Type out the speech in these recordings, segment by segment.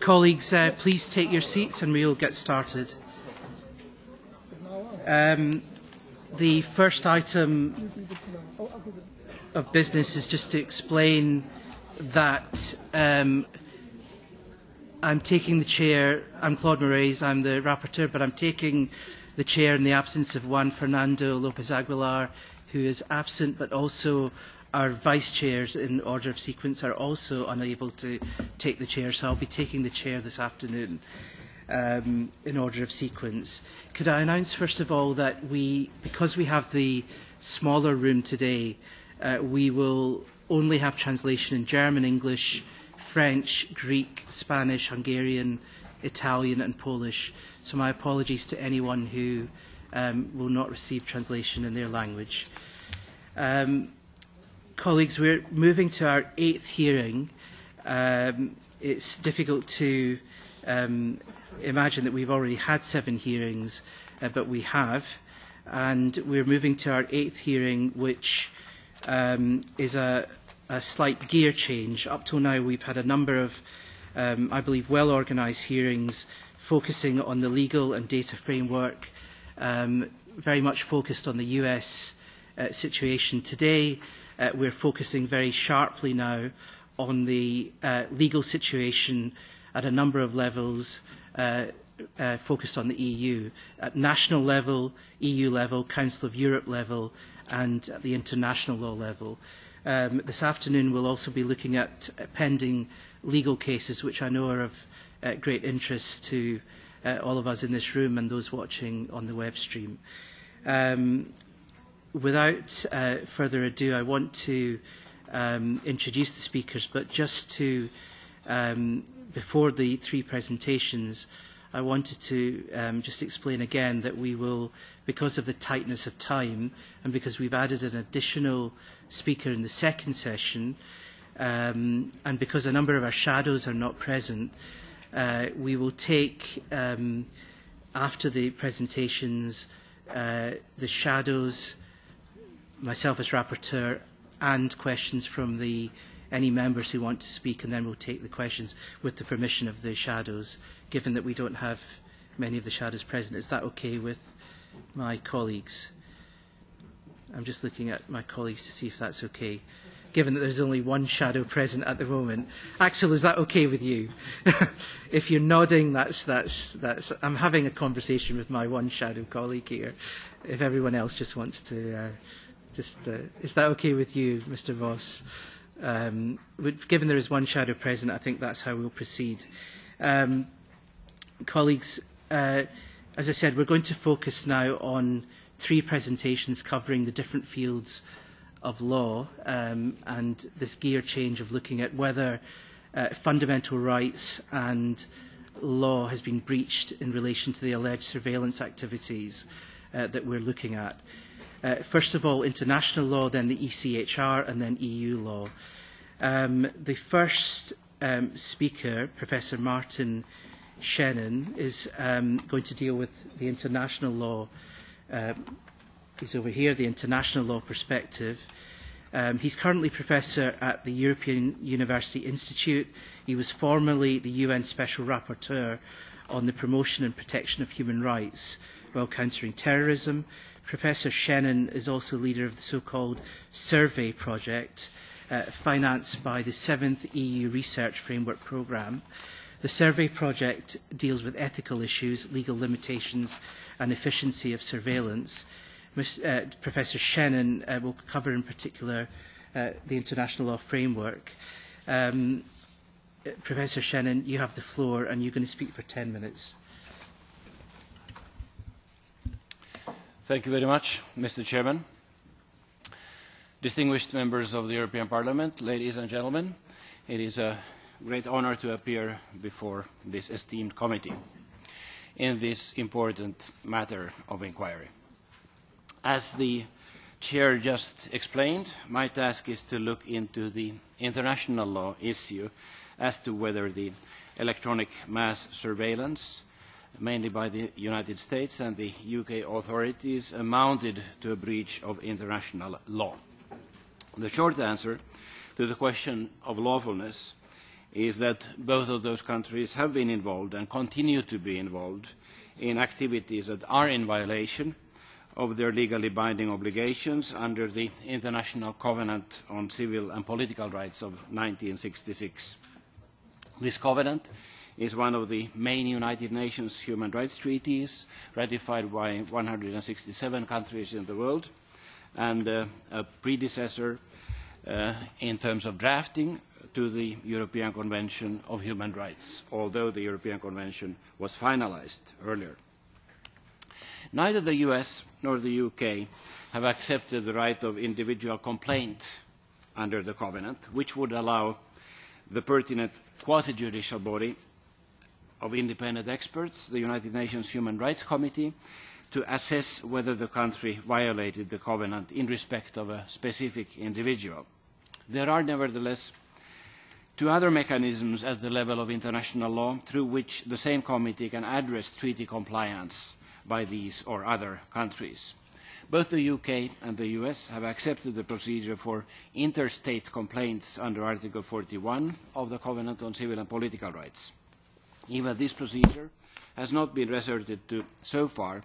Colleagues, uh, please take your seats and we'll get started. Um, the first item of business is just to explain that um, I'm taking the chair. I'm Claude Moraes, I'm the rapporteur, but I'm taking the chair in the absence of Juan Fernando Lopez Aguilar, who is absent, but also our vice chairs in order of sequence are also unable to take the chair, so I'll be taking the chair this afternoon um, in order of sequence. Could I announce first of all that we, because we have the smaller room today, uh, we will only have translation in German, English, French, Greek, Spanish, Hungarian, Italian and Polish. So my apologies to anyone who um, will not receive translation in their language. Um, Colleagues, we're moving to our eighth hearing. Um, it's difficult to um, imagine that we've already had seven hearings, uh, but we have. And we're moving to our eighth hearing, which um, is a, a slight gear change. Up till now, we've had a number of, um, I believe, well-organised hearings focusing on the legal and data framework, um, very much focused on the US uh, situation today uh, we're focusing very sharply now on the uh, legal situation at a number of levels uh, uh, focused on the EU. At national level, EU level, Council of Europe level and at the international law level. Um, this afternoon we'll also be looking at uh, pending legal cases which I know are of uh, great interest to uh, all of us in this room and those watching on the web stream. Um, without uh, further ado, I want to um, introduce the speakers, but just to, um, before the three presentations, I wanted to um, just explain again that we will, because of the tightness of time, and because we've added an additional speaker in the second session, um, and because a number of our shadows are not present, uh, we will take, um, after the presentations, uh, the shadows, myself as rapporteur and questions from the any members who want to speak and then we'll take the questions with the permission of the shadows given that we don't have many of the shadows present. Is that okay with my colleagues? I'm just looking at my colleagues to see if that's okay. Given that there's only one shadow present at the moment. Axel, is that okay with you? if you're nodding, that's, that's, that's, I'm having a conversation with my one shadow colleague here. If everyone else just wants to uh, Just, uh, is that okay with you, Mr. Voss? Um, given there is one shadow present, I think that's how we'll proceed. Um, colleagues, uh, as I said, we're going to focus now on three presentations covering the different fields of law um, and this gear change of looking at whether uh, fundamental rights and law has been breached in relation to the alleged surveillance activities uh, that we're looking at. Uh, first of all, international law, then the ECHR, and then EU law. Um, the first um, speaker, Professor Martin Scheinin, is um, going to deal with the international law. Um, he's over here, the international law perspective. Um, he's currently professor at the European University Institute. He was formerly the UN Special Rapporteur on the promotion and protection of human rights while countering terrorism. Professor Scheinin is also leader of the so-called SURVEILLE Project, uh, financed by the seventh EU Research Framework Programme. The SURVEILLE Project deals with ethical issues, legal limitations and efficiency of surveillance. Ms, uh, Professor Scheinin uh, will cover in particular uh, the international law framework. Um, Professor Scheinin, you have the floor and you're going to speak for 10 minutes. Thank you very much, Mr. Chairman. Distinguished members of the European Parliament, ladies and gentlemen, it is a great honor to appear before this esteemed committee in this important matter of inquiry. As the Chair just explained, my task is to look into the international law issue as to whether the electronic mass surveillance mainly by the United States and the UK authorities, amounted to a breach of international law. The short answer to the question of lawfulness is that both of those countries have been involved and continue to be involved in activities that are in violation of their legally binding obligations under the International Covenant on Civil and Political Rights of 1966. This covenant is one of the main United Nations human rights treaties ratified by 167 countries in the world and uh, a predecessor uh, in terms of drafting to the European Convention of Human Rights, although the European Convention was finalized earlier. Neither the US nor the UK have accepted the right of individual complaint under the Covenant, which would allow the pertinent quasi-judicial body of independent experts, the United Nations Human Rights Committee, to assess whether the country violated the covenant in respect of a specific individual. There are nevertheless two other mechanisms at the level of international law through which the same committee can address treaty compliance by these or other countries. Both the UK and the US have accepted the procedure for interstate complaints under Article 41 of the Covenant on Civil and Political Rights. Even this procedure has not been resorted to so far.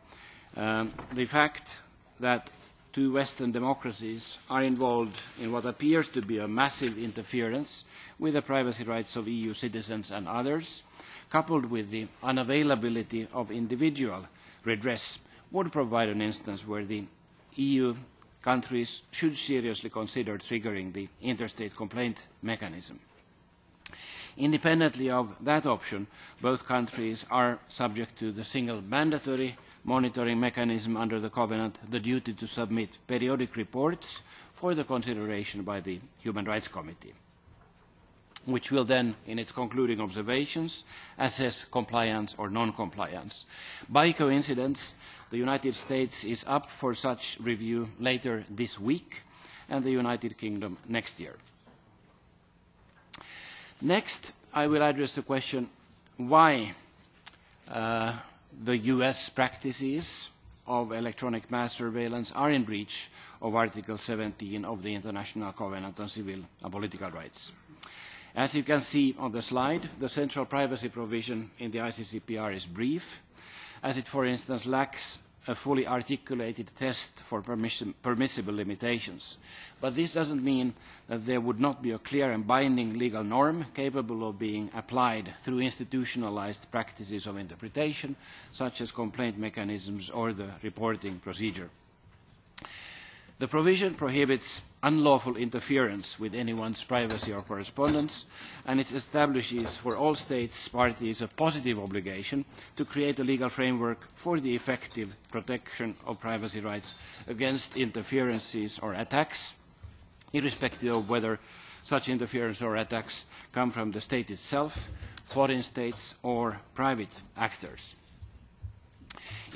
Um, the fact that two Western democracies are involved in what appears to be a massive interference with the privacy rights of EU citizens and others, coupled with the unavailability of individual redress, would provide an instance where the EU countries should seriously consider triggering the interstate complaint mechanism. Independently of that option, both countries are subject to the single mandatory monitoring mechanism under the Covenant, the duty to submit periodic reports for the consideration by the Human Rights Committee, which will then, in its concluding observations, assess compliance or non-compliance. By coincidence, the United States is up for such review later this week, and the United Kingdom next year. Next, I will address the question why uh, the US practices of electronic mass surveillance are in breach of Article 17 of the International Covenant on Civil and Political Rights. As you can see on the slide, the central privacy provision in the ICCPR is brief, as it, for instance, lacks a fully articulated test for permissible limitations. But this doesn't mean that there would not be a clear and binding legal norm capable of being applied through institutionalized practices of interpretation, such as complaint mechanisms or the reporting procedure. The provision prohibits unlawful interference with anyone's privacy or correspondence, and it establishes for all states parties a positive obligation to create a legal framework for the effective protection of privacy rights against interferences or attacks, irrespective of whether such interference or attacks come from the state itself, foreign states, or private actors.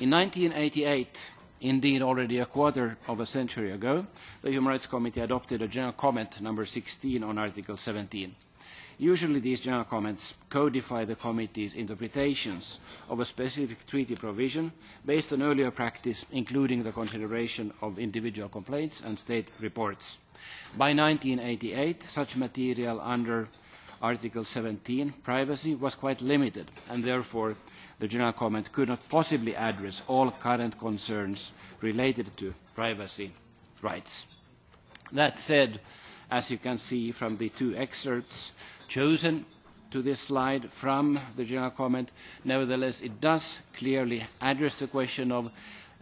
In 1988, Indeed, already a quarter of a century ago, the Human Rights Committee adopted a general comment number 16 on Article 17. Usually these general comments codify the committee's interpretations of a specific treaty provision based on earlier practice, including the consideration of individual complaints and state reports. By 1988, such material under Article 17, privacy, was quite limited, and therefore the general comment could not possibly address all current concerns related to privacy rights. That said, as you can see from the two excerpts chosen to this slide from the general comment, nevertheless it does clearly address the question of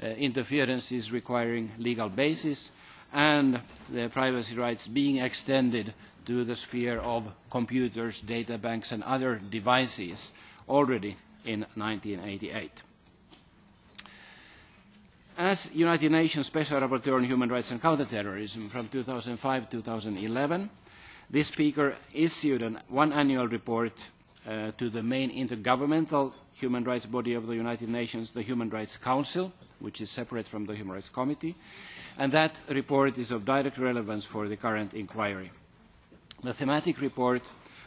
uh, interferences requiring legal basis and the privacy rights being extended to the sphere of computers, data banks and other devices already in 1988. As United Nations Special Rapporteur on Human Rights and Counterterrorism from 2005-2011, this speaker issued an, one annual report uh, to the main intergovernmental human rights body of the United Nations, the Human Rights Council, which is separate from the Human Rights Committee, and that report is of direct relevance for the current inquiry. The thematic report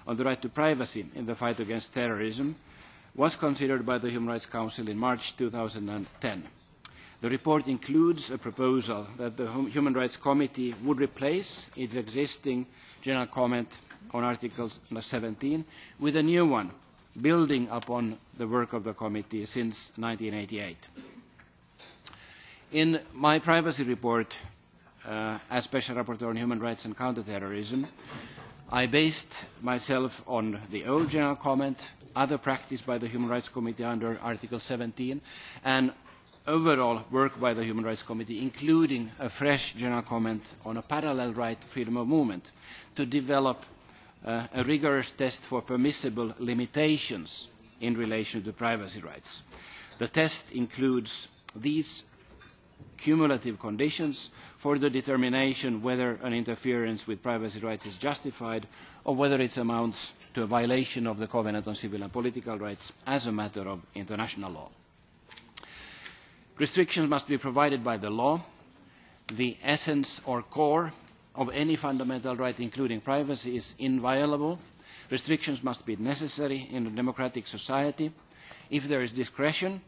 on the right to privacy in the fight against terrorism was considered by the Human Rights Council in March 2010. The report includes a proposal that the Human Rights Committee would replace its existing general comment on Article 17 with a new one, building upon the work of the committee since 1988. In my privacy report, uh, as Special Rapporteur on Human Rights and Counterterrorism, I based myself on the old general comment, other practice by the Human Rights Committee under Article 17, and overall work by the Human Rights Committee, including a fresh general comment on a parallel right to freedom of movement, to develop uh, a rigorous test for permissible limitations in relation to privacy rights. The test includes these cumulative conditions for the determination whether an interference with privacy rights is justified or whether it amounts to a violation of the Covenant on Civil and Political Rights as a matter of international law. Restrictions must be provided by the law. The essence or core of any fundamental right, including privacy, is inviolable. Restrictions must be necessary in a democratic society. If there is discretion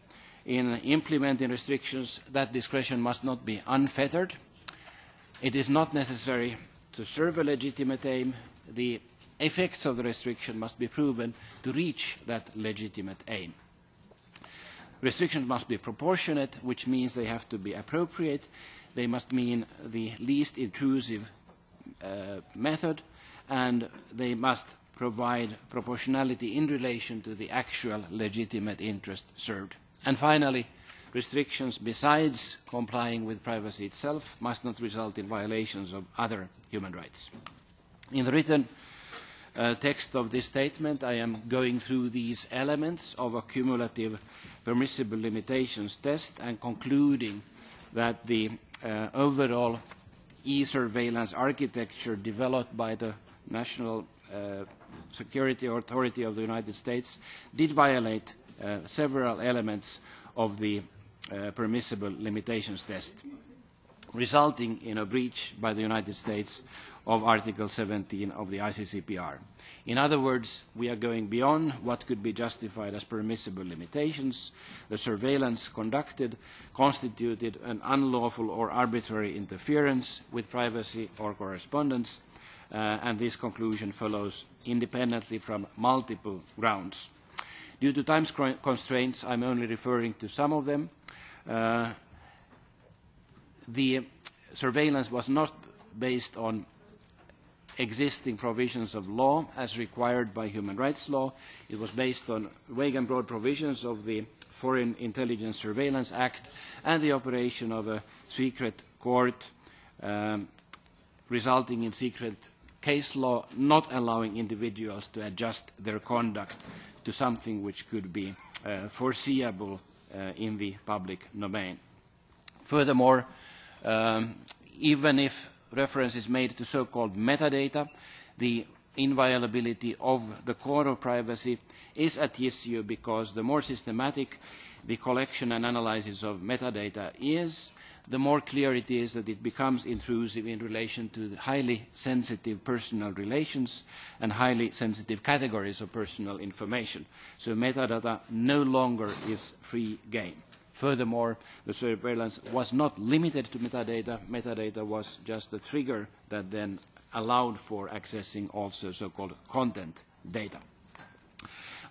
in implementing restrictions, that discretion must not be unfettered. It is not necessary to serve a legitimate aim. The effects of the restriction must be proven to reach that legitimate aim. Restrictions must be proportionate, which means they have to be appropriate. They must mean the least intrusive uh, method, and they must provide proportionality in relation to the actual legitimate interest served. And finally, restrictions besides complying with privacy itself must not result in violations of other human rights. In the written uh, text of this statement, I am going through these elements of a cumulative permissible limitations test and concluding that the uh, overall e-surveillance architecture developed by the National uh, Security Authority of the United States did violate uh, several elements of the uh, permissible limitations test, resulting in a breach by the United States of Article 17 of the ICCPR. In other words, we are going beyond what could be justified as permissible limitations. The surveillance conducted constituted an unlawful or arbitrary interference with privacy or correspondence, uh, and this conclusion follows independently from multiple grounds. Due to time constraints, I'm only referring to some of them. Uh, the surveillance was not based on existing provisions of law as required by human rights law. It was based on vague and broad provisions of the Foreign Intelligence Surveillance Act and the operation of a secret court um, resulting in secret case law not allowing individuals to adjust their conduct to something which could be uh, foreseeable in the public domain. Furthermore, um, even if reference is made to so-called metadata, the inviolability of the core of privacy is at issue because the more systematic the collection and analysis of metadata is, the more clear it is that it becomes intrusive in relation to highly sensitive personal relations and highly sensitive categories of personal information. So metadata no longer is free game. Furthermore, the surveillance was not limited to metadata. Metadata was just a trigger that then allowed for accessing also so-called content data.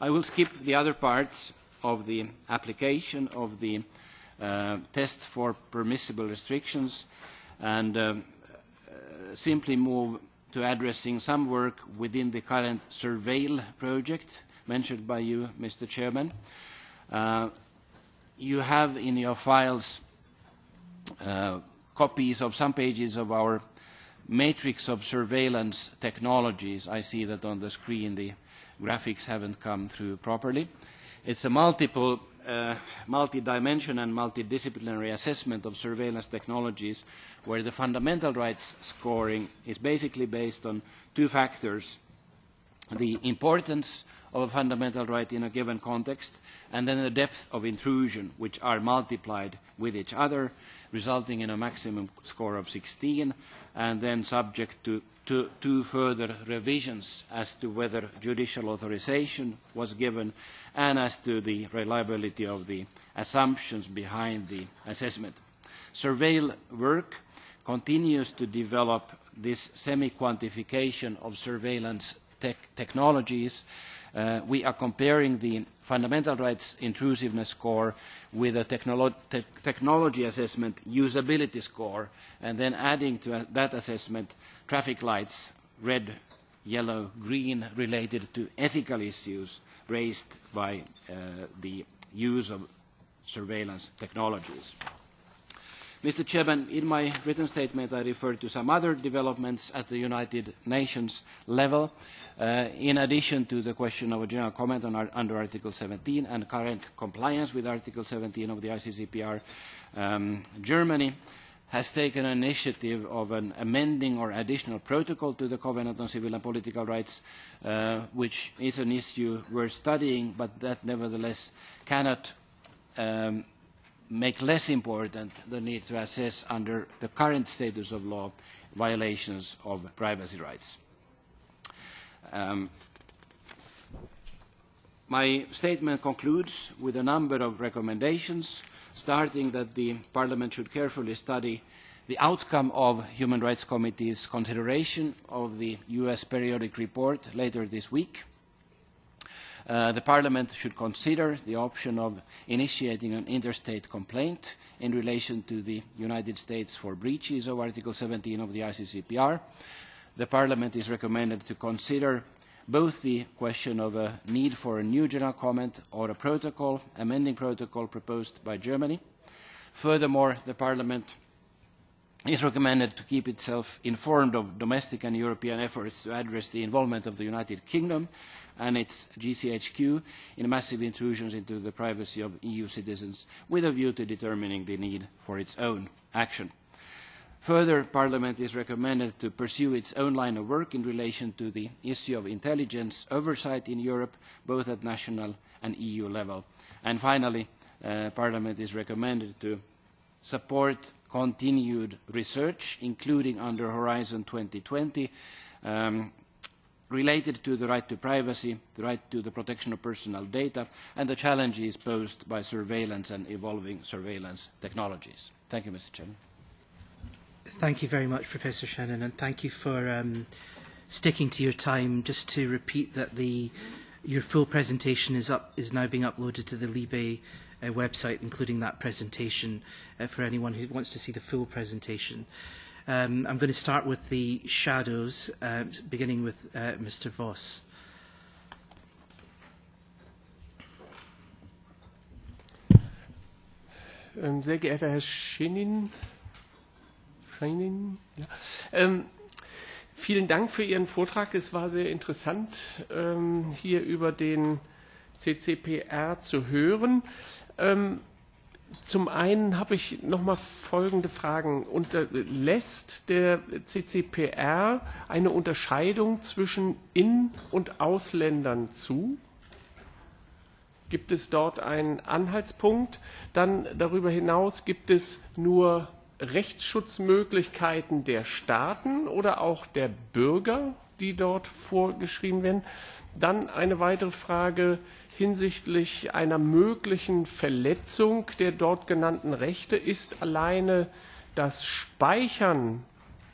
I will skip the other parts of the application of the uh, test for permissible restrictions and uh, simply move to addressing some work within the current SURVEILLE project mentioned by you, Mr. Chairman. Uh, you have in your files uh, copies of some pages of our matrix of surveillance technologies. I see that on the screen the graphics haven't come through properly. It's a multiple, uh, multi-dimension and multidisciplinary assessment of surveillance technologies where the fundamental rights scoring is basically based on two factors, the importance of a fundamental right in a given context, and then the depth of intrusion, which are multiplied with each other, resulting in a maximum score of 16, and then subject to two, further revisions as to whether judicial authorization was given and as to the reliability of the assumptions behind the assessment. SURVEILLE work continues to develop this semi-quantification of surveillance tech technologies. Uh, we are comparing the fundamental rights intrusiveness score with a technolo te technology assessment usability score, and then adding to that assessment traffic lights, red, yellow, green, related to ethical issues raised by uh, the use of surveillance technologies. Mr. Chairman, in my written statement, I referred to some other developments at the United Nations level. Uh, in addition to the question of a general comment our, under Article 17 and current compliance with Article 17 of the ICCPR, um, Germany has taken an initiative of an amending or additional protocol to the Covenant on Civil and Political Rights, uh, which is an issue we're studying, but that nevertheless cannot um, make less important the need to assess under the current status of law violations of privacy rights. Um, my statement concludes with a number of recommendations, starting that the Parliament should carefully study the outcome of Human Rights Committee's consideration of the US periodic report later this week, Uh, the Parliament should consider the option of initiating an interstate complaint in relation to the United States for breaches of Article 17 of the ICCPR. The Parliament is recommended to consider both the question of a need for a new general comment or a protocol, amending protocol proposed by Germany. Furthermore, the Parliament is recommended to keep itself informed of domestic and European efforts to address the involvement of the United Kingdom and its GCHQ in massive intrusions into the privacy of EU citizens with a view to determining the need for its own action. Further, Parliament is recommended to pursue its own line of work in relation to the issue of intelligence oversight in Europe, both at national and EU level. And finally, uh, Parliament is recommended to support continued research, including under Horizon 2020, um, related to the right to privacy, the right to the protection of personal data, and the challenges posed by surveillance and evolving surveillance technologies. Thank you, Mr. Chairman. Thank you very much, Professor Scheinin, and thank you for um, sticking to your time. Just to repeat that the, your full presentation is, up, is now being uploaded to the Libe uh, website, including that presentation uh, for anyone who wants to see the full presentation. Um, I'm going to start with the shadows, uh, beginning with uh, Mr. Voss. Ähm, sehr geehrter Herr Scheinin, Scheinin ja. ähm, vielen Dank für Ihren Vortrag. Es war sehr interessant, ähm, hier über den CCPR zu hören. Ähm, Zum einen habe ich noch mal folgende Fragen. Lässt der CCPR eine Unterscheidung zwischen In- und Ausländern zu? Gibt es dort einen Anhaltspunkt? Dann darüber hinaus gibt es nur Rechtsschutzmöglichkeiten der Staaten oder auch der Bürger, die dort vorgeschrieben werden? Dann eine weitere Frage hinsichtlich einer möglichen Verletzung der dort genannten Rechte ist alleine das Speichern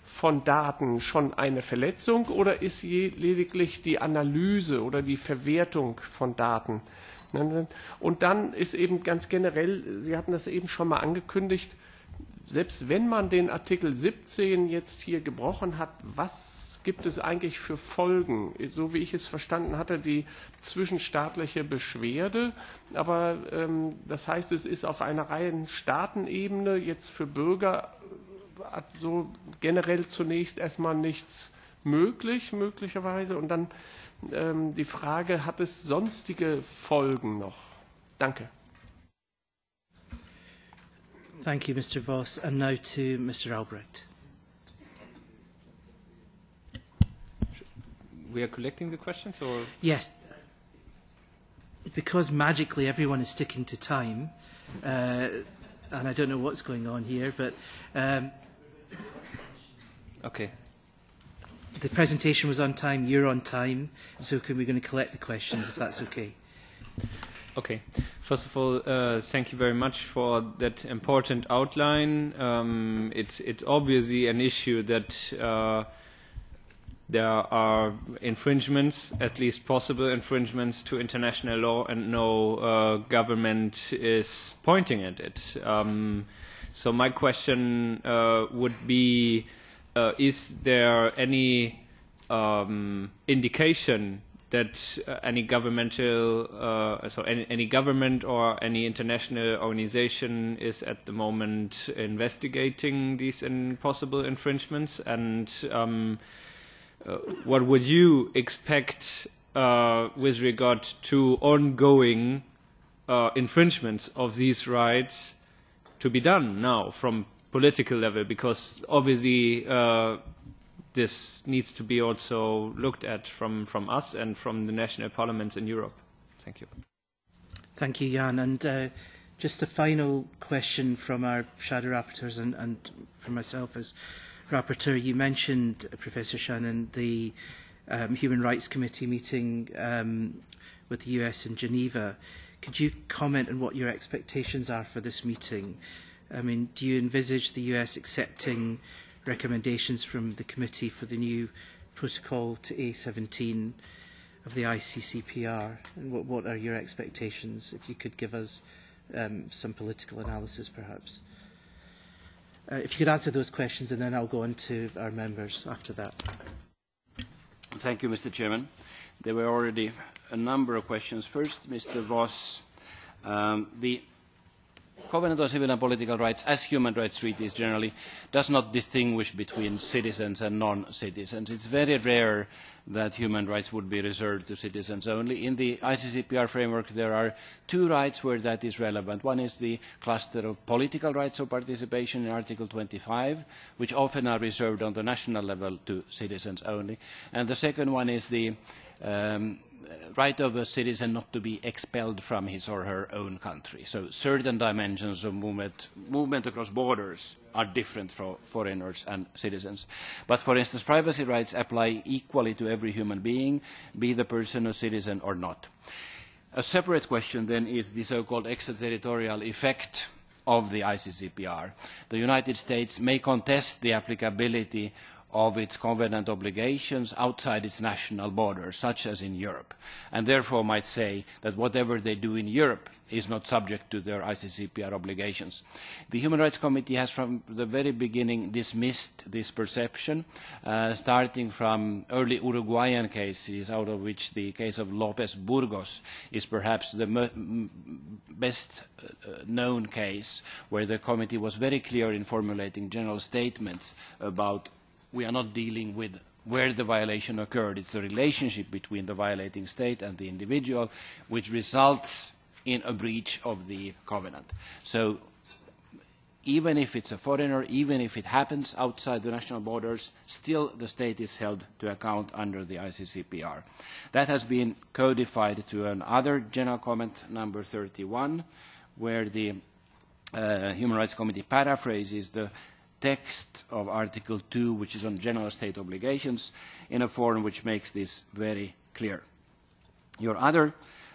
von Daten schon eine Verletzung oder ist lediglich die Analyse oder die Verwertung von Daten? Und dann ist eben ganz generell, Sie hatten das eben schon mal angekündigt, selbst wenn man den Artikel 17 jetzt hier gebrochen hat, was gibt es eigentlich für Folgen? So wie ich es verstanden hatte, die zwischenstaatliche Beschwerde. Aber ähm, das heißt, es ist auf einer reinen Staatenebene jetzt für Bürger so generell zunächst erstmal nichts möglich, möglicherweise. Und dann ähm, die Frage, hat es sonstige Folgen noch? Danke. Thank you, Mr. Voss. And now to Mr. Albrecht. We are collecting the questions or? Yes. Because magically everyone is sticking to time, uh, and I don't know what's going on here, but. Um, okay. The presentation was on time, you're on time, so can we going to collect the questions if that's okay? Okay. First of all, uh, thank you very much for that important outline. Um, it's, it's obviously an issue that uh, there are infringements, at least possible infringements to international law, and no uh, government is pointing at it. Um, so my question uh, would be, uh, is there any um, indication that uh, any governmental, uh, so any, any government or any international organization is at the moment investigating these possible infringements? And um, uh, what would you expect uh, with regard to ongoing uh, infringements of these rights to be done now from political level? Because obviously uh, this needs to be also looked at from, from us and from the national parliaments in Europe. Thank you. Thank you, Jan. And uh, just a final question from our shadow rapporteurs and, and from myself as rapporteur. You mentioned, uh, Professor Scheinin, the um, Human Rights Committee meeting um, with the US in Geneva. Could you comment on what your expectations are for this meeting? I mean, do you envisage the US accepting recommendations from the committee for the new protocol to A17 of the ICCPR? And what, what are your expectations, if you could give us um, some political analysis, perhaps? Uh, if you could answer those questions, and then I'll go on to our members after that. Thank you, Mr. Chairman. There were already a number of questions. First, Mr. Voss, um, the Covenant on Civil and Political Rights, as human rights treaties generally, does not distinguish between citizens and non-citizens. It's very rare that human rights would be reserved to citizens only. In the ICCPR framework, there are two rights where that is relevant. One is the cluster of political rights of participation in Article 25, which often are reserved on the national level to citizens only. And the second one is the um, right of a citizen not to be expelled from his or her own country. So certain dimensions of movement, movement across borders are different for foreigners and citizens. But for instance, privacy rights apply equally to every human being, be the person a citizen or not. A separate question then is the so-called extraterritorial effect of the ICCPR. The United States may contest the applicability of its covenant obligations outside its national borders, such as in Europe, and therefore might say that whatever they do in Europe is not subject to their ICCPR obligations. The Human Rights Committee has from the very beginning dismissed this perception, uh, starting from early Uruguayan cases, out of which the case of Lopez Burgos is perhaps the best uh, known case, where the committee was very clear in formulating general statements about we are not dealing with where the violation occurred. It's the relationship between the violating state and the individual which results in a breach of the covenant. So even if it's a foreigner, even if it happens outside the national borders, still the state is held to account under the ICCPR. That has been codified to another general comment, number 31, where the uh, Human Rights Committee paraphrases the text of Article 2, which is on general state obligations, in a form which makes this very clear. Your other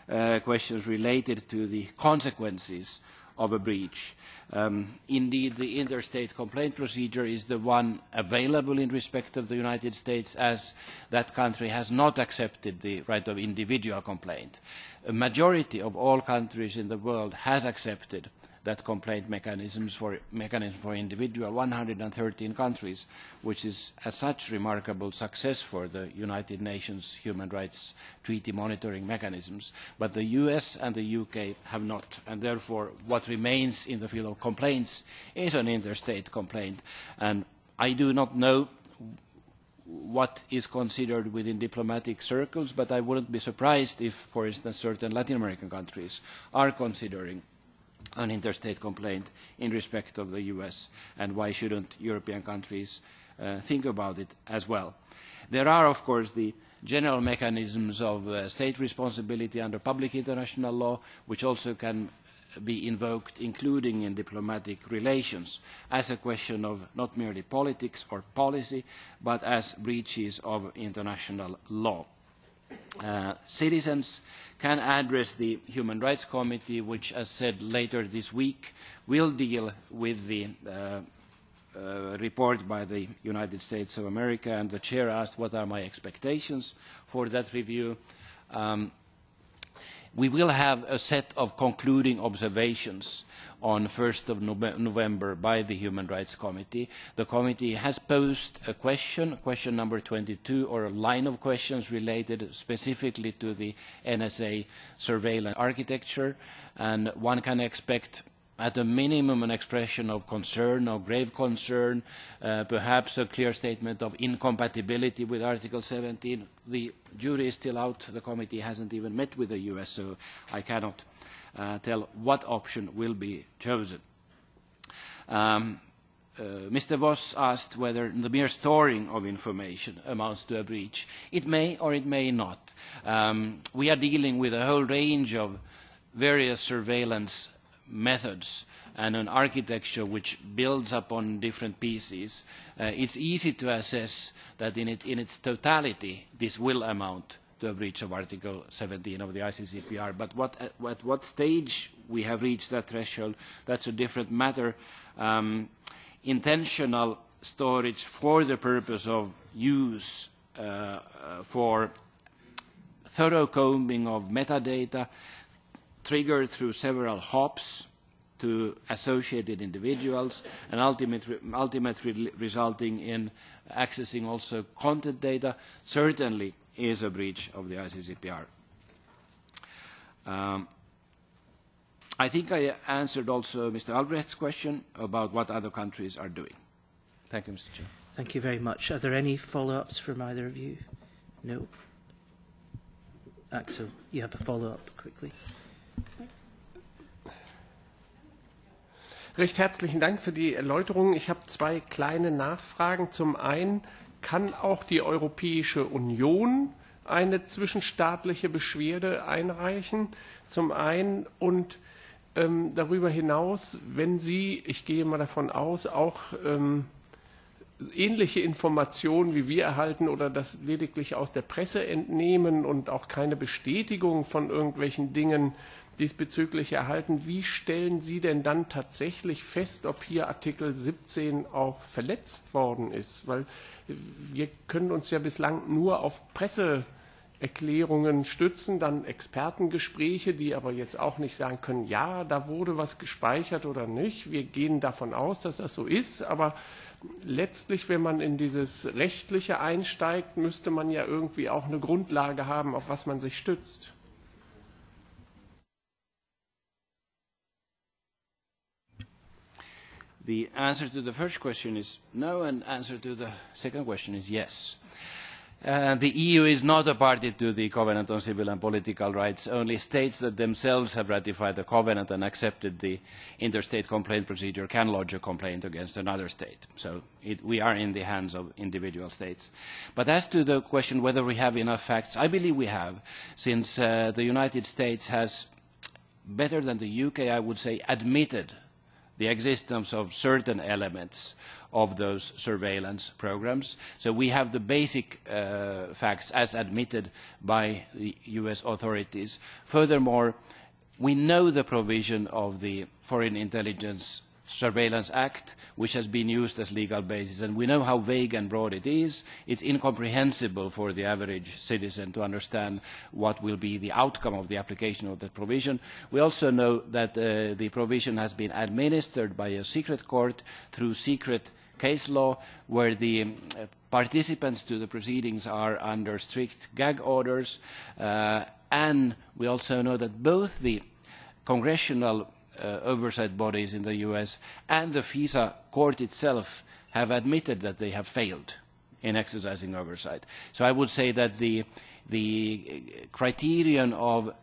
uh, questions related to the consequences of a breach. Um, indeed, the interstate complaint procedure is the one available in respect of the United States as that country has not accepted the right of individual complaint. A majority of all countries in the world has accepted that complaint mechanisms for, mechanism for individual 113 countries, which is as such remarkable success for the United Nations human rights treaty monitoring mechanisms. But the US and the UK have not, and therefore what remains in the field of complaints is an interstate complaint. And I do not know what is considered within diplomatic circles, but I wouldn't be surprised if, for instance, certain Latin American countries are considering an interstate complaint in respect of the US, and why shouldn't European countries uh, think about it as well? There are, of course, the general mechanisms of uh, state responsibility under public international law, which also can be invoked, including in diplomatic relations, as a question of not merely politics or policy, but as breaches of international law. Uh, citizens can address the Human Rights Committee, which, as said later this week, will deal with the uh, uh, report by the United States of America, and the chair asked what are my expectations for that review. Um, we will have a set of concluding observations on 1st of November by the Human Rights Committee. The committee has posed a question, question number 22, or a line of questions related specifically to the NSA surveillance architecture, and one can expect at a minimum an expression of concern or grave concern, uh, perhaps a clear statement of incompatibility with Article 17. The jury is still out. The committee hasn't even met with the US, so I cannot tell what option will be chosen. Um, uh, Mr. Voss asked whether the mere storing of information amounts to a breach. It may or it may not. Um, we are dealing with a whole range of various surveillance methods and an architecture which builds upon different pieces, uh, it's easy to assess that in, it, in its totality this will amount to a breach of Article 17 of the ICCPR. But what, at, at what stage we have reached that threshold, that's a different matter. Um, intentional storage for the purpose of use uh, uh, for thorough combing of metadata triggered through several hops to associated individuals and ultimately, ultimately resulting in accessing also content data certainly is a breach of the ICCPR. Um, I think I answered also Mr. Albrecht's question about what other countries are doing. Thank you, Mr. Chair. Thank you very much. Are there any follow-ups from either of you? No. Axel, you have a follow-up quickly. Recht herzlichen Dank für die Erläuterung. Ich habe zwei kleine Nachfragen. Zum einen, kann auch die Europäische Union eine zwischenstaatliche Beschwerde einreichen? Zum einen und ähm, darüber hinaus, wenn Sie, ich gehe mal davon aus, auch ähm, ähnliche Informationen wie wir erhalten oder das lediglich aus der Presse entnehmen und auch keine Bestätigung von irgendwelchen Dingen diesbezüglich erhalten. Wie stellen Sie denn dann tatsächlich fest, ob hier Artikel 17 auch verletzt worden ist? Weil wir können uns ja bislang nur auf Presseerklärungen stützen, dann Expertengespräche, die aber jetzt auch nicht sagen können, ja, da wurde was gespeichert oder nicht. Wir gehen davon aus, dass das so ist, aber letztlich, wenn man in dieses Rechtliche einsteigt, müsste man ja irgendwie auch eine Grundlage haben, auf was man sich stützt. The answer to the first question is no, and the answer to the second question is yes. Uh, the EU is not a party to the Covenant on Civil and Political Rights, only states that themselves have ratified the Covenant and accepted the interstate complaint procedure can lodge a complaint against another state. So it, we are in the hands of individual states. But as to the question whether we have enough facts, I believe we have, since uh, the United States has, better than the UK, I would say, admitted the existence of certain elements of those surveillance programs. So we have the basic uh, facts as admitted by the US authorities. Furthermore, we know the provision of the Foreign Intelligence Surveillance Act, which has been used as legal basis. And we know how vague and broad it is. It's incomprehensible for the average citizen to understand what will be the outcome of the application of that provision. We also know that uh, the provision has been administered by a secret court through secret case law, where the uh, participants to the proceedings are under strict gag orders. Uh, and we also know that both the congressional Uh, oversight bodies in the US and the FISA court itself have admitted that they have failed in exercising oversight. So I would say that the, the criterion of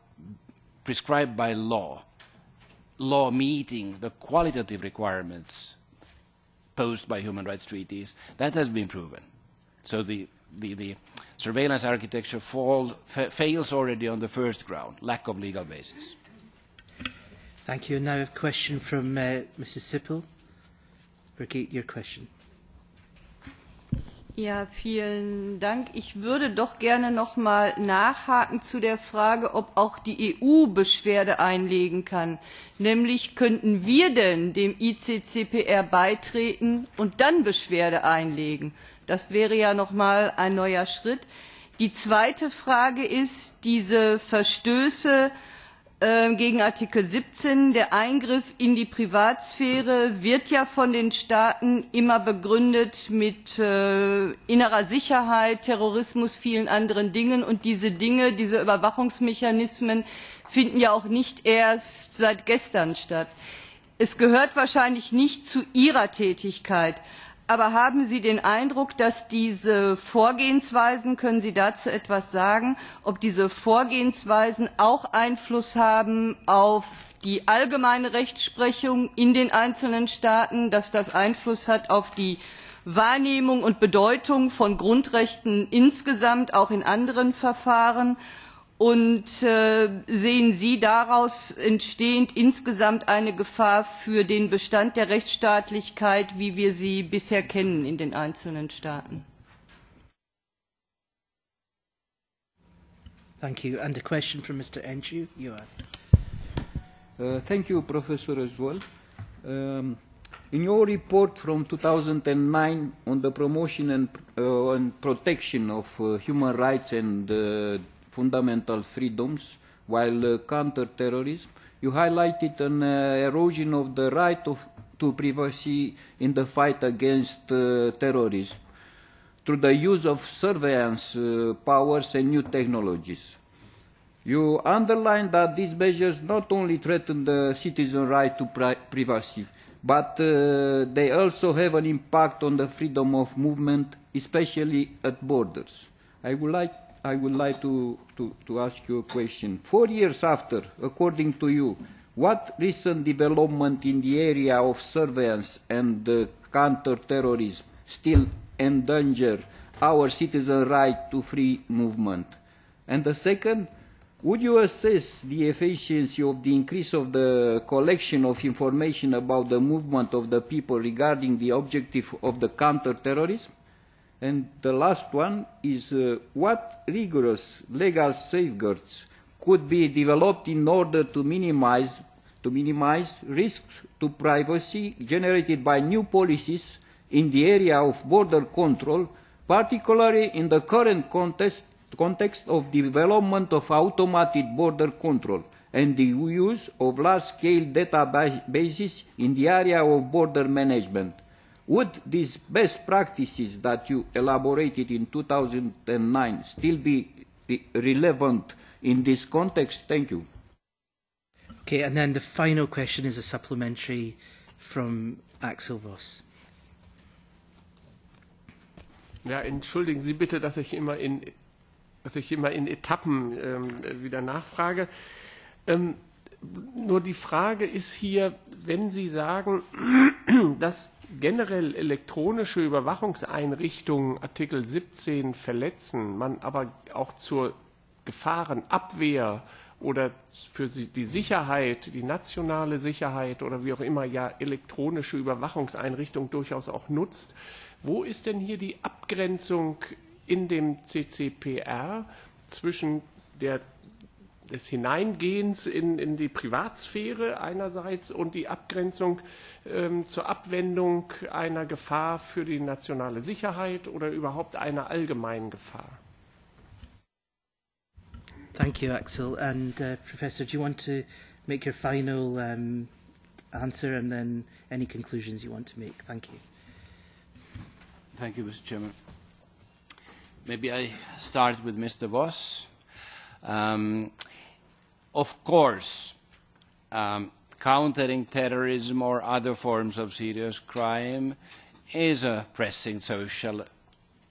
prescribed by law, law meeting the qualitative requirements posed by human rights treaties, that has been proven. So the, the, the surveillance architecture fall, fa fails already on the first ground, lack of legal basis. Thank you. Now a question from uh, Mrs. Sippel. Brigitte, your question. Ja, vielen Dank. Ich würde doch gerne noch mal nachhaken zu der Frage, ob auch die EU Beschwerde einlegen kann. Nämlich könnten wir denn dem ICCPR beitreten und dann Beschwerde einlegen? Das wäre ja noch mal ein neuer Schritt. Die zweite Frage ist, diese Verstöße gegen Artikel 17. Der Eingriff in die Privatsphäre wird ja von den Staaten immer begründet mit äh, innerer Sicherheit, Terrorismus, vielen anderen Dingen. Und diese Dinge, diese Überwachungsmechanismen finden ja auch nicht erst seit gestern statt. Es gehört wahrscheinlich nicht zu Ihrer Tätigkeit. Aber haben Sie den Eindruck, dass diese Vorgehensweisen, können Sie dazu etwas sagen, ob diese Vorgehensweisen auch Einfluss haben auf die allgemeine Rechtsprechung in den einzelnen Staaten, dass das Einfluss hat auf die Wahrnehmung und Bedeutung von Grundrechten insgesamt, auch in anderen Verfahren? Und äh, sehen Sie daraus entstehend insgesamt eine Gefahr für den Bestand der Rechtsstaatlichkeit, wie wir sie bisher kennen in den einzelnen Staaten? Thank you. And a question from Mr. Enchu. You are. Uh, thank you, Professor, as well. Um, in your report from 2009 on the promotion and, uh, and protection of uh, human rights and uh, fundamental freedoms while uh, counter-terrorism. You highlighted an uh, erosion of the right of, to privacy in the fight against uh, terrorism through the use of surveillance uh, powers and new technologies. You underlined that these measures not only threaten the citizen right to pri privacy, but uh, they also have an impact on the freedom of movement, especially at borders. I would like I would like to, to, to ask you a question. Four years after, according to you, what recent development in the area of surveillance and uh, counter-terrorism still endanger our citizen right to free movement? And the second, would you assess the efficiency of the increase of the collection of information about the movement of the people regarding the objective of the counter-terrorism? And the last one is uh, what rigorous legal safeguards could be developed in order to minimize, to minimize risks to privacy generated by new policies in the area of border control, particularly in the current context, context of development of automated border control and the use of large-scale databases in the area of border management Would these best practices that you elaborated in 2009 still be re relevant in this context? Thank you. Okay, and then the final question is a supplementary from Axel Voss. Ja, entschuldigen Sie bitte, dass ich immer in, dass ich immer in Etappen ähm, wieder nachfrage. Ähm, nur die Frage ist hier, wenn Sie sagen, dass generell elektronische Überwachungseinrichtungen Artikel 17 verletzen, man aber auch zur Gefahrenabwehr oder für die Sicherheit, die nationale Sicherheit oder wie auch immer ja elektronische Überwachungseinrichtungen durchaus auch nutzt. Wo ist denn hier die Abgrenzung in dem CCPR zwischen der des Hineingehens in, in die Privatsphäre einerseits und die Abgrenzung ähm, zur Abwendung einer Gefahr für die nationale Sicherheit oder überhaupt einer allgemeinen Gefahr. Thank you, Axel. And uh, Professor, do you want to make your final um, answer and then any conclusions you want to make? Thank you. Thank you, Mr. Chairman. Maybe I start with Mr. Voss. Um, Of course, um, countering terrorism or other forms of serious crime is a pressing social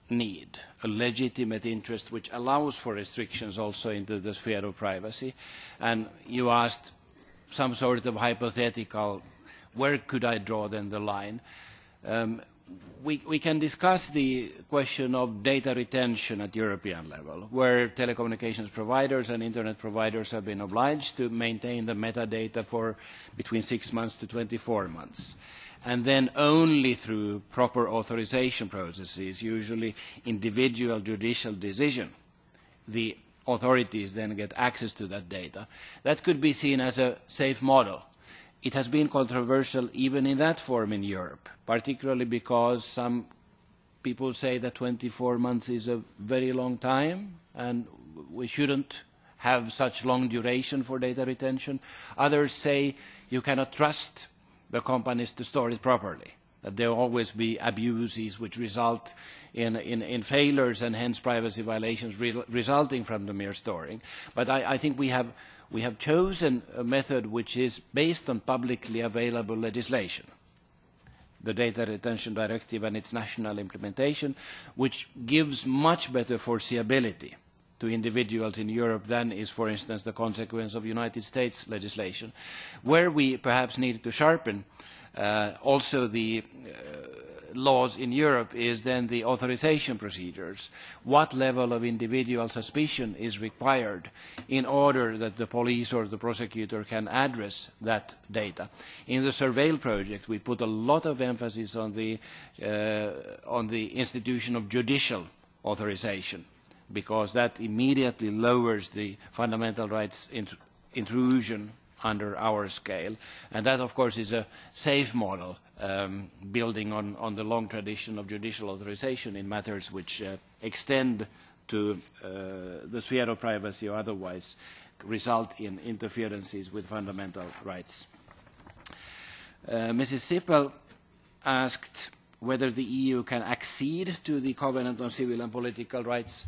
need, a legitimate interest which allows for restrictions also into the sphere of privacy. And you asked some sort of hypothetical, where could I draw then the line? Um, we, we can discuss the question of data retention at European level, where telecommunications providers and internet providers have been obliged to maintain the metadata for between six months to 24 months. and then only through proper authorization processes, usually individual judicial decision, the authorities then get access to that data. That could be seen as a safe model. It has been controversial even in that form in Europe, particularly because some people say that 24 months is a very long time and we shouldn't have such long duration for data retention. Others say you cannot trust the companies to store it properly, that there will always be abuses which result in, in, in failures and hence privacy violations re resulting from the mere storing. But I, I think we have, we have chosen a method which is based on publicly available legislation the Data Retention Directive and its national implementation, which gives much better foreseeability to individuals in Europe than is, for instance, the consequence of United States legislation. Where we perhaps need to sharpen uh, also the uh, laws in Europe is then the authorization procedures. What level of individual suspicion is required in order that the police or the prosecutor can address that data. In the SURVEILLE project, we put a lot of emphasis on the, uh, on the institution of judicial authorization because that immediately lowers the fundamental rights int intrusion under our scale. And that, of course, is a safe model um, building on, on the long tradition of judicial authorization in matters which uh, extend to uh, the sphere of privacy or otherwise result in interferences with fundamental rights. Uh, Mrs. Sippel asked whether the EU can accede to the Covenant on Civil and Political Rights.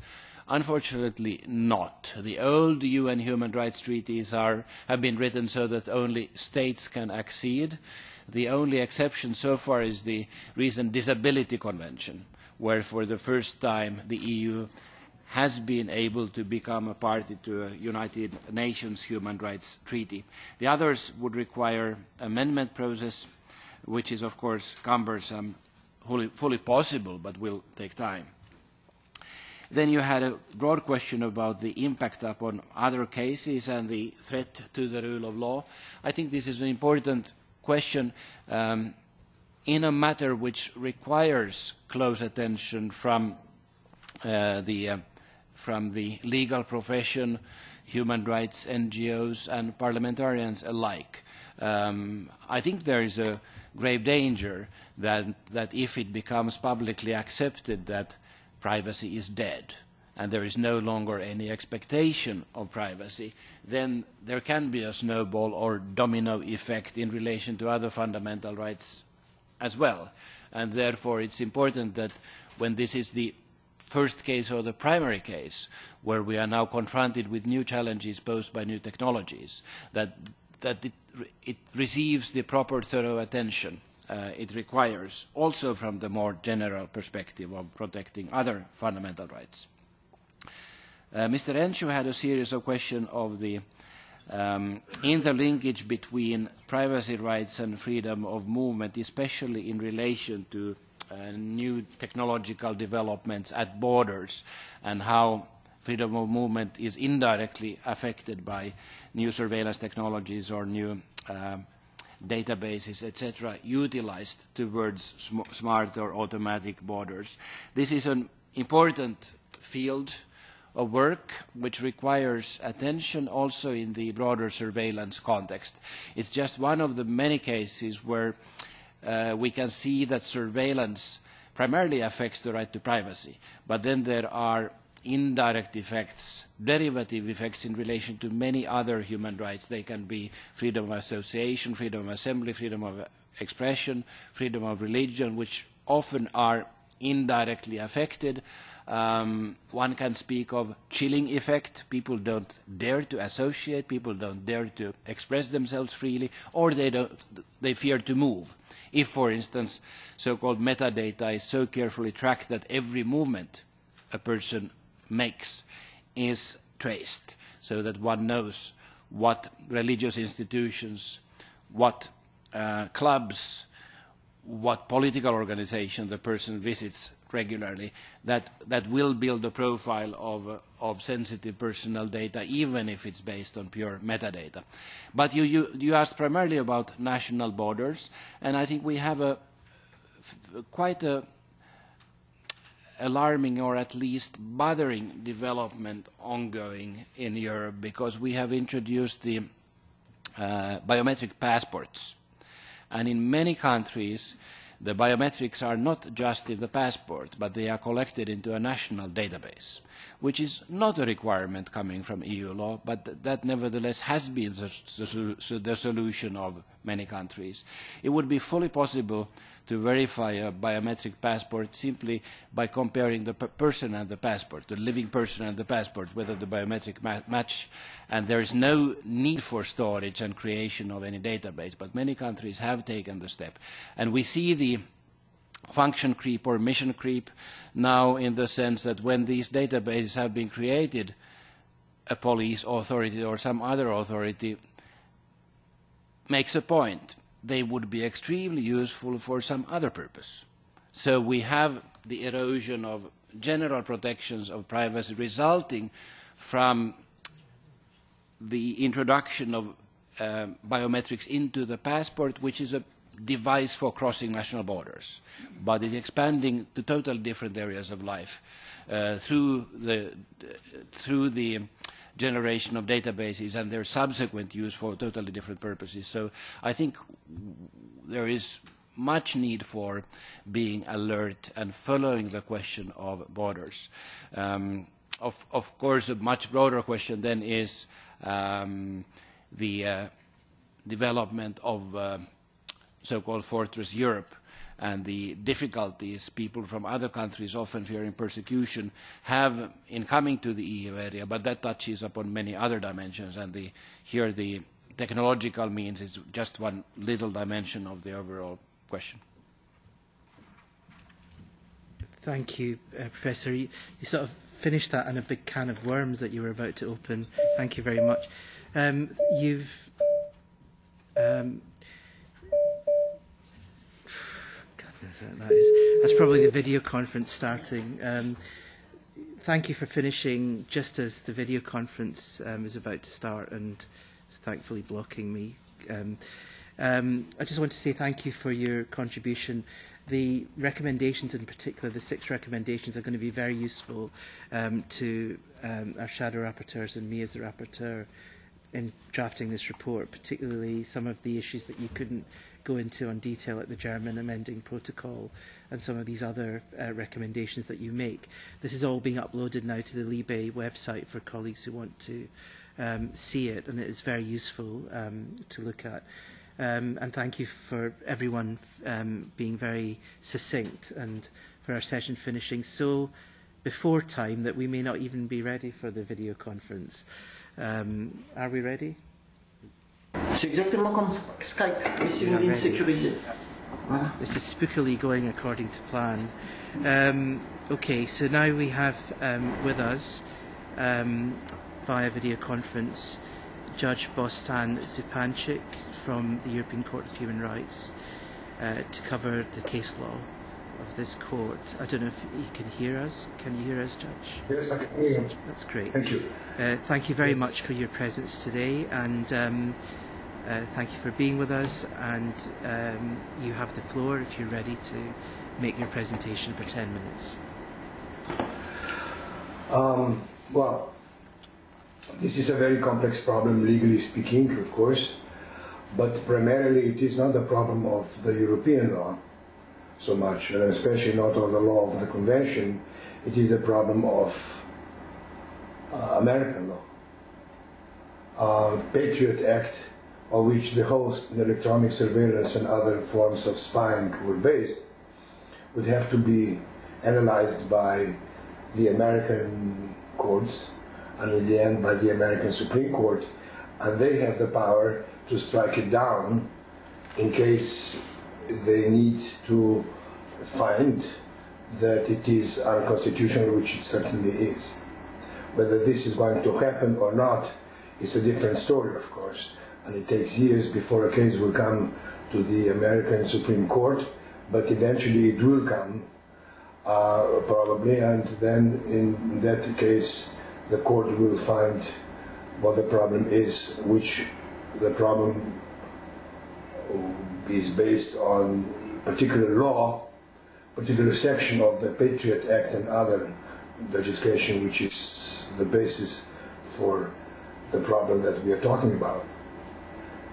Unfortunately not. The old UN human rights treaties are, have been written so that only states can accede. The only exception so far is the recent Disability Convention, where for the first time the EU has been able to become a party to a United Nations human rights treaty. The others would require amendment process, which is of course cumbersome, fully, fully possible, but will take time. Then you had a broad question about the impact upon other cases and the threat to the rule of law. I think this is an important question um, in a matter which requires close attention from uh, the, uh, from the legal profession, human rights NGOs and parliamentarians alike. Um, I think there is a grave danger that, that if it becomes publicly accepted that privacy is dead and there is no longer any expectation of privacy, then there can be a snowball or domino effect in relation to other fundamental rights as well. And therefore it's important that when this is the first case or the primary case where we are now confronted with new challenges posed by new technologies, that, that it, it receives the proper thorough attention uh, it requires, also from the more general perspective of protecting other fundamental rights. Uh, Mr. Enciu had a series of questions of the um, interlinkage between privacy rights and freedom of movement, especially in relation to uh, new technological developments at borders and how freedom of movement is indirectly affected by new surveillance technologies or new uh, databases, etc., utilized towards sm smart or automatic borders. This is an important field of work which requires attention also in the broader surveillance context. It's just one of the many cases where uh, we can see that surveillance primarily affects the right to privacy, but then there are indirect effects, derivative effects in relation to many other human rights. They can be freedom of association, freedom of assembly, freedom of expression, freedom of religion, which often are indirectly affected. Um, one can speak of chilling effect. People don't dare to associate, people don't dare to express themselves freely, or they, don't, they fear to move. If, for instance, so-called metadata is so carefully tracked that every movement a person makes is traced so that one knows what religious institutions, what uh, clubs, what political organization the person visits regularly that, that will build a profile of, uh, of sensitive personal data, even if it's based on pure metadata. But you, you, you asked primarily about national borders, and I think we have a, quite a alarming or at least bothering development ongoing in Europe because we have introduced the uh, biometric passports. And in many countries, the biometrics are not just in the passport, but they are collected into a national database, which is not a requirement coming from EU law, but that nevertheless has been the, solution of many countries. It would be fully possible to verify a biometric passport simply by comparing the person and the passport, the living person and the passport, whether the biometric ma match. And there is no need for storage and creation of any database, but many countries have taken the step. And we see the function creep or mission creep now in the sense that when these databases have been created, a police authority or some other authority makes a point they would be extremely useful for some other purpose. So we have the erosion of general protections of privacy resulting from the introduction of uh, biometrics into the passport, which is a device for crossing national borders, but it's expanding to totally different areas of life uh, through the through the generation of databases and their subsequent use for totally different purposes. So I think there is much need for being alert and following the question of borders. Um, of, of course, a much broader question then is um, the uh, development of uh, so-called Fortress Europe, and the difficulties people from other countries, often fearing persecution, have in coming to the EU area, but that touches upon many other dimensions, and the, here the technological means is just one little dimension of the overall question. Thank you, uh, Professor. You, you sort of finished that in a big can of worms that you were about to open. Thank you very much. Um, you've um, that is, that's probably the video conference starting. Um, thank you for finishing just as the video conference um, is about to start and thankfully blocking me. Um, um, I just want to say thank you for your contribution. The recommendations in particular, the six recommendations, are going to be very useful um, to um, our shadow rapporteurs and me as the rapporteur in drafting this report, particularly some of the issues that you couldn't go into on detail like the German amending protocol and some of these other uh, recommendations that you make. This is all being uploaded now to the Libe website for colleagues who want to um, see it, and it is very useful um, to look at. Um, and thank you for everyone um, being very succinct and for our session finishing so before time that we may not even be ready for the video conference. Um, are we ready? C'est exactement comme Skype, mais c'est une ligne sécurisée. Voilà. This is spookily going according to plan. Um, okay, so now we have um, with us um, via video conference Judge Boštjan Zupančič from the European Court of Human Rights uh, to cover the case law of this court. I don't know if you can hear us. Can you hear us, Judge? Yes, I can hear you. That's great. Thank you. Uh, thank you very yes. much for your presence today, and um, uh, thank you for being with us. And um, you have the floor if you're ready to make your presentation for 10 minutes. Um, well, this is a very complex problem, legally speaking, of course, but primarily it is not a problem of the European law so much, and especially not of the law of the convention. It is a problem of uh, American law. Uh, Patriot Act, on which the whole electronic surveillance and other forms of spying were based, would have to be analyzed by the American courts and in the end by the American Supreme Court, and they have the power to strike it down in case they need to find that it is unconstitutional, which it certainly is. Whether this is going to happen or not is a different story, of course, and it takes years before a case will come to the American Supreme Court, but eventually it will come uh, probably, and then in that case, the court will find what the problem is, which the problem is based on particular law, particular section of the Patriot Act and other legislation, which is the basis for the problem that we are talking about.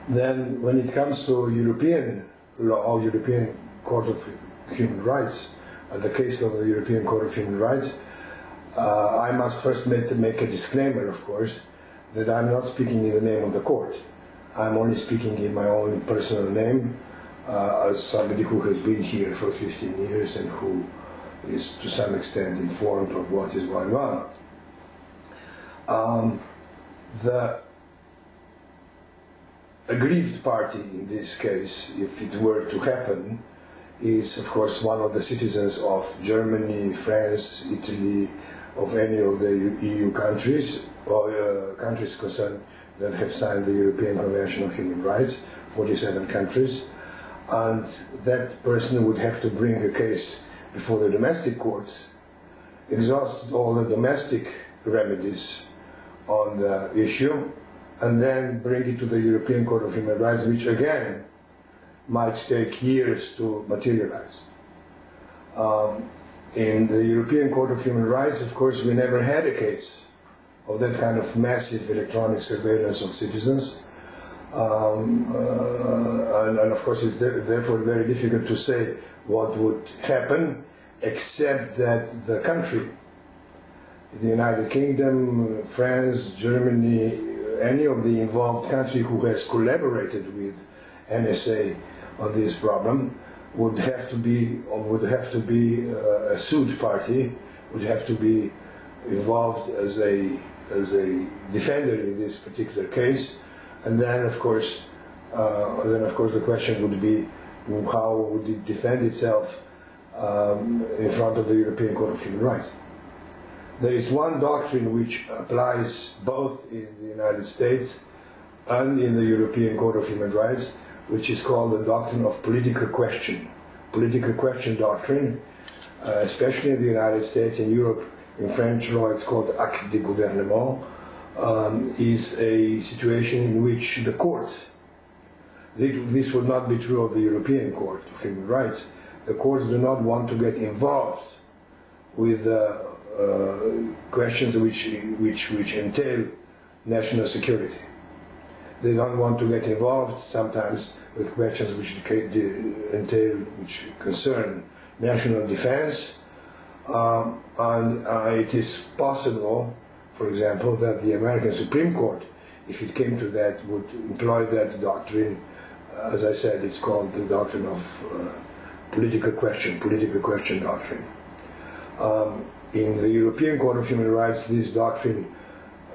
Then, when it comes to European law, European Court of Human Rights, uh, the case of the European Court of Human Rights, uh, I must first make, make a disclaimer, of course, that I'm not speaking in the name of the court. I'm only speaking in my own personal name uh, as somebody who has been here for 15 years and who is to some extent informed of what is going on. Um, the aggrieved party in this case, if it were to happen, is of course one of the citizens of Germany, France, Italy, of any of the EU countries or uh, countries concerned that have signed the European Convention of Human Rights, 47 countries, and that person would have to bring a case before the domestic courts, exhaust all the domestic remedies on the issue, and then bring it to the European Court of Human Rights, which again might take years to materialize. Um, in the European Court of Human Rights, of course, we never had a case of that kind of massive electronic surveillance of citizens. Um, uh, and, and, of course, it's therefore very difficult to say what would happen, except that the country, the United Kingdom, France, Germany, any of the involved country who has collaborated with NSA on this problem would have to be would have to be uh, a sued party, would have to be involved as a as a defender in this particular case, and then of course uh, then of course the question would be how would it defend itself um, in front of the European Court of Human Rights. There is one doctrine which applies both in the United States and in the European Court of Human Rights, which is called the doctrine of political question. Political question doctrine, uh, especially in the United States and Europe, in French law it's called acte de gouvernement, um, is a situation in which the courts, this would not be true of the European Court of Human Rights, the courts do not want to get involved with uh, uh, questions which, which, which entail national security. They don't want to get involved sometimes with questions which entail, which concern national defense. Um, and uh, it is possible, for example, that the American Supreme Court, if it came to that, would employ that doctrine. Uh, as I said, it's called the doctrine of uh, political question, political question doctrine. Um, in the European Court of Human Rights, this doctrine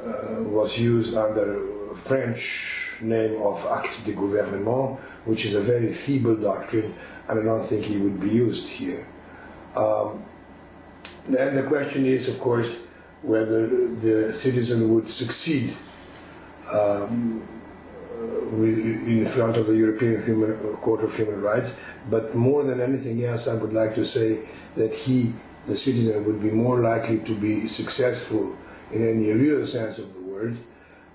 uh, was used under French name of acte de gouvernement, which is a very feeble doctrine, and I don't think it would be used here. Um, then the question is, of course, whether the citizen would succeed um, in front of the European Human, Court of Human Rights. But more than anything else, I would like to say that he, the citizen, would be more likely to be successful in any real sense of the word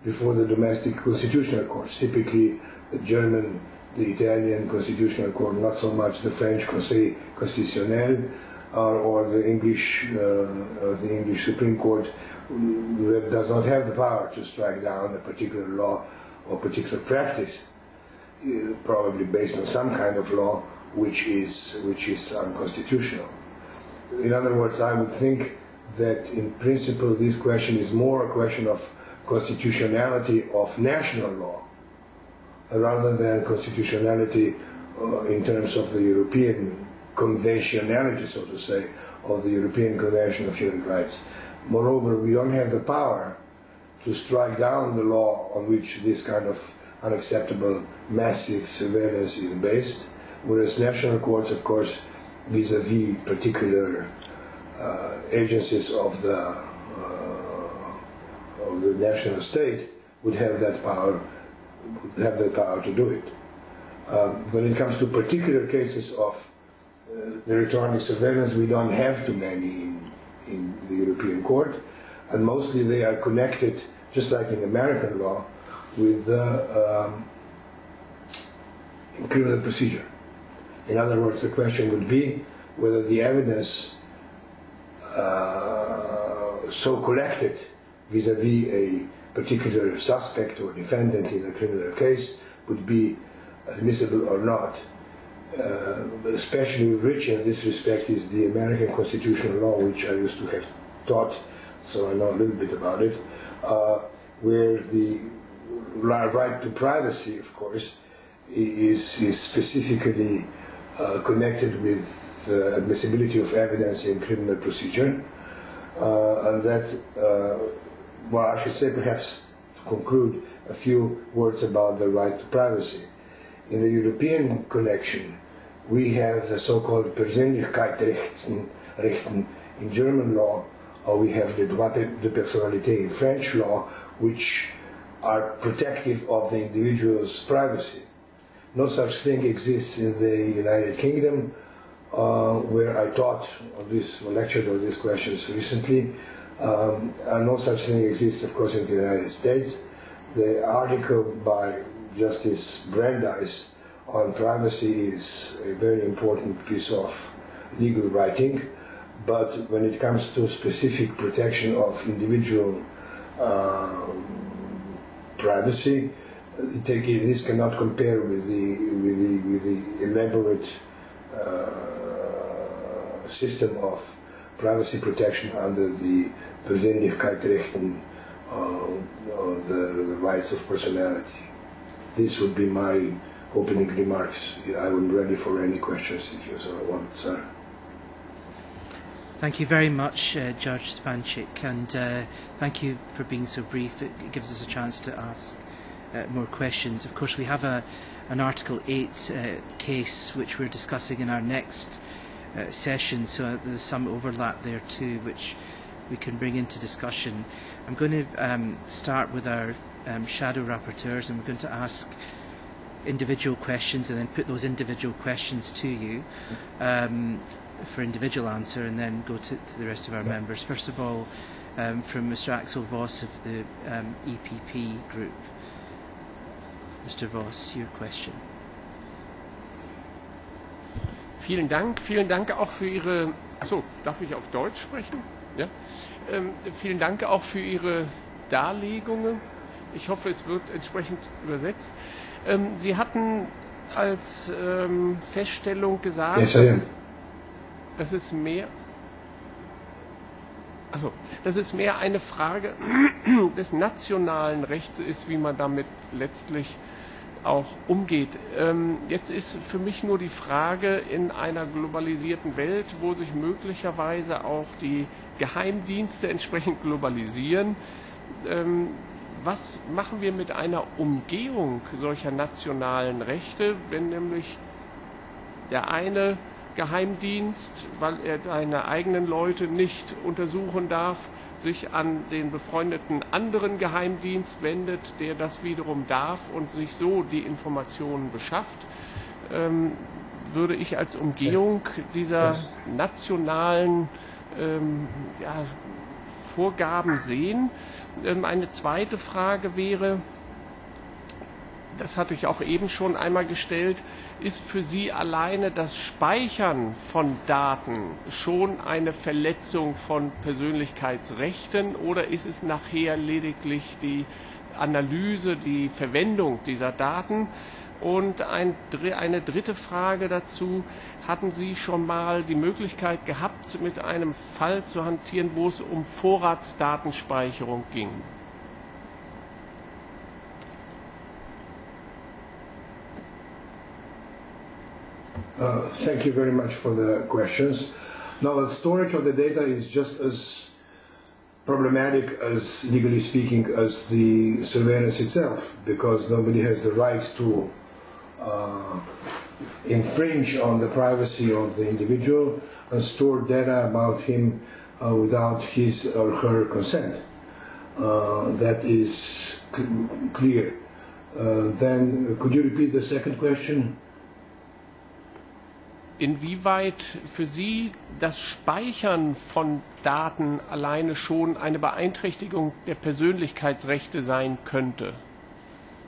before the domestic constitutional courts, typically the German, the Italian constitutional court, not so much the French Conseil Constitutionnel or, or the English, uh, the English Supreme Court does not have the power to strike down a particular law or particular practice, uh, probably based on some kind of law which is which is unconstitutional. In other words, I would think that in principle this question is more a question of constitutionality of national law rather than constitutionality uh, in terms of the European conventionality, so to say, of the European Convention of Human Rights. Moreover, we don't have the power to strike down the law on which this kind of unacceptable massive surveillance is based, whereas national courts, of course, vis-à-vis -vis particular uh, agencies of the of the national state would have that power, have that power to do it. Um, when it comes to particular cases of the electronic surveillance, we don't have too many in, in the European court, and mostly they are connected, just like in American law, with the um, criminal procedure. In other words, the question would be whether the evidence uh, so collected vis-à-vis -vis a particular suspect or defendant in a criminal case would be admissible or not. Uh, especially rich in this respect is the American constitutional law, which I used to have taught, so I know a little bit about it, uh, where the right to privacy, of course, is, is specifically uh, connected with the admissibility of evidence in criminal procedure, uh, and that, uh, well, I should say perhaps to conclude a few words about the right to privacy. In the European connection, we have the so-called Persönlichkeitsrechten in German law, or we have the droit de personnalité in French law, which are protective of the individual's privacy. No such thing exists in the United Kingdom, uh, where I taught on this, or lectured on these questions recently. Um, no such thing exists, of course, in the United States. The article by Justice Brandeis on privacy is a very important piece of legal writing, but when it comes to specific protection of individual uh, privacy, this cannot compare with the with the with the elaborate uh, system of privacy protection under the Persönlichkeitsrechten, uh, the, the rights of personality. This would be my opening remarks. I am ready for any questions if you so want, sir. Thank you very much, uh, Judge Zupančič, and uh, thank you for being so brief. It gives us a chance to ask uh, more questions. Of course, we have a, an Article 8 uh, case which we're discussing in our next uh, session, so there's some overlap there too, which we can bring into discussion. I'm going to um, start with our um, shadow rapporteurs, and we're going to ask individual questions and then put those individual questions to you um, for individual answer, and then go to, to the rest of our members. First of all, um, from Mr. Axel Voss of the um, EPP group. Mr. Voss, your question. Vielen Dank. Vielen Dank auch für Ihre. Achso, darf ich auf Deutsch sprechen? Ja. Ähm, vielen Dank auch für Ihre Darlegungen. Ich hoffe, es wird entsprechend übersetzt. Ähm, Sie hatten als ähm, Feststellung gesagt, yes, dass, es, dass es mehr. Also, dass es mehr eine Frage des nationalen Rechts ist, wie man damit letztlich auch umgeht. Ähm, jetzt ist für mich nur die Frage in einer globalisierten Welt, wo sich möglicherweise auch die Geheimdienste entsprechend globalisieren, ähm, was machen wir mit einer Umgehung solcher nationalen Rechte, wenn nämlich der eine Geheimdienst, weil er seine eigenen Leute nicht untersuchen darf, sich an den befreundeten anderen Geheimdienst wendet, der das wiederum darf und sich so die Informationen beschafft, ähm, würde ich als Umgehung dieser nationalen ähm, ja, Vorgaben sehen. Ähm, eine zweite Frage wäre, das hatte ich auch eben schon einmal gestellt, ist für Sie alleine das Speichern von Daten schon eine Verletzung von Persönlichkeitsrechten oder ist es nachher lediglich die Analyse, die Verwendung dieser Daten? Und ein, eine dritte Frage dazu, hatten Sie schon mal die Möglichkeit gehabt, mit einem Fall zu hantieren, wo es um Vorratsdatenspeicherung ging? Uh, thank you very much for the questions. Now, the storage of the data is just as problematic as, legally speaking, as the surveillance itself, because nobody has the right to uh, infringe on the privacy of the individual and store data about him uh, without his or her consent. Uh, that is clear. Uh, then, could you repeat the second question? inwieweit für Sie das Speichern von Daten alleine schon eine Beeinträchtigung der Persönlichkeitsrechte sein könnte?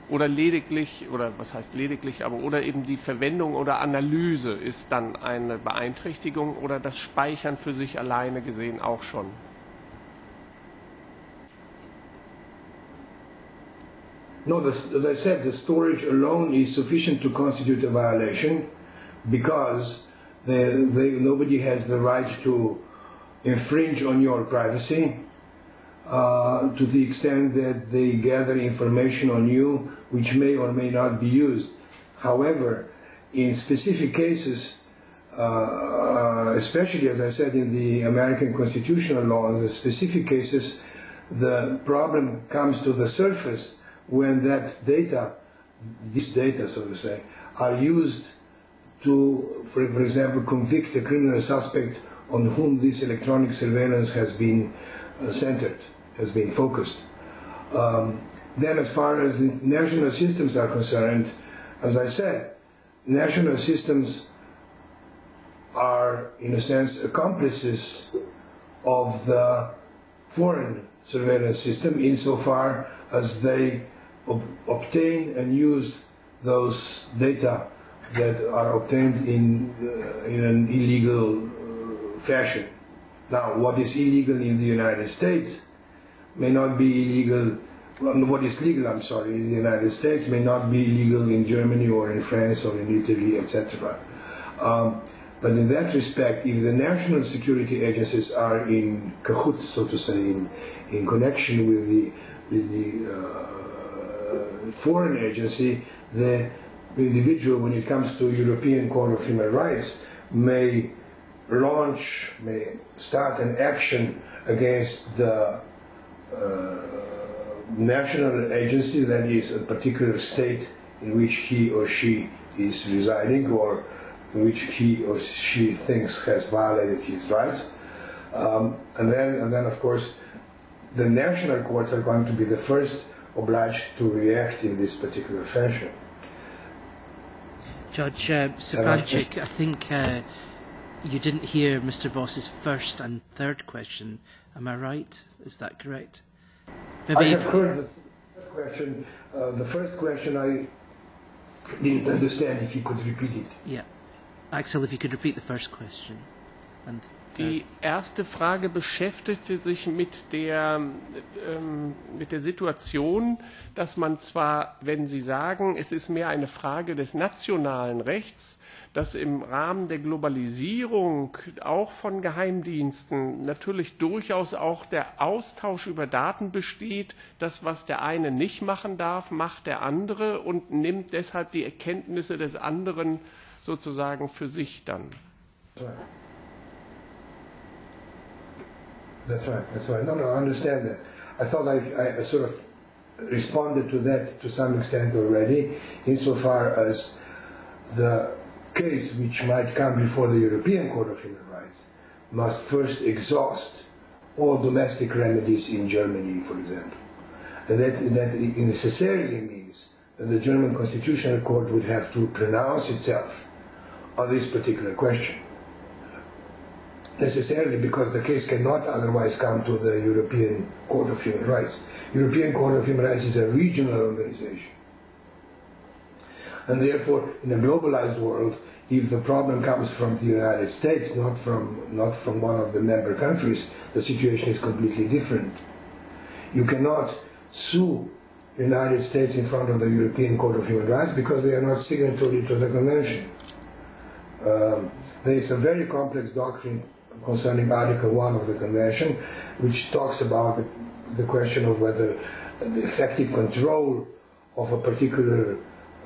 Oder lediglich, oder was heißt lediglich, aber oder eben die Verwendung oder Analyse ist dann eine Beeinträchtigung oder das Speichern für sich alleine gesehen auch schon? No, as I said, the storage alone is sufficient to constitute a violation because they, they, nobody has the right to infringe on your privacy uh, to the extent that they gather information on you which may or may not be used. However, in specific cases, uh, especially as I said in the American constitutional law, in the specific cases, the problem comes to the surface when that data, these data, so to say, are used to, for, for example, convict a criminal suspect on whom this electronic surveillance has been uh, centered, has been focused. Um, then as far as the national systems are concerned, as I said, national systems are, in a sense, accomplices of the foreign surveillance system insofar as they ob obtain and use those data that are obtained in, uh, in an illegal uh, fashion. Now, what is illegal in the United States may not be illegal, what is legal, I'm sorry, in the United States may not be legal in Germany or in France or in Italy, etc. Um, but in that respect, if the national security agencies are in cahoots, so to say, in, in connection with the, with the uh, foreign agency, the individual, when it comes to European Court of Human Rights, may launch, may start an action against the uh, national agency, that is a particular state in which he or she is residing or in which he or she thinks has violated his rights. Um, and then, and then, of course, the national courts are going to be the first obliged to react in this particular fashion. Judge uh, I think uh, you didn't hear Mr Voss's first and third question. Am I right? Is that correct? Maybe I have heard the question. Uh, the first question I didn't understand. If you could repeat it. Yeah. Axel, if you could repeat the first question. And Die erste Frage beschäftigte sich mit der, ähm, mit der Situation, dass man zwar, wenn Sie sagen, es ist mehr eine Frage des nationalen Rechts, dass im Rahmen der Globalisierung auch von Geheimdiensten natürlich durchaus auch der Austausch über Daten besteht. Das, was der eine nicht machen darf, macht der andere und nimmt deshalb die Erkenntnisse des anderen sozusagen für sich dann. That's right. That's right. No, no, I understand that. I thought I, I sort of responded to that to some extent already, insofar as the case which might come before the European Court of Human Rights must first exhaust all domestic remedies in Germany, for example. And that, that necessarily means that the German Constitutional Court would have to pronounce itself on this particular question necessarily because the case cannot otherwise come to the European Court of Human Rights. European Court of Human Rights is a regional organization. And therefore, in a globalized world, if the problem comes from the United States, not from, not from one of the member countries, the situation is completely different. You cannot sue the United States in front of the European Court of Human Rights because they are not signatory to the convention. Um, there is a very complex doctrine concerning Article 1 of the Convention, which talks about the, the question of whether the effective control of a particular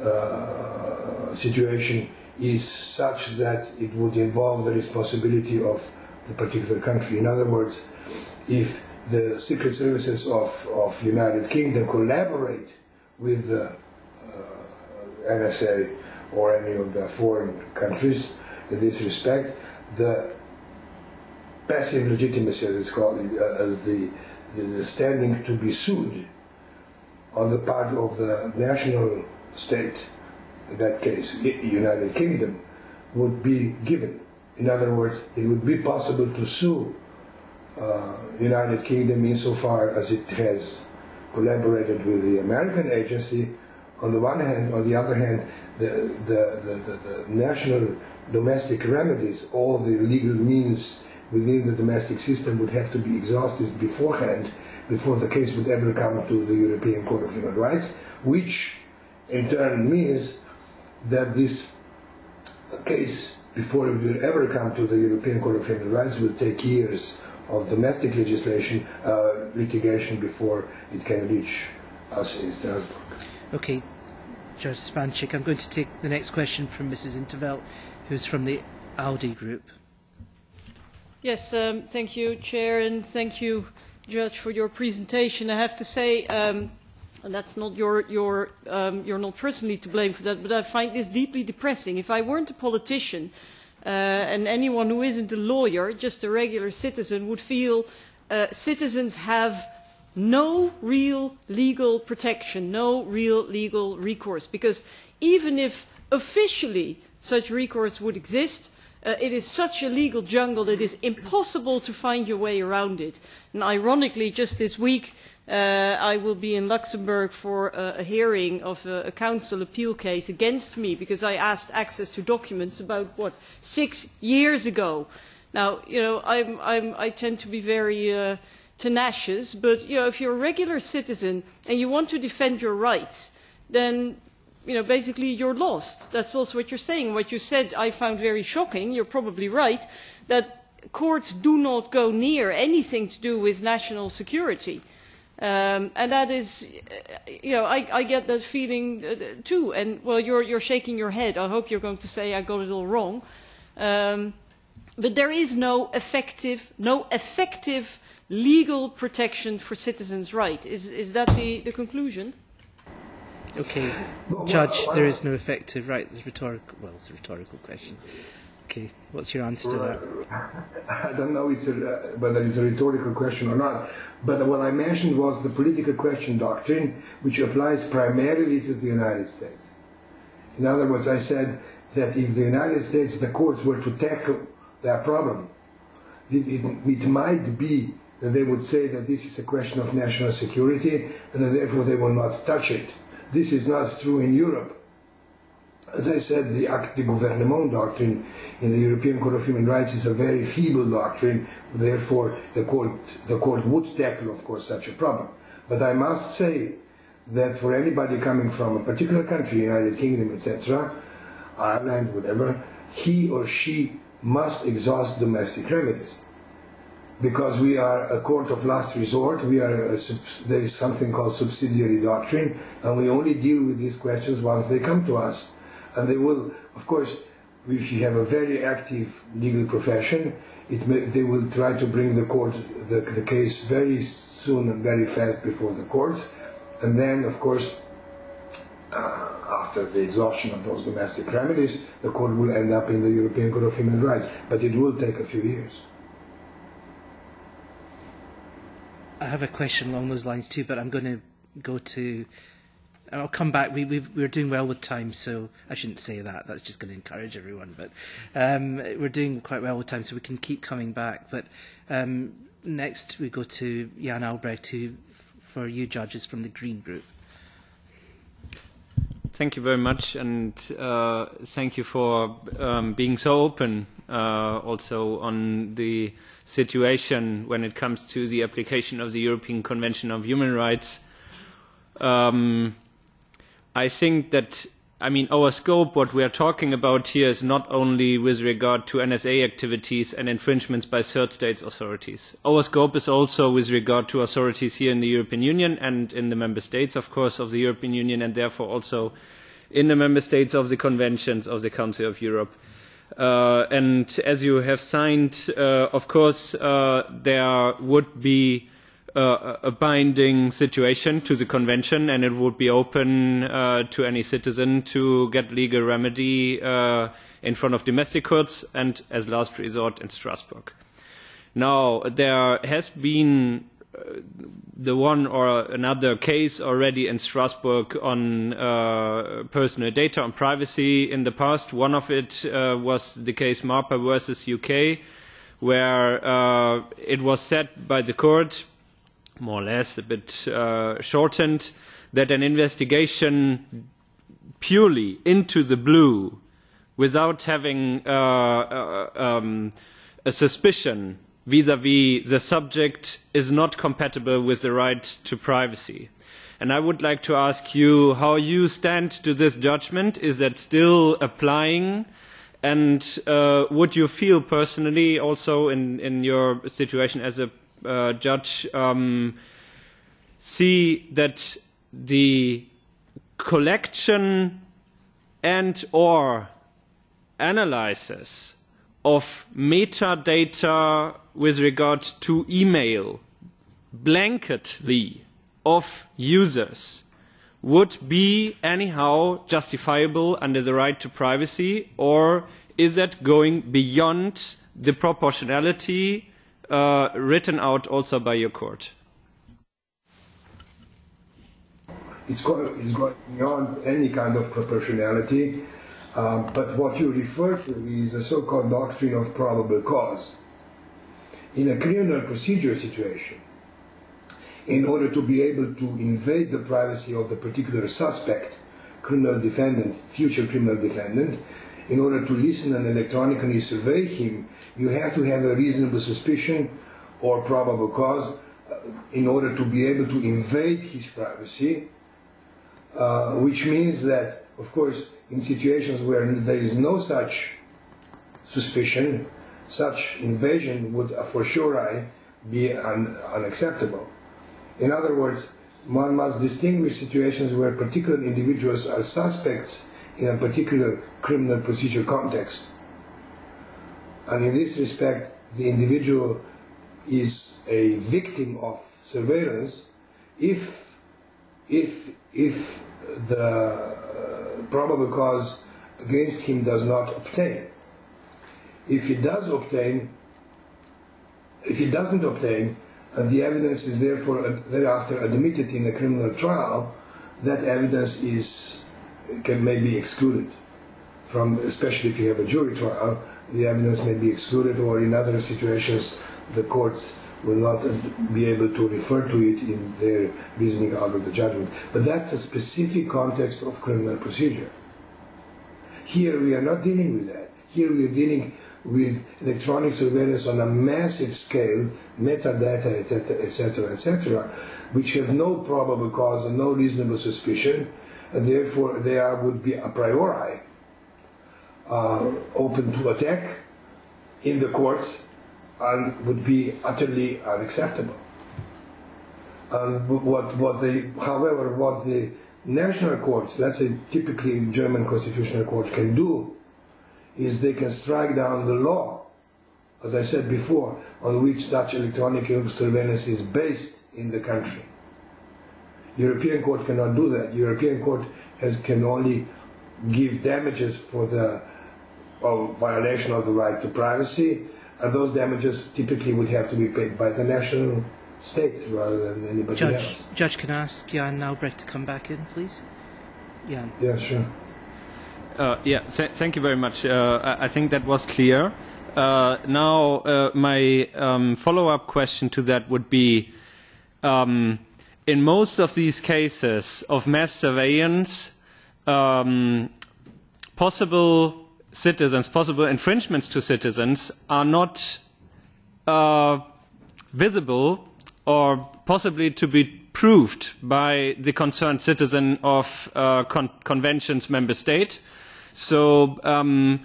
uh, situation is such that it would involve the responsibility of the particular country. In other words, if the secret services of, of United Kingdom collaborate with the uh, NSA or any of the foreign countries in this respect, the passive legitimacy, as it's called, uh, as the, the, the standing to be sued on the part of the national state, in that case, United Kingdom, would be given. In other words, it would be possible to sue uh, United Kingdom insofar as it has collaborated with the American agency on the one hand, on the other hand, the, the, the, the, the national domestic remedies, all the legal means within the domestic system would have to be exhausted beforehand before the case would ever come to the European Court of Human Rights, which in turn means that this case, before it will ever come to the European Court of Human Rights, would take years of domestic legislation, uh, litigation before it can reach us in Strasbourg. Okay, Judge Zupančič, I'm going to take the next question from Mrs. in 't Veld, who's from the ALDE group. Yes, um, thank you, Chair, and thank you, Judge, for your presentation. I have to say, um, and that's not your, your, um, you're not personally to blame for that, but I find this deeply depressing. If I weren't a politician, uh, and anyone who isn't a lawyer, just a regular citizen, would feel uh, citizens have no real legal protection, no real legal recourse. Because even if officially such recourse would exist, Uh, it is such a legal jungle that it is impossible to find your way around it. And ironically, just this week, uh, I will be in Luxembourg for uh, a hearing of a, a council appeal case against me because I asked access to documents about, what, six years ago. Now, you know, I'm, I'm, I tend to be very uh, tenacious, but, you know, if you're a regular citizen and you want to defend your rights, then you know, basically you're lost. That's also what you're saying. What you said I found very shocking, you're probably right, that courts do not go near anything to do with national security. Um, and that is, you know, I, I get that feeling uh, too. And, well, you're, you're shaking your head. I hope you're going to say I got it all wrong. Um, but there is no effective, no effective legal protection for citizens' rights. Is, is that the, the conclusion? Okay, Judge, there is no effective right. It's rhetorical. Well, it's a rhetorical question. Okay, what's your answer to that? I don't know it's a, whether it's a rhetorical question or not, but what I mentioned was the political question doctrine, which applies primarily to the United States. In other words, I said that if the United States, the courts were to tackle that problem, it, it, it might be that they would say that this is a question of national security and that therefore they will not touch it This is not true in Europe. As I said, the acte de gouvernement doctrine in the European Court of Human Rights is a very feeble doctrine. Therefore, the court, the court would tackle, of course, such a problem. But I must say that for anybody coming from a particular country, United Kingdom, etc., Ireland, whatever, he or she must exhaust domestic remedies because we are a court of last resort. We are a, there is something called subsidiary doctrine, and we only deal with these questions once they come to us. And they will, of course, if you have a very active legal profession, it may, they will try to bring the court the, the case very soon and very fast before the courts, and then, of course, uh, after the exhaustion of those domestic remedies, the court will end up in the European Court of Human Rights. But it will take a few years. I have a question along those lines too, but I'm going to go to. I'll come back. We, we've, we're doing well with time, so I shouldn't say that. That's just going to encourage everyone. But um, we're doing quite well with time, so we can keep coming back. But um, next we go to Jan Albrecht, who, for you judges from the Green Group. Thank you very much, and uh, thank you for um, being so open uh, also on the situation when it comes to the application of the European Convention of Human Rights. Um, I think that, I mean, our scope, what we are talking about here is not only with regard to NSA activities and infringements by third states authorities. Our scope is also with regard to authorities here in the European Union and in the member states, of course, of the European Union and therefore also in the member states of the conventions of the Council of Europe. And as you have signed, uh, of course, uh, there would be uh, a binding situation to the convention, and it would be open uh, to any citizen to get legal remedy uh, in front of domestic courts and, as last resort, in Strasbourg. Now, there has been the one or another case already in Strasbourg on uh, personal data and privacy in the past. One of it uh, was the case Marper versus UK, where uh, it was said by the court, more or less a bit uh, shortened, that an investigation purely into the blue without having uh, uh, um, a suspicion vis-à-vis -vis the subject is not compatible with the right to privacy. And I would like to ask you how you stand to this judgment. Is that still applying? And uh, would you feel personally also in, in your situation as a uh, judge um, see that the collection and or analysis of metadata with regard to email blanketly of users would be anyhow justifiable under the right to privacy or is that going beyond the proportionality uh, written out also by your court? It's going, it's going beyond any kind of proportionality, um, but what you refer to is the so-called doctrine of probable cause. In a criminal procedure situation, in order to be able to invade the privacy of the particular suspect, criminal defendant, future criminal defendant, in order to listen and electronically survey him, you have to have a reasonable suspicion or probable cause uh, in order to be able to invade his privacy, uh, which means that, of course, in situations where there is no such suspicion, such invasion would uh, for sure I be un unacceptable. In other words, one must distinguish situations where particular individuals are suspects in a particular criminal procedure context. And in this respect, the individual is a victim of surveillance if, if, if the probable cause against him does not obtain. If he does obtain, if he doesn't obtain, and the evidence is therefore thereafter admitted in a criminal trial, that evidence is can may be excluded. From, especially if you have a jury trial, the evidence may be excluded, or in other situations, the courts will not be able to refer to it in their reasoning out of the judgment. But that's a specific context of criminal procedure. Here we are not dealing with that. Here we are dealing with electronic surveillance on a massive scale, metadata, etc., etc., etc., which have no probable cause and no reasonable suspicion, and therefore they are, would be a priori uh, open to attack in the courts and would be utterly unacceptable. And what, what they, however, what the national courts, let's say typically German constitutional court, can do is they can strike down the law, as I said before, on which such electronic surveillance is based in the country. European court cannot do that. European court has, can only give damages for the violation of the right to privacy, those damages typically would have to be paid by the national state rather than anybody Judge, else. Judge, can I ask Jan Albrecht to come back in, please? Jan. Yeah, sure. Uh, yeah, th thank you very much. Uh, I think that was clear. Uh, now, uh, my um, follow-up question to that would be, um, in most of these cases of mass surveillance, um, possible citizens, possible infringements to citizens are not uh, visible or possibly to be proved by the concerned citizen of uh, con convention's member state. So um,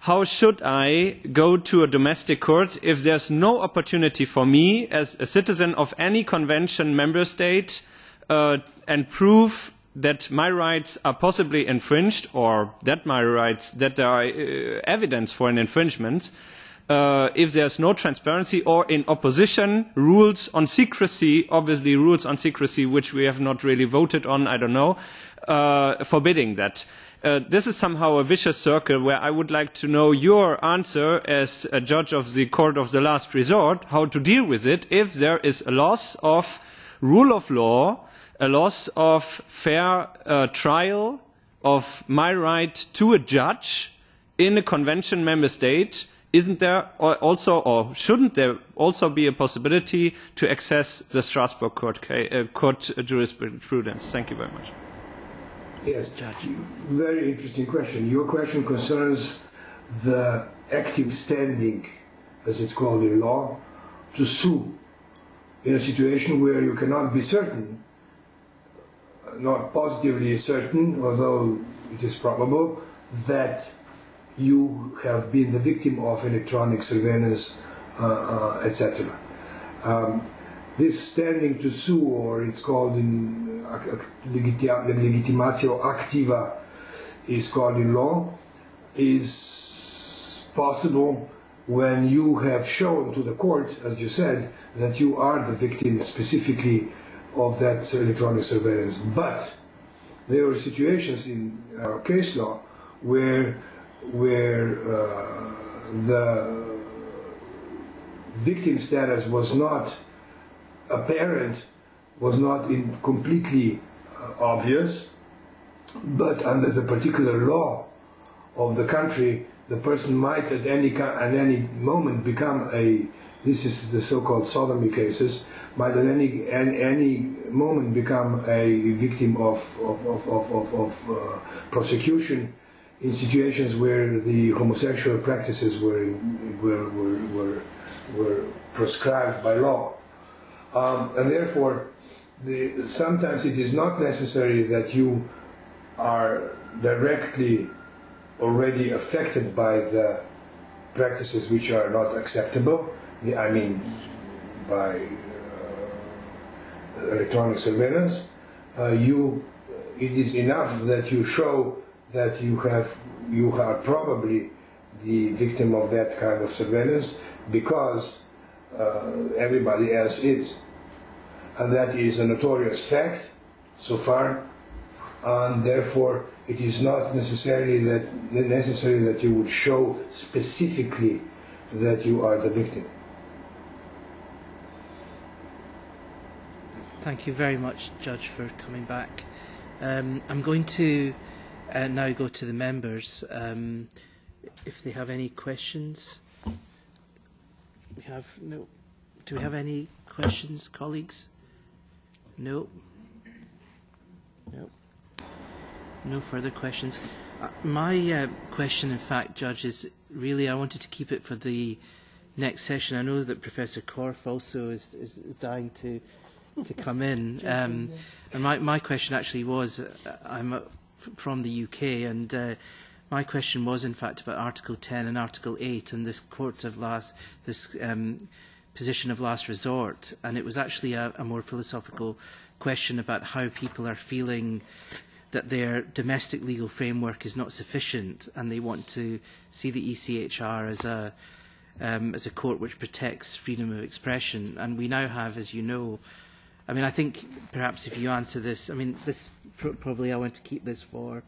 how should I go to a domestic court if there's no opportunity for me as a citizen of any convention member state uh, and prove that my rights are possibly infringed or that my rights, that there are uh, evidence for an infringement, uh, if there's no transparency or in opposition, rules on secrecy, obviously rules on secrecy which we have not really voted on, I don't know, uh, forbidding that. Uh, this is somehow a vicious circle where I would like to know your answer as a judge of the court of the last resort, how to deal with it if there is a loss of rule of law, a loss of fair uh, trial, of my right to a judge in a convention member state, isn't there also, or shouldn't there also be a possibility to access the Strasbourg court, uh, court jurisprudence? Thank you very much. Yes, very interesting question. Your question concerns the active standing, as it's called in law, to sue in a situation where you cannot be certain, not positively certain, although it is probable, that you have been the victim of electronic surveillance, uh, uh, etc. Um, this standing to sue, or it's called in legitimatio activa is called in law, is possible when you have shown to the court, as you said, that you are the victim specifically of that electronic surveillance. But there were situations in our case law where where uh, the victim status was not apparent was not in completely uh, obvious, but under the particular law of the country, the person might at any at any moment become a this is the so-called sodomy cases might at any any, any moment become a victim of of of of, of, uh, prosecution in situations where the homosexual practices were were were were, were prescribed by law, um, and therefore the, sometimes it is not necessary that you are directly already affected by the practices which are not acceptable. I mean, by electronic surveillance. Uh, you, it is enough that you show that you have, you are probably the victim of that kind of surveillance because uh, everybody else is and that is a notorious fact so far, and therefore it is not necessarily that necessary that you would show specifically that you are the victim. Thank you very much, Judge, for coming back. Um, I'm going to uh, now go to the members. Um, if they have any questions, we have no. Do we have any questions, colleagues? No. No. No further questions. Uh, my uh, question, in fact, Judge, is really I wanted to keep it for the next session. I know that Professor Korff also is, is dying to to come in. Um, and my, my question actually was, uh, I'm from the UK, and uh, my question was, in fact, about Article 10 and Article 8 and this court of last, this um, position of last resort. And it was actually a, a more philosophical question about how people are feeling that their domestic legal framework is not sufficient and they want to see the ECHR as a, um, as a court which protects freedom of expression. And we now have, as you know, I mean, I think perhaps if you answer this, I mean, this pr probably I want to keep this for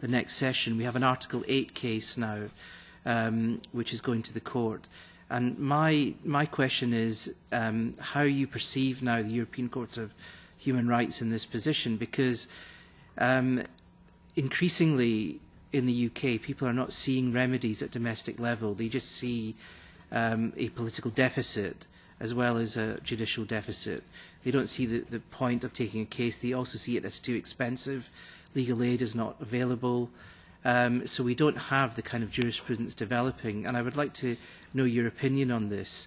the next session. We have an Article 8 case now, um, which is going to the court. And my, my question is um, how you perceive now the European Court of Human Rights in this position, because um, increasingly in the UK, people are not seeing remedies at domestic level. They just see um, a political deficit as well as a judicial deficit. They don't see the, the point of taking a case. They also see it as too expensive. Legal aid is not available. Um, so we don't have the kind of jurisprudence developing. And I would like to know your opinion on this.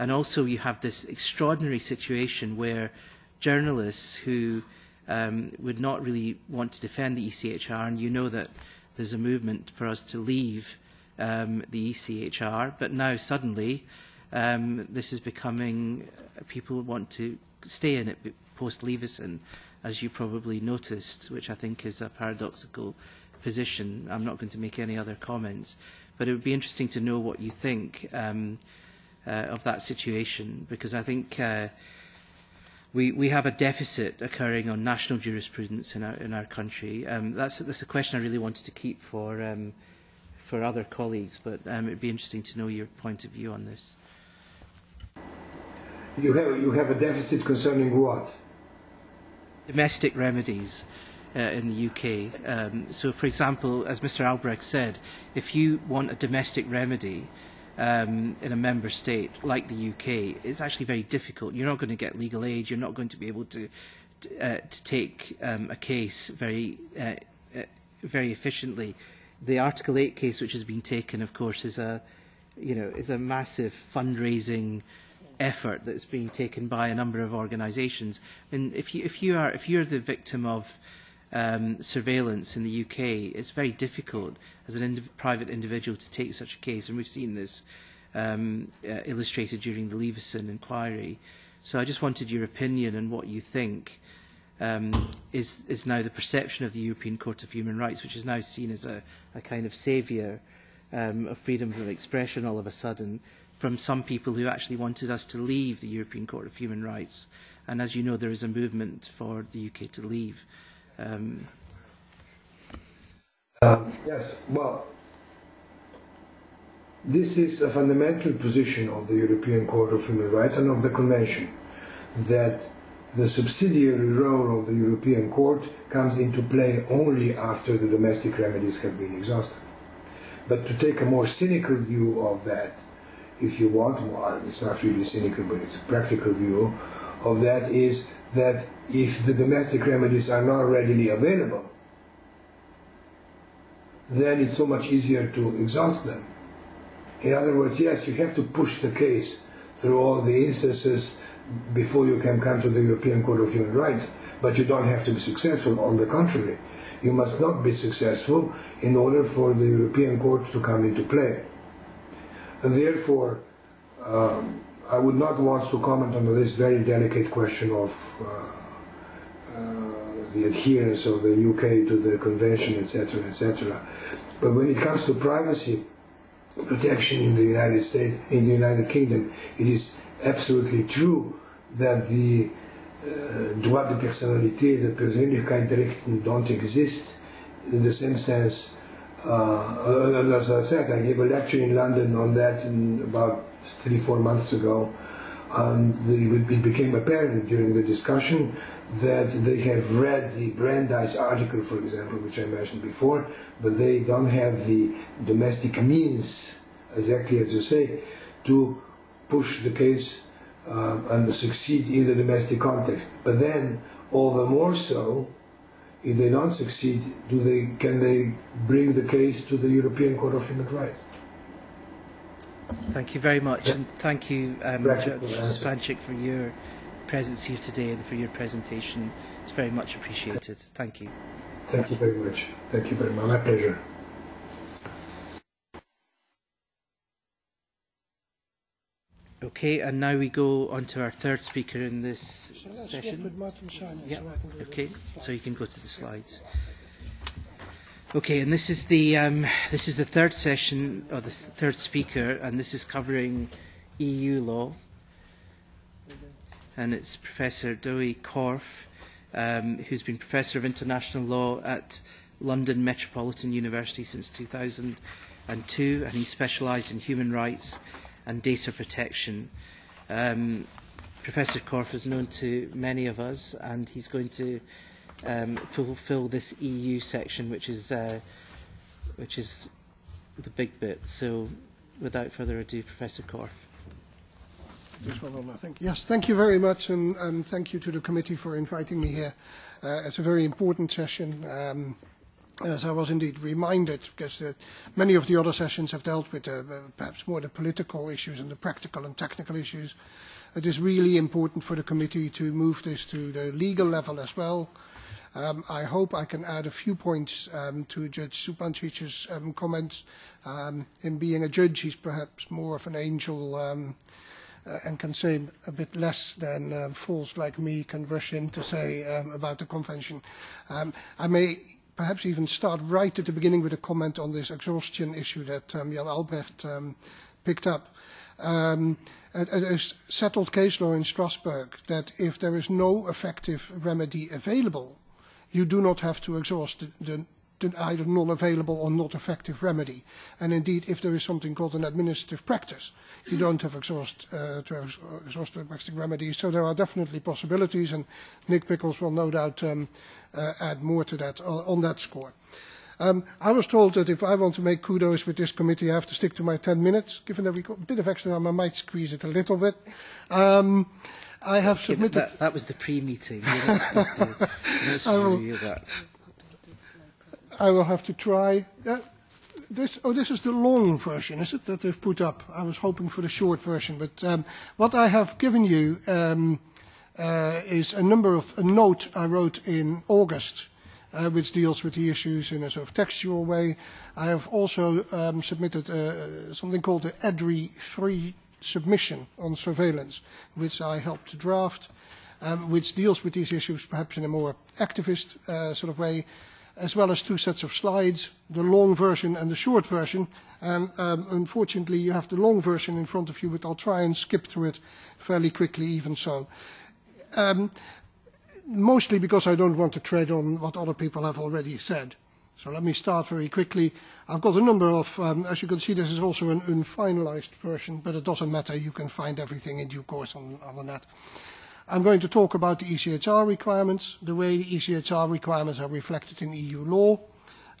And also you have this extraordinary situation where journalists who um, would not really want to defend the ECHR, and you know that there's a movement for us to leave um, the ECHR, but now suddenly um, this is becoming, uh, people want to stay in it post-Leveson, as you probably noticed, which I think is a paradoxical position. I'm not going to make any other comments. but it would be interesting to know what you think um, uh, of that situation, because I think uh, we, we have a deficit occurring on national jurisprudence in our, in our country. Um, that's, that's a question I really wanted to keep for, um, for other colleagues, but um, it would be interesting to know your point of view on this. You have, you have a deficit concerning what? Domestic remedies uh, in the UK. Um, so, for example, as Mr Albrecht said, if you want a domestic remedy um, in a member state like the UK, it's actually very difficult. You're not going to get legal aid. You're not going to be able to uh, to take um, a case very uh, uh, very efficiently. The Article 8 case, which has been taken, of course, is a you know is a massive fundraising effort that's being taken by a number of organisations. And if you if you are if you're the victim of um, surveillance in the UK, it's very difficult as an indiv private individual to take such a case, and we've seen this um, uh, illustrated during the Leveson inquiry. So I just wanted your opinion on what you think um, is, is now the perception of the European Court of Human Rights, which is now seen as a, a kind of saviour um, of freedom of expression all of a sudden from some people who actually wanted us to leave the European Court of Human Rights. And as you know, there is a movement for the UK to leave. Um, uh, yes, well, this is a fundamental position of the European Court of Human Rights and of the Convention that the subsidiary role of the European Court comes into play only after the domestic remedies have been exhausted. But to take a more cynical view of that, if you want, it's not really cynical, but it's a practical view of that, is that if the domestic remedies are not readily available, then it's so much easier to exhaust them. In other words, yes, you have to push the case through all the instances before you can come to the European Court of Human Rights, but you don't have to be successful. On the contrary, you must not be successful in order for the European Court to come into play. And therefore, um, I would not want to comment on this very delicate question of uh, uh, the adherence of the UK to the convention, etc., etc. But when it comes to privacy protection in the United States, in the United Kingdom, it is absolutely true that the uh, droit de personnalité, the Persönlichkeitsrechten don't exist in the same sense. Uh, as I said, I gave a lecture in London on that in about three, four months ago. And the, it became apparent during the discussion that they have read the Brandeis article, for example, which I mentioned before, but they don't have the domestic means, exactly as you say, to push the case um, and succeed in the domestic context. But then, all the more so, if they don't succeed, do they can they bring the case to the European Court of Human Rights? Thank you very much, and thank you, um, Judge Zupančič, for your presence here today and for your presentation. It's very much appreciated. Thank you. Thank you very much. Thank you very much. My pleasure. Okay, and now we go on to our third speaker in this Shall session. with Martin Simon yeah. so okay, so you can go to the slides. Okay, and this is the um, this is the third session or the third speaker, and this is covering EU law, and it's Professor Douwe Korff, um, who's been Professor of International Law at London Metropolitan University since 2002, and he specialised in human rights and data protection. Um, Professor Korff is known to many of us, and he's going to um, fulfill this EU section, which is uh, which is the big bit. So, without further ado, Professor Korff. Yes, thank you very much, and um, thank you to the committee for inviting me here. Uh, it's a very important session. Um, as I was indeed reminded, because uh, many of the other sessions have dealt with uh, perhaps more the political issues and the practical and technical issues. It is really important for the committee to move this to the legal level as well. Um, I hope I can add a few points um, to Judge Zupančič's um, comments. Um, in being a judge, he's perhaps more of an angel um, uh, and can say a bit less than uh, fools like me can rush in to say um, about the convention. Um, I may perhaps even start right at the beginning with a comment on this exhaustion issue that um, Jan Albrecht um, picked up. Um, it, is settled case law in Strasbourg that if there is no effective remedy available, you do not have to exhaust the, the either non-available or not effective remedy. And indeed, if there is something called an administrative practice, you don't have exhaust, uh, to have exhaust domestic remedies. So there are definitely possibilities, and Nick Pickles will no doubt um, uh, add more to that on, on that score. Um, I was told that if I want to make kudos with this committee, I have to stick to my 10 minutes. Given that we got a bit of extra time, I might squeeze it a little bit. Um, I have submitted... that, that was the pre-meeting. You're not supposed to, you're not supposed I will, that. I will have to try. Uh, this, oh, this is the long version, is it, that they've put up? I was hoping for the short version, but um, what I have given you um, uh, is a number of a note I wrote in August, uh, which deals with the issues in a sort of textual way. I have also um, submitted uh, something called the EDRI free submission on surveillance, which I helped to draft, um, which deals with these issues perhaps in a more activist uh, sort of way as well as two sets of slides, the long version and the short version. And um, unfortunately, you have the long version in front of you, but I'll try and skip through it fairly quickly even so. Um, mostly because I don't want to tread on what other people have already said. So let me start very quickly. I've got a number of, um, as you can see, this is also an unfinalized version, but it doesn't matter. You can find everything in due course on, on the net. I'm going to talk about the ECHR requirements, the way the ECHR requirements are reflected in EU law,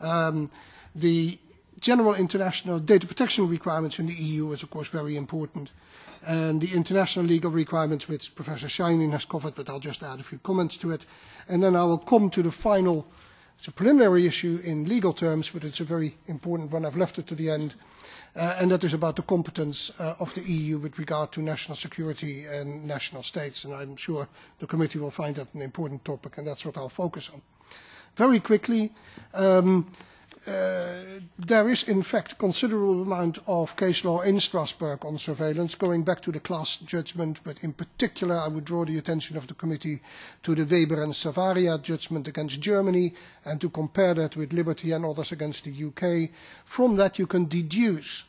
um, the general international data protection requirements in the EU is of course very important, and the international legal requirements which Professor Scheinin has covered, but I'll just add a few comments to it. And then I will come to the final, it's a preliminary issue in legal terms, but it's a very important one. I've left it to the end uh, and that is about the competence uh, of the EU with regard to national security and national states. And I'm sure the committee will find that an important topic, and that's what I'll focus on. Very quickly, um, Uh, there is in fact considerable amount of case law in Strasbourg on surveillance, going back to the Klass judgment, but in particular I would draw the attention of the committee to the Weber and Saravia judgment against Germany, and to compare that with Liberty and others against the UK. From that you can deduce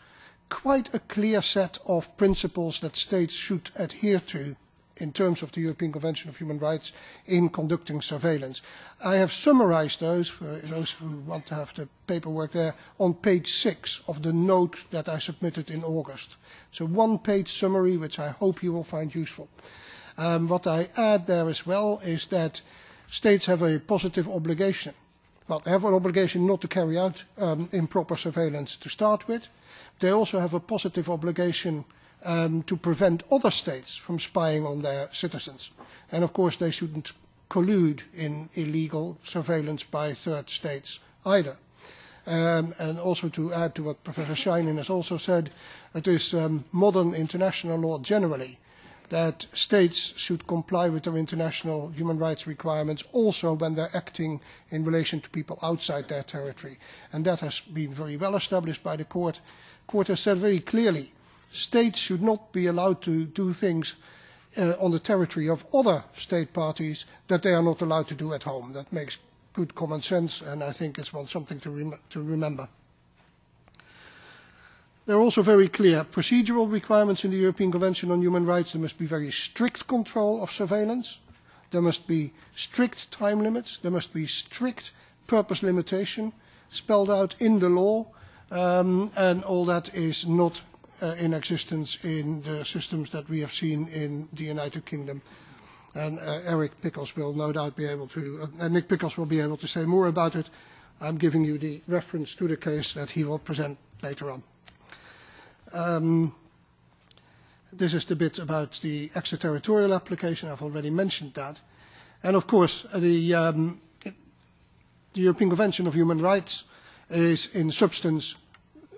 quite a clear set of principles that states should adhere to in terms of the European Convention of Human Rights in conducting surveillance. I have summarized those, for those who want to have the paperwork there, on page six of the note that I submitted in August. It's a one-page summary, which I hope you will find useful. Um, what I add there as well is that states have a positive obligation. Well, they have an obligation not to carry out um, improper surveillance to start with. They also have a positive obligation um, to prevent other states from spying on their citizens. And of course, they shouldn't collude in illegal surveillance by third states either. Um, and also to add to what Professor Scheinin has also said, it is um, modern international law generally that states should comply with their international human rights requirements also when they're acting in relation to people outside their territory. And that has been very well established by the court. The court has said very clearly states should not be allowed to do things uh, on the territory of other state parties that they are not allowed to do at home. That makes good common sense, and I think it's well something to, rem to remember. There are also very clear procedural requirements in the European Convention on Human Rights. There must be very strict control of surveillance. There must be strict time limits. There must be strict purpose limitation spelled out in the law. Um, and all that is not in existence in the systems that we have seen in the United Kingdom. And uh, Eric Pickles will no doubt be able to, uh, Nick Pickles will be able to say more about it. I'm giving you the reference to the case that he will present later on. Um, this is the bit about the extraterritorial application. I've already mentioned that. And of course, the, um, the European Convention of Human Rights is in substance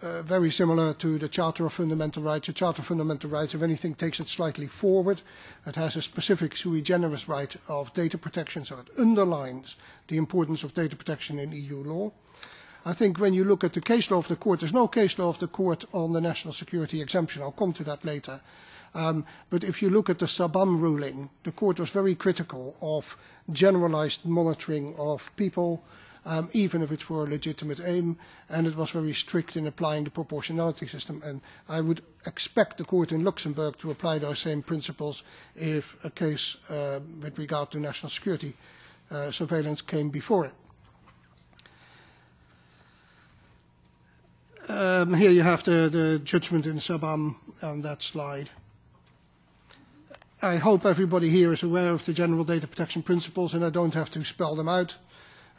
uh, very similar to the Charter of Fundamental Rights. The Charter of Fundamental Rights, if anything, takes it slightly forward. It has a specific sui generis right of data protection, so it underlines the importance of data protection in EU law. I think when you look at the case law of the court, there's no case law of the court on the national security exemption. I'll come to that later. Um, but if you look at the Sabam ruling, the court was very critical of generalized monitoring of people um, even if it's for a legitimate aim, and it was very strict in applying the proportionality system. And I would expect the court in Luxembourg to apply those same principles if a case uh, with regard to national security uh, surveillance came before it. Um, here you have the, the judgment in Sabam on that slide. I hope everybody here is aware of the general data protection principles and I don't have to spell them out.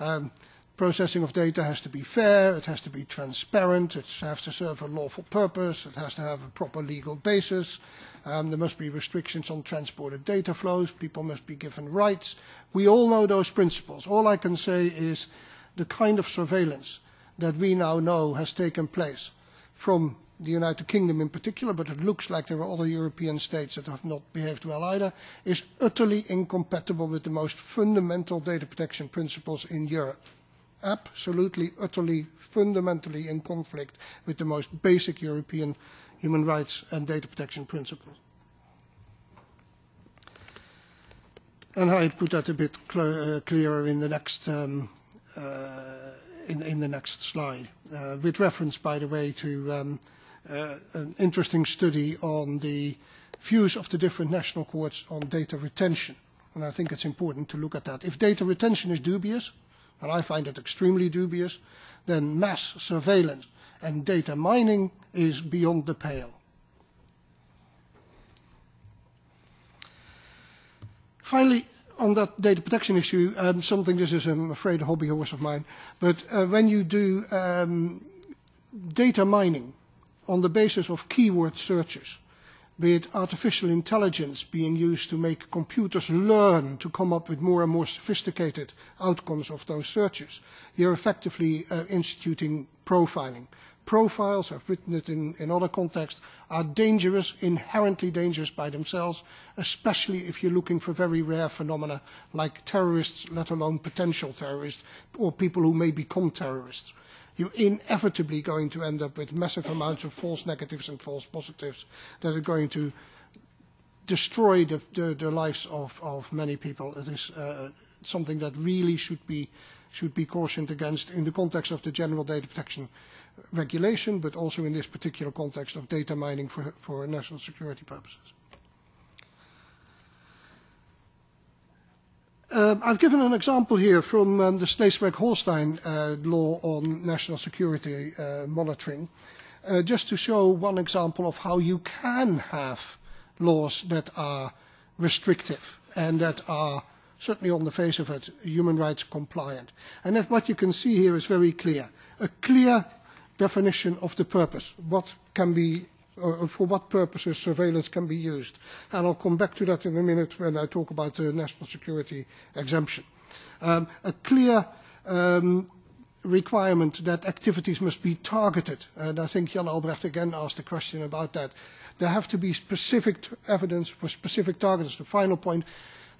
Um, processing of data has to be fair, it has to be transparent, it has to serve a lawful purpose, it has to have a proper legal basis, um, there must be restrictions on transported data flows, people must be given rights. We all know those principles. All I can say is the kind of surveillance that we now know has taken place from the United Kingdom in particular, but it looks like there are other European states that have not behaved well either, is utterly incompatible with the most fundamental data protection principles in Europe. Absolutely, utterly, fundamentally in conflict with the most basic European human rights and data protection principles. And I put that a bit cl uh, clearer in the next um, uh, in, in the next slide, uh, with reference, by the way, to um, uh, an interesting study on the views of the different national courts on data retention. And I think it's important to look at that. If data retention is dubious, and I find it extremely dubious, then mass surveillance and data mining is beyond the pale. Finally, on that data protection issue, um, something this is, I'm afraid, a hobby horse of mine, but uh, when you do um, data mining on the basis of keyword searches, be it artificial intelligence being used to make computers learn to come up with more and more sophisticated outcomes of those searches, you're effectively uh, instituting profiling profiles, I've written it in, in other contexts, are dangerous, inherently dangerous by themselves, especially if you're looking for very rare phenomena like terrorists, let alone potential terrorists, or people who may become terrorists. You're inevitably going to end up with massive amounts of false negatives and false positives that are going to destroy the, the, the lives of, of many people. It is uh, something that really should be, should be cautioned against in the context of the general data protection regulation, but also in this particular context of data mining for, for national security purposes. Uh, I've given an example here from um, the Schleswig-Holstein uh, law on national security uh, monitoring, uh, just to show one example of how you can have laws that are restrictive and that are certainly on the face of it, human rights compliant. And what you can see here is very clear. A clear definition of the purpose, what can be, or for what purposes surveillance can be used. And I'll come back to that in a minute when I talk about the national security exemption. Um, a clear um, requirement that activities must be targeted, and I think Jan Albrecht again asked a question about that. There have to be specific evidence for specific targets. The final point,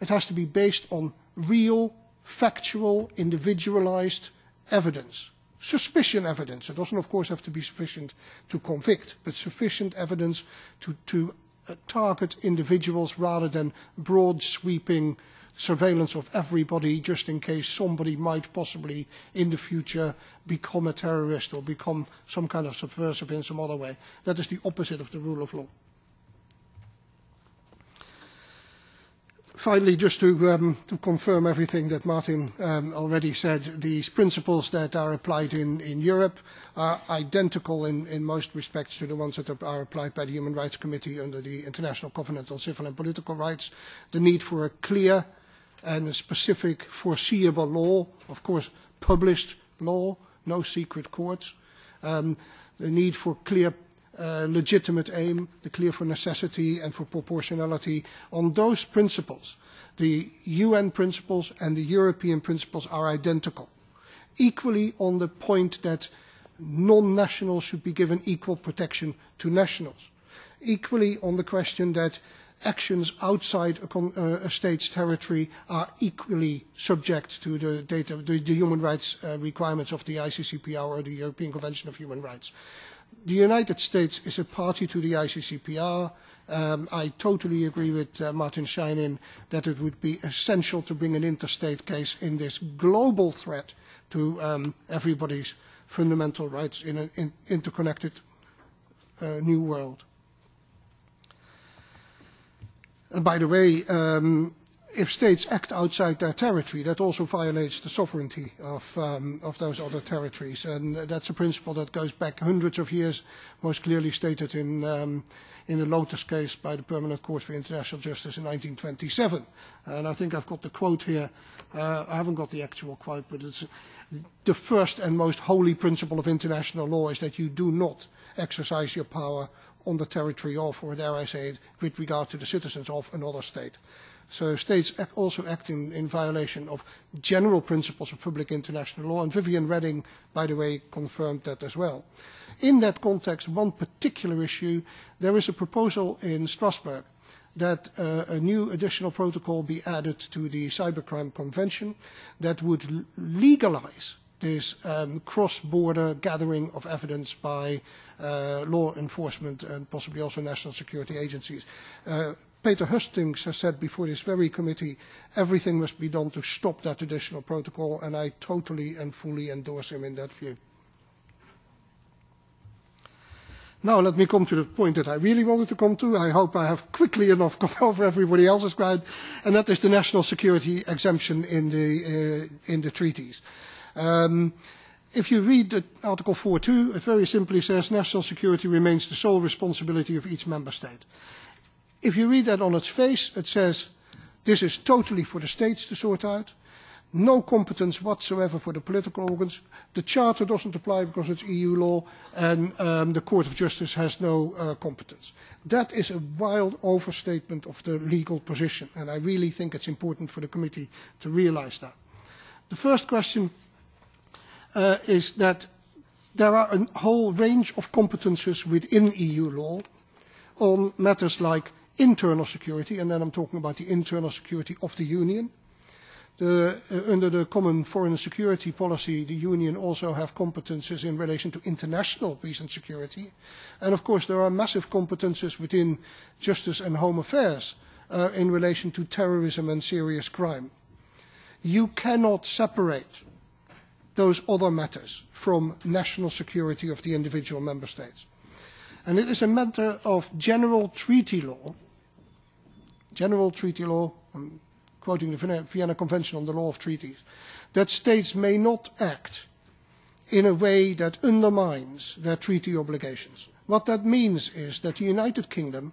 it has to be based on real, factual, individualized evidence suspicion evidence. It doesn't, of course, have to be sufficient to convict, but sufficient evidence to, to uh, target individuals rather than broad sweeping surveillance of everybody just in case somebody might possibly in the future become a terrorist or become some kind of subversive in some other way. That is the opposite of the rule of law. Finally, just to, um, to confirm everything that Martin um, already said, these principles that are applied in, in Europe are identical in, in most respects to the ones that are applied by the Human Rights Committee under the International Covenant on Civil and Political Rights. The need for a clear and a specific foreseeable law, of course, published law, no secret courts. Um, the need for clear uh, legitimate aim, the clear for necessity and for proportionality. On those principles, the UN principles and the European principles are identical. Equally on the point that non-nationals should be given equal protection to nationals. Equally on the question that actions outside a, con, uh, a state's territory are equally subject to the, data, the, the human rights uh, requirements of the ICCPR or the European Convention of Human Rights. The United States is a party to the ICCPR. Um, I totally agree with uh, Martin Scheinin that it would be essential to bring an interstate case in this global threat to um, everybody's fundamental rights in an in interconnected uh, new world. And by the way, um, if states act outside their territory, that also violates the sovereignty of, um, of those other territories. And that's a principle that goes back hundreds of years, most clearly stated in, um, in the Lotus case by the Permanent Court for International Justice in 1927. And I think I've got the quote here. Uh, I haven't got the actual quote, but it's the first and most holy principle of international law is that you do not exercise your power on the territory of, or dare I say it, with regard to the citizens of another state. So states act also act in, in violation of general principles of public international law, and Viviane Reding, by the way, confirmed that as well. In that context, one particular issue, there is a proposal in Strasbourg that uh, a new additional protocol be added to the Cybercrime Convention that would legalize this um, cross-border gathering of evidence by uh, law enforcement and possibly also national security agencies. Uh, Peter Hustinx has said before this very committee, everything must be done to stop that additional protocol, and I totally and fully endorse him in that view. Now let me come to the point that I really wanted to come to. I hope I have quickly enough come over everybody else's ground, and that is the national security exemption in the, uh, in the treaties. Um, if you read Article 4.2, it very simply says national security remains the sole responsibility of each member state. If you read that on its face, it says this is totally for the states to sort out, no competence whatsoever for the political organs. The Charter doesn't apply because it's EU law, and um, the Court of Justice has no uh, competence. That is a wild overstatement of the legal position, and I really think it's important for the committee to realize that. The first question uh, is that there are a whole range of competences within EU law on matters like internal security, and then I'm talking about the internal security of the Union. The, uh, under the common foreign security policy, the Union also have competences in relation to international peace and security. And of course, there are massive competences within justice and home affairs uh, in relation to terrorism and serious crime. You cannot separate those other matters from national security of the individual member states. And it is a matter of general treaty law general treaty law, I'm quoting the Vienna Convention on the Law of Treaties, that states may not act in a way that undermines their treaty obligations. What that means is that the United Kingdom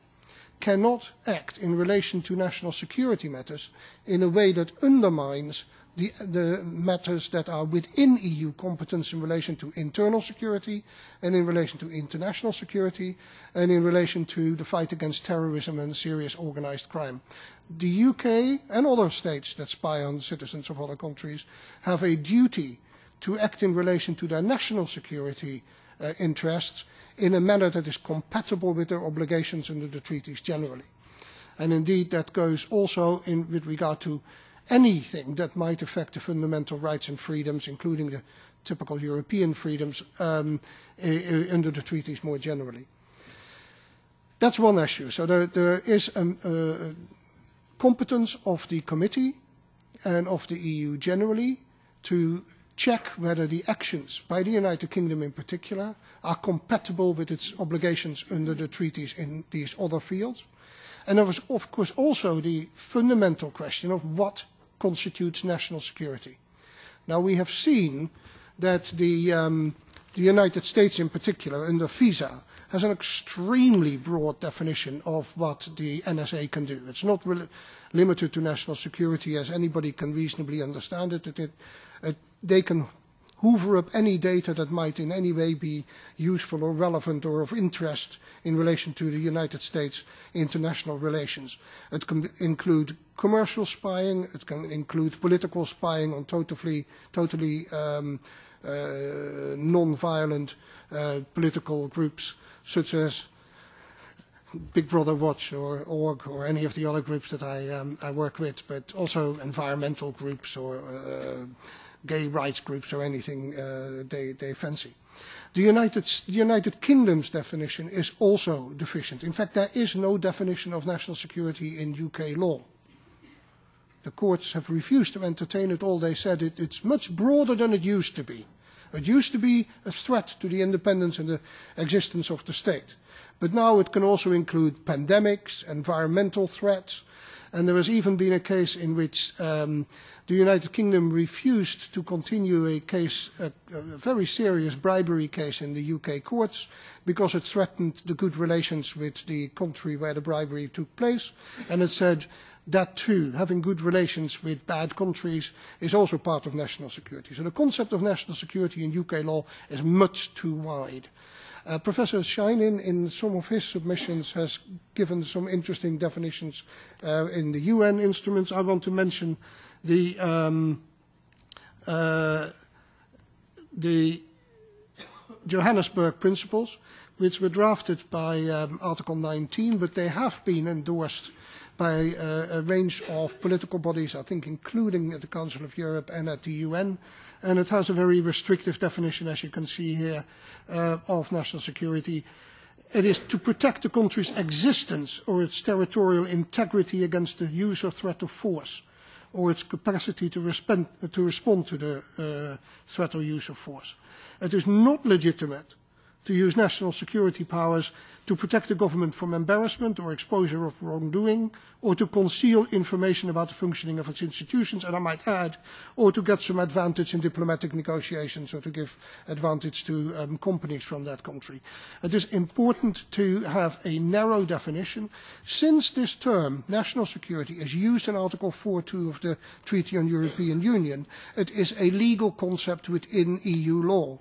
cannot act in relation to national security matters in a way that undermines the, the matters that are within EU competence in relation to internal security and in relation to international security and in relation to the fight against terrorism and serious organized crime. The UK and other states that spy on citizens of other countries have a duty to act in relation to their national security uh, interests in a manner that is compatible with their obligations under the treaties generally. And indeed, that goes also in, with regard to anything that might affect the fundamental rights and freedoms, including the typical European freedoms, um, under the treaties more generally. That's one issue. So there, there is a uh, competence of the committee and of the EU generally to check whether the actions by the United Kingdom in particular are compatible with its obligations under the treaties in these other fields. And there was, of course, also the fundamental question of what constitutes national security. Now, we have seen that the, um, the United States in particular, under FISA, has an extremely broad definition of what the NSA can do. It's not really limited to national security as anybody can reasonably understand it. it, it, it they can hoover up any data that might in any way be useful or relevant or of interest in relation to the United States international relations. It can include commercial spying, it can include political spying on totally, totally um, uh, non-violent uh, political groups such as Big Brother Watch or org or any of the other groups that I, um, I work with, but also environmental groups or uh, gay rights groups or anything uh, they, they fancy. The United, the United Kingdom's definition is also deficient. In fact, there is no definition of national security in UK law. The courts have refused to entertain it all. They said it, it's much broader than it used to be. It used to be a threat to the independence and the existence of the state. But now it can also include pandemics, environmental threats, and there has even been a case in which um, the United Kingdom refused to continue a case, a, a very serious bribery case in the UK courts because it threatened the good relations with the country where the bribery took place. And it said that too, having good relations with bad countries is also part of national security. So the concept of national security in UK law is much too wide. Uh, Professor Scheinin, in some of his submissions, has given some interesting definitions uh, in the UN instruments. I want to mention the, um, uh, the Johannesburg Principles, which were drafted by um, Article 19, but they have been endorsed by uh, a range of political bodies, I think including at the Council of Europe and at the UN. And it has a very restrictive definition, as you can see here, uh, of national security. It is to protect the country's existence or its territorial integrity against the use or threat of force or its capacity to respond to, respond to the uh, threat or use of force. It is not legitimate to use national security powers to protect the government from embarrassment or exposure of wrongdoing, or to conceal information about the functioning of its institutions, and I might add, or to get some advantage in diplomatic negotiations or to give advantage to um, companies from that country. It is important to have a narrow definition. Since this term, national security, is used in Article 4.2 of the Treaty on European Union, it is a legal concept within EU law.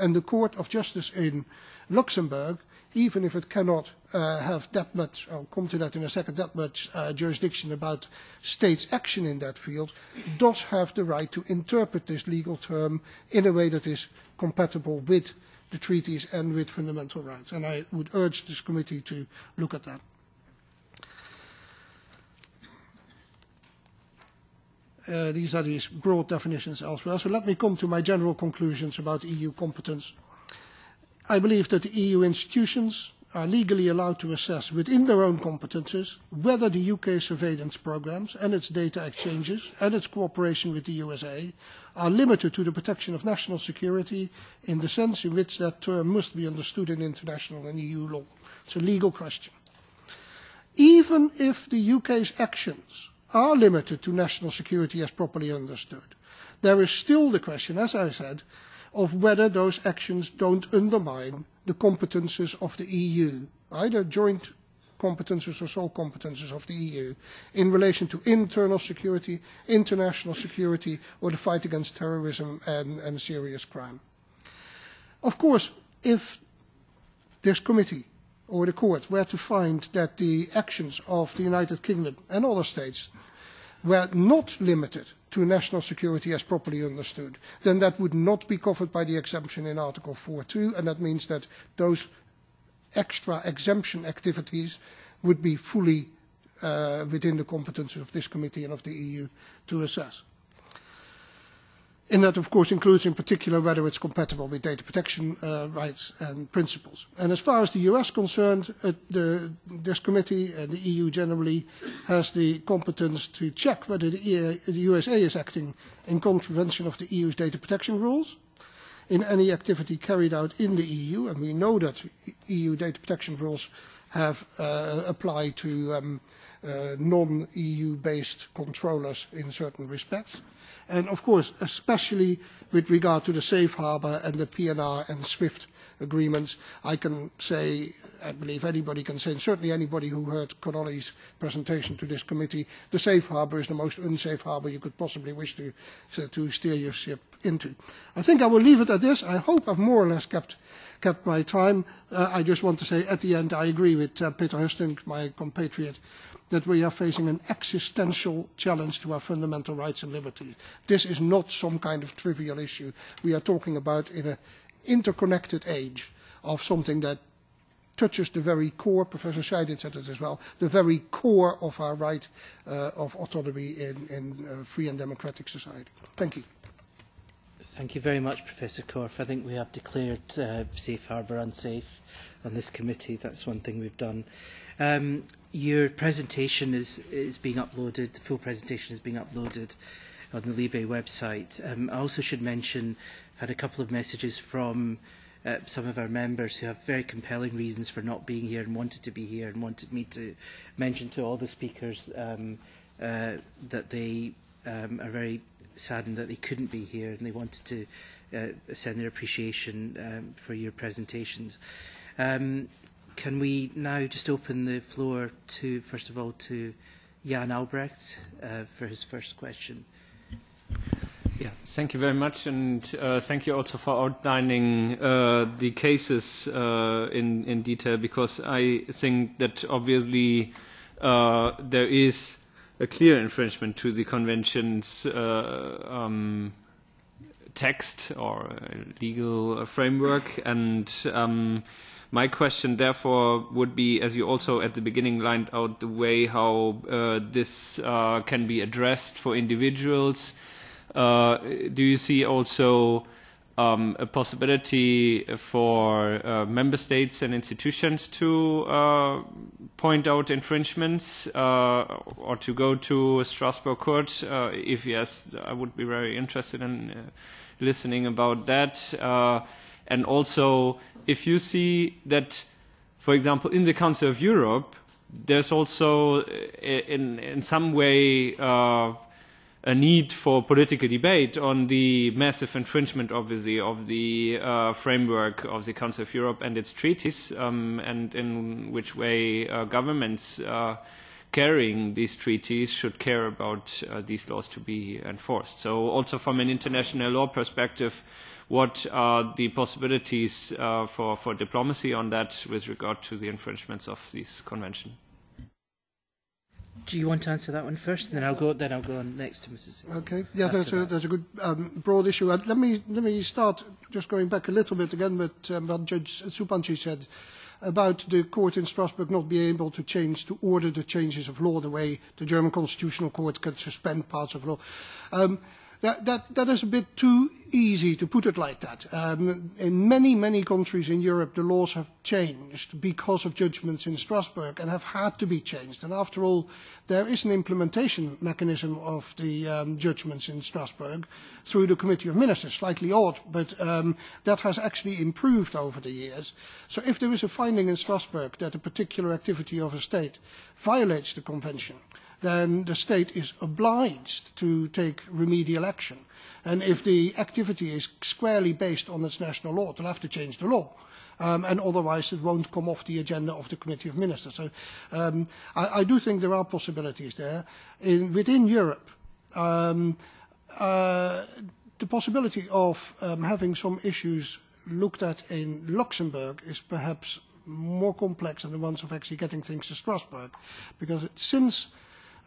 And the Court of Justice in Luxembourg, even if it cannot uh, have that much, I'll come to that in a second, that much uh, jurisdiction about states' action in that field, does have the right to interpret this legal term in a way that is compatible with the treaties and with fundamental rights. And I would urge this committee to look at that. Uh, these are these broad definitions elsewhere. So let me come to my general conclusions about EU competence. I believe that the EU institutions are legally allowed to assess within their own competences whether the UK surveillance programmes and its data exchanges and its cooperation with the USA are limited to the protection of national security in the sense in which that term must be understood in international and EU law. It's a legal question. Even if the UK's actions are limited to national security as properly understood. There is still the question, as I said, of whether those actions don't undermine the competences of the EU, either joint competences or sole competences of the EU, in relation to internal security, international security, or the fight against terrorism and, and serious crime. Of course, if this committee or the court were to find that the actions of the United Kingdom and other states were not limited to national security as properly understood, then that would not be covered by the exemption in Article 4.2, and that means that those extra exemption activities would be fully uh, within the competences of this committee and of the EU to assess. And that, of course, includes in particular whether it's compatible with data protection uh, rights and principles. And as far as the US concerned, uh, the, this committee and the EU generally has the competence to check whether the, EA, the USA is acting in contravention of the EU's data protection rules in any activity carried out in the EU. And we know that EU data protection rules have uh, applied to um, uh, non-EU based controllers in certain respects. And of course, especially with regard to the safe harbour and the PNR and SWIFT agreements, I can say, I believe anybody can say, and certainly anybody who heard Connolly's presentation to this committee, the safe harbour is the most unsafe harbour you could possibly wish to, to steer your ship into. I think I will leave it at this. I hope I've more or less kept, kept my time. Uh, I just want to say at the end, I agree with uh, Peter Hustinx, my compatriot, that we are facing an existential challenge to our fundamental rights and liberties. This is not some kind of trivial issue. We are talking about in an interconnected age of something that touches the very core, Professor Scheinin said it as well, the very core of our right uh, of autonomy in, in a free and democratic society. Thank you. Thank you very much, Professor Korff. I think we have declared uh, Safe Harbour unsafe on this committee. That's one thing we've done. Um, your presentation is, is being uploaded, the full presentation is being uploaded on the Libe website. Um, I also should mention I've had a couple of messages from uh, some of our members who have very compelling reasons for not being here and wanted to be here and wanted me to mention to all the speakers um, uh, that they um, are very saddened that they couldn't be here and they wanted to uh, send their appreciation um, for your presentations. Um, can we now just open the floor to, first of all, to Jan Albrecht uh, for his first question? Yeah, thank you very much, and uh, thank you also for outlining uh, the cases uh, in, in detail, because I think that obviously uh, there is a clear infringement to the convention's uh, um, text or legal framework. And um, my question, therefore, would be, as you also at the beginning lined out the way how uh, this uh, can be addressed for individuals. Uh, do you see also um, a possibility for uh, member states and institutions to uh, point out infringements uh, or to go to Strasbourg court? If yes, I would be very interested in listening about that. And also, if you see that, for example, in the Council of Europe, there's also in, in some way uh, a need for political debate on the massive infringement, obviously, of the uh, framework of the Council of Europe and its treaties, um, and in which way uh, governments uh, carrying these treaties should care about uh, these laws to be enforced. So also from an international law perspective, what are the possibilities uh, for, for diplomacy on that with regard to the infringements of this convention? Do you want to answer that one first, and then I'll go. Then I'll go on next to Mrs. Okay. Yeah, that's a, that's a good um, broad issue. Uh, let me let me start just going back a little bit again with um, what Judge Zupančič said about the court in Strasbourg not being able to change to order the changes of law the way the German Constitutional Court can suspend parts of law. Um, that, that, that is a bit too easy to put it like that. Um, in many, many countries in Europe, the laws have changed because of judgments in Strasbourg and have had to be changed. And after all, there is an implementation mechanism of the um, judgments in Strasbourg through the Committee of Ministers. Slightly odd, but um, that has actually improved over the years. So if there is a finding in Strasbourg that a particular activity of a state violates the convention, then the state is obliged to take remedial action. And if the activity is squarely based on its national law, they'll have to change the law. Um, and otherwise it won't come off the agenda of the Committee of Ministers. So um, I, I do think there are possibilities there. In, within Europe, um, uh, the possibility of um, having some issues looked at in Luxembourg is perhaps more complex than the ones of actually getting things to Strasbourg. Because it, since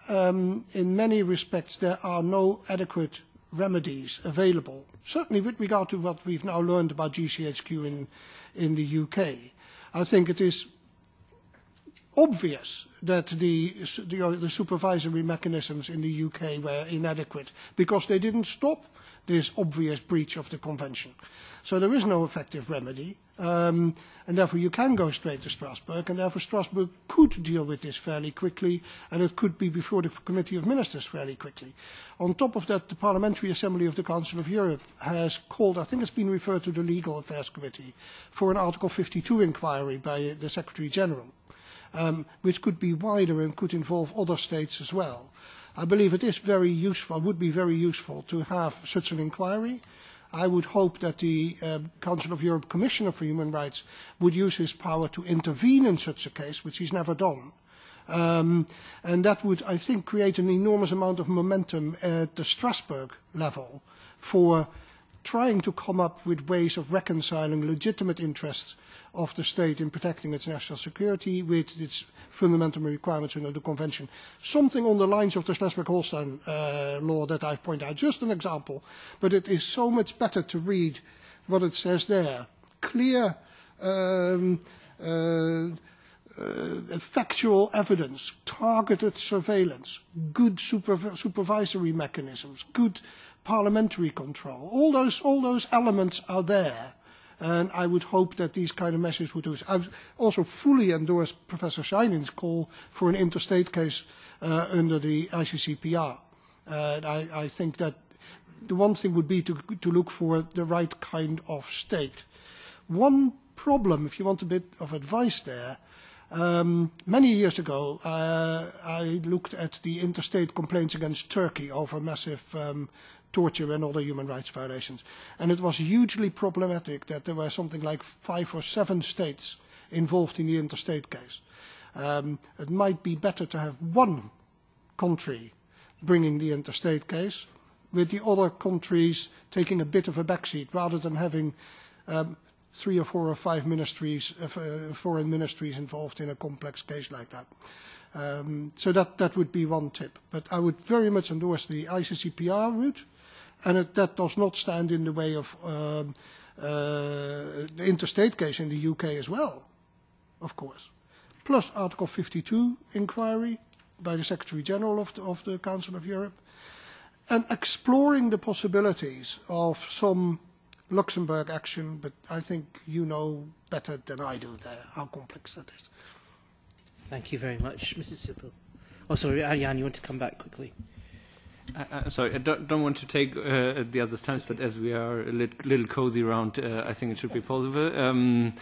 um, in many respects there are no adequate remedies available, certainly with regard to what we've now learned about GCHQ in, in the UK. I think it is obvious that the, the, the supervisory mechanisms in the UK were inadequate because they didn't stop this obvious breach of the convention. So there is no effective remedy. Um, and therefore you can go straight to Strasbourg, and therefore Strasbourg could deal with this fairly quickly, and it could be before the Committee of Ministers fairly quickly. On top of that, the Parliamentary Assembly of the Council of Europe has called, I think it's been referred to the Legal Affairs Committee, for an Article 52 inquiry by the Secretary General, um, which could be wider and could involve other states as well. I believe it is very useful, would be very useful to have such an inquiry. I would hope that the uh, Council of Europe Commissioner for Human Rights would use his power to intervene in such a case, which he's never done. Um, and that would, I think, create an enormous amount of momentum at the Strasbourg level for trying to come up with ways of reconciling legitimate interests of the state in protecting its national security with its fundamental requirements under the convention. Something on the lines of the Schleswig-Holstein uh, law that I've pointed out. Just an example, but it is so much better to read what it says there. Clear um, uh, uh, factual evidence, targeted surveillance, good superv supervisory mechanisms, good parliamentary control. All those, all those elements are there. And I would hope that these kind of measures would do so. I also fully endorse Professor Scheinin's call for an interstate case uh, under the ICCPR. Uh, I, I think that the one thing would be to, to look for the right kind of state. One problem, if you want a bit of advice there, um, many years ago, uh, I looked at the interstate complaints against Turkey over massive um, torture and other human rights violations. And it was hugely problematic that there were something like five or seven states involved in the interstate case. Um, it might be better to have one country bringing the interstate case, with the other countries taking a bit of a backseat rather than having um, three or four or five ministries, uh, foreign ministries involved in a complex case like that. Um, so that, that would be one tip. But I would very much endorse the ICCPR route, and it, that does not stand in the way of um, uh, the interstate case in the UK as well, of course. Plus Article 52 inquiry by the Secretary General of the, of the Council of Europe, and exploring the possibilities of some Luxembourg action, but I think you know better than I do there how complex that is. Thank you very much. Mrs. Sippel. Oh, sorry, Ariane, you want to come back quickly? I, I'm sorry, I don't, don't want to take uh, the other's times, but as we are a little, little cozy around, uh, I think it should be possible. Um,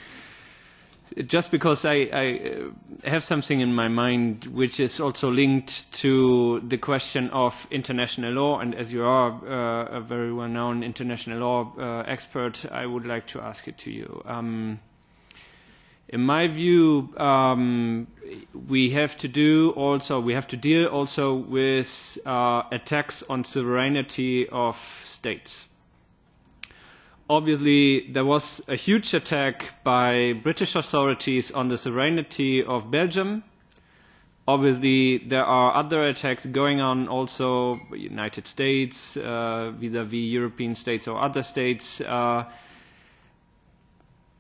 just because I, I have something in my mind which is also linked to the question of international law, and as you are uh, a very well-known international law uh, expert, I would like to ask it to you. Um, in my view, um, we have to do also, we have to deal also with uh, attacks on sovereignty of states obviously there was a huge attack by British authorities on the sovereignty of Belgium. Obviously, there are other attacks going on also, United States, uh, vis-à-vis European states or other states. Uh,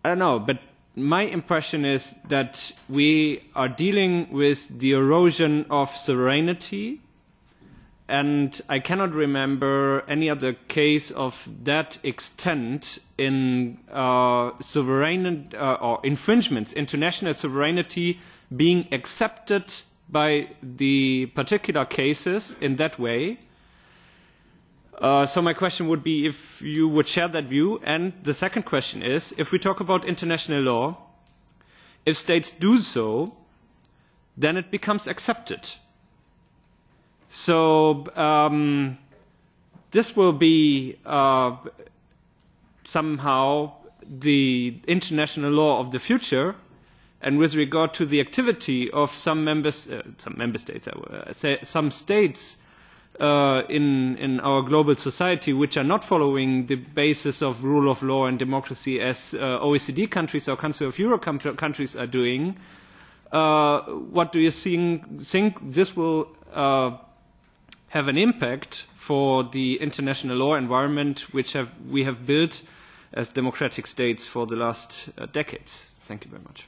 I don't know, but my impression is that we are dealing with the erosion of sovereignty and I cannot remember any other case of that extent in uh, sovereign uh, or infringements, international sovereignty being accepted by the particular cases in that way. Uh, so my question would be if you would share that view. And the second question is, if we talk about international law, if states do so, then it becomes accepted So um, this will be uh, somehow the international law of the future. And with regard to the activity of some members, uh, some member states, uh, say, some states uh, in in our global society which are not following the basis of rule of law and democracy as uh, OECD countries or Council of Europe countries are doing, uh, what do you think, think this will uh, have an impact for the international law environment which have, we have built as democratic states for the last uh, decades. Thank you very much.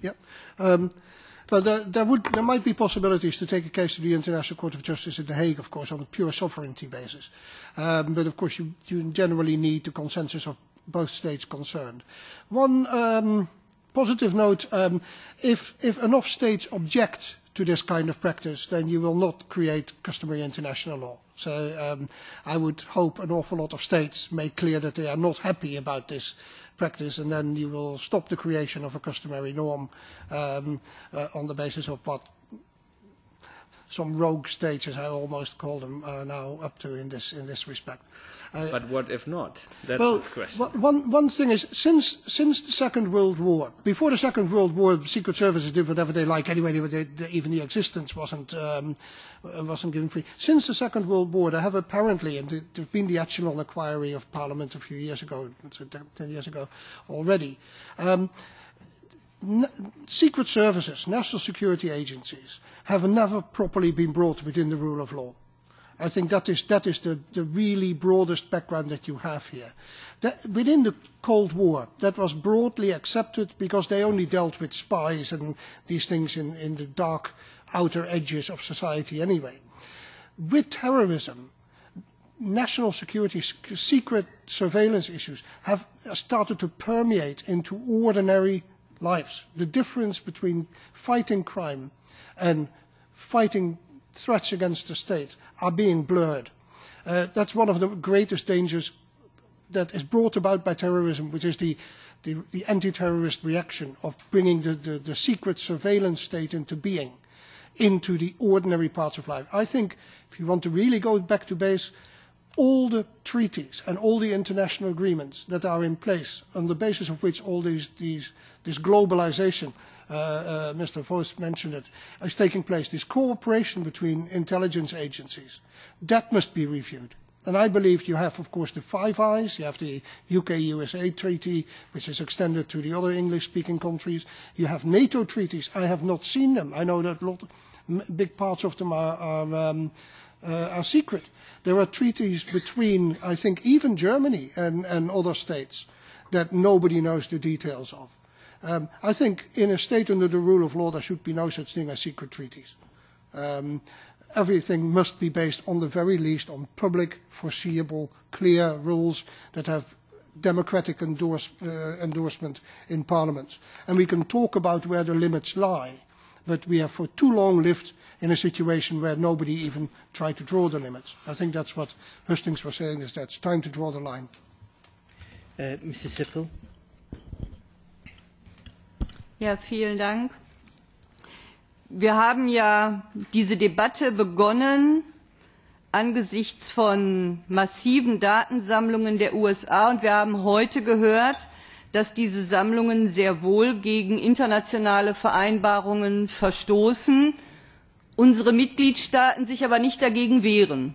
Yeah. Um, but there, there, would, there might be possibilities to take a case to the International Court of Justice in The Hague, of course, on a pure sovereignty basis. Um, but of course, you, you generally need the consensus of both states concerned. One um, positive note, um, if, if enough states object to this kind of practice, then you will not create customary international law. So um, I would hope an awful lot of states make clear that they are not happy about this practice, and then you will stop the creation of a customary norm um, uh, on the basis of what some rogue states, as I almost call them, are now up to in this, in this respect. Uh, but what if not? That's well, the question. One, one thing is, since, since the Second World War, before the Second World War, Secret Services did whatever they like anyway, they, they, even the existence wasn't, um, wasn't given free. Since the Second World War, there have apparently, and there's been the Echelon Inquiry of Parliament a few years ago, 10 years ago already, um, secret services, national security agencies, have never properly been brought within the rule of law. I think that is, that is the, the really broadest background that you have here. That, within the Cold War, that was broadly accepted because they only dealt with spies and these things in, in the dark outer edges of society anyway. with terrorism, national security secret surveillance issues have started to permeate into ordinary lives. The difference between fighting crime and fighting threats against the state are being blurred. Uh, that's one of the greatest dangers that is brought about by terrorism, which is the, the, the anti-terrorist reaction of bringing the, the, the secret surveillance state into being, into the ordinary parts of life. I think if you want to really go back to base, all the treaties and all the international agreements that are in place on the basis of which all these, these, this globalization, uh, uh, Mr. Voss mentioned it, is taking place, this cooperation between intelligence agencies, that must be reviewed. And I believe you have, of course, the Five Eyes, you have the UK-USA treaty, which is extended to the other English-speaking countries. You have NATO treaties. I have not seen them. I know that a lot, big parts of them are, are, um, uh, are secret. There are treaties between, I think, even Germany and, and other states that nobody knows the details of. Um, I think in a state under the rule of law, there should be no such thing as secret treaties. Um, everything must be based on the very least on public, foreseeable, clear rules that have democratic endorse, uh, endorsement in parliaments. And we can talk about where the limits lie, but we have for too long lived in a situation where nobody even tried to draw the limits. I think that's what Hustinx was saying, is that it's time to draw the line. Uh, Mrs. Sippel. Ja, vielen Dank. Wir haben ja diese Debatte begonnen angesichts von massiven Datensammlungen der USA und wir haben heute gehört, dass diese Sammlungen sehr wohl gegen internationale Vereinbarungen verstoßen unsere Mitgliedstaaten sich aber nicht dagegen wehren.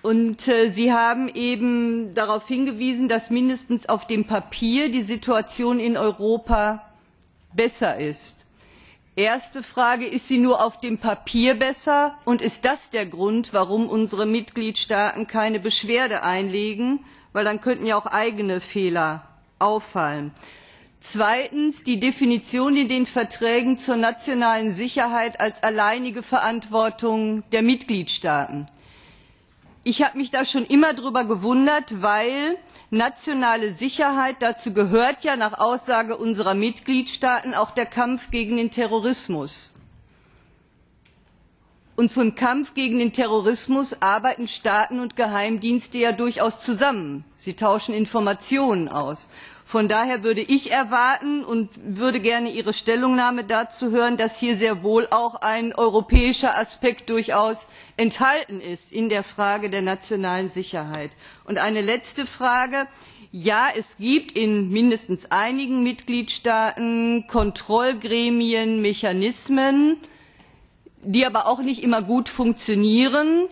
Und äh, Sie haben eben darauf hingewiesen, dass mindestens auf dem Papier die Situation in Europa besser ist. Erste Frage, ist sie nur auf dem Papier besser? Und ist das der Grund, warum unsere Mitgliedstaaten keine Beschwerde einlegen? Weil dann könnten ja auch eigene Fehler auffallen. Zweitens die Definition in den Verträgen zur nationalen Sicherheit als alleinige Verantwortung der Mitgliedstaaten. Ich habe mich da schon immer darüber gewundert, weil nationale Sicherheit, dazu gehört ja nach Aussage unserer Mitgliedstaaten auch der Kampf gegen den Terrorismus. Und zum Kampf gegen den Terrorismus arbeiten Staaten und Geheimdienste ja durchaus zusammen. Sie tauschen Informationen aus. Von daher würde ich erwarten und würde gerne Ihre Stellungnahme dazu hören, dass hier sehr wohl auch ein europäischer Aspekt durchaus enthalten ist in der Frage der nationalen Sicherheit. Und eine letzte Frage. Ja, es gibt in mindestens einigen Mitgliedstaaten Kontrollgremien, Mechanismen, die aber auch nicht immer gut funktionieren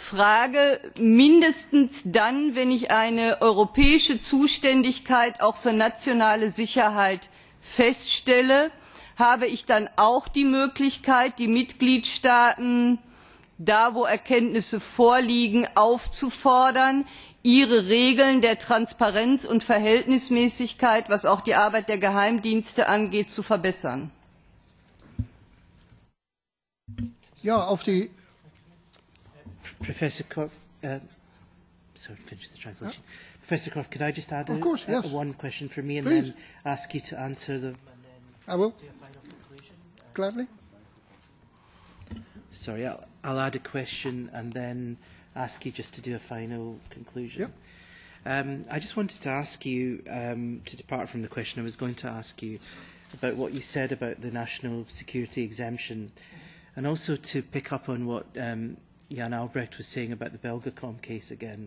Frage mindestens dann, wenn ich eine europäische Zuständigkeit auch für nationale Sicherheit feststelle, habe ich dann auch die Möglichkeit, die Mitgliedstaaten da, wo Erkenntnisse vorliegen, aufzufordern, ihre Regeln der Transparenz und Verhältnismäßigkeit, was auch die Arbeit der Geheimdienste angeht, zu verbessern. Ja, auf die Professor Korff, uh, sorry, finish the translation. Yeah. Professor Korff, could I just add of a, course, yes. a, one question for me and Please. then ask you to answer the... I will. Gladly. Sorry, I'll, I'll add a question and then ask you just to do a final conclusion. Yep. Um, I just wanted to ask you, um, to depart from the question I was going to ask you, about what you said about the national security exemption, and also to pick up on what um, Jan Albrecht was saying about the Belgacom case again.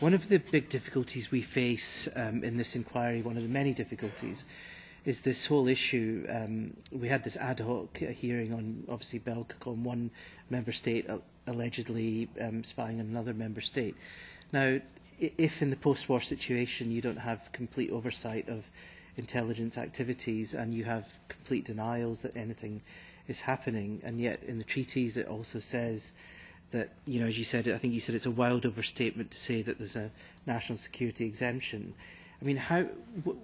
One of the big difficulties we face um, in this inquiry, one of the many difficulties, is this whole issue. Um, we had this ad hoc uh, hearing on, obviously, Belgacom, one member state allegedly um, spying on another member state. Now, if in the post-war situation you don't have complete oversight of intelligence activities and you have complete denials that anything is happening, and yet in the treaties it also says that, you know, as you said, I think you said it's a wild overstatement to say that there's a national security exemption. I mean, how,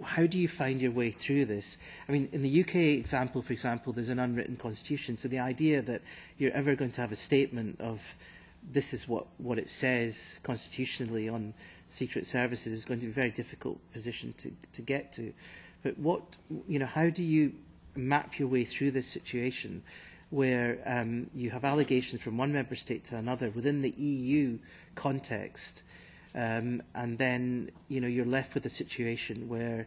how do you find your way through this? I mean, in the UK example, for example, there's an unwritten constitution, so the idea that you're ever going to have a statement of this is what, what it says constitutionally on secret services is going to be a very difficult position to, to get to. But what, you know, how do you map your way through this situation where um, you have allegations from one member state to another within the EU context, um, and then, you know, you're left with a situation where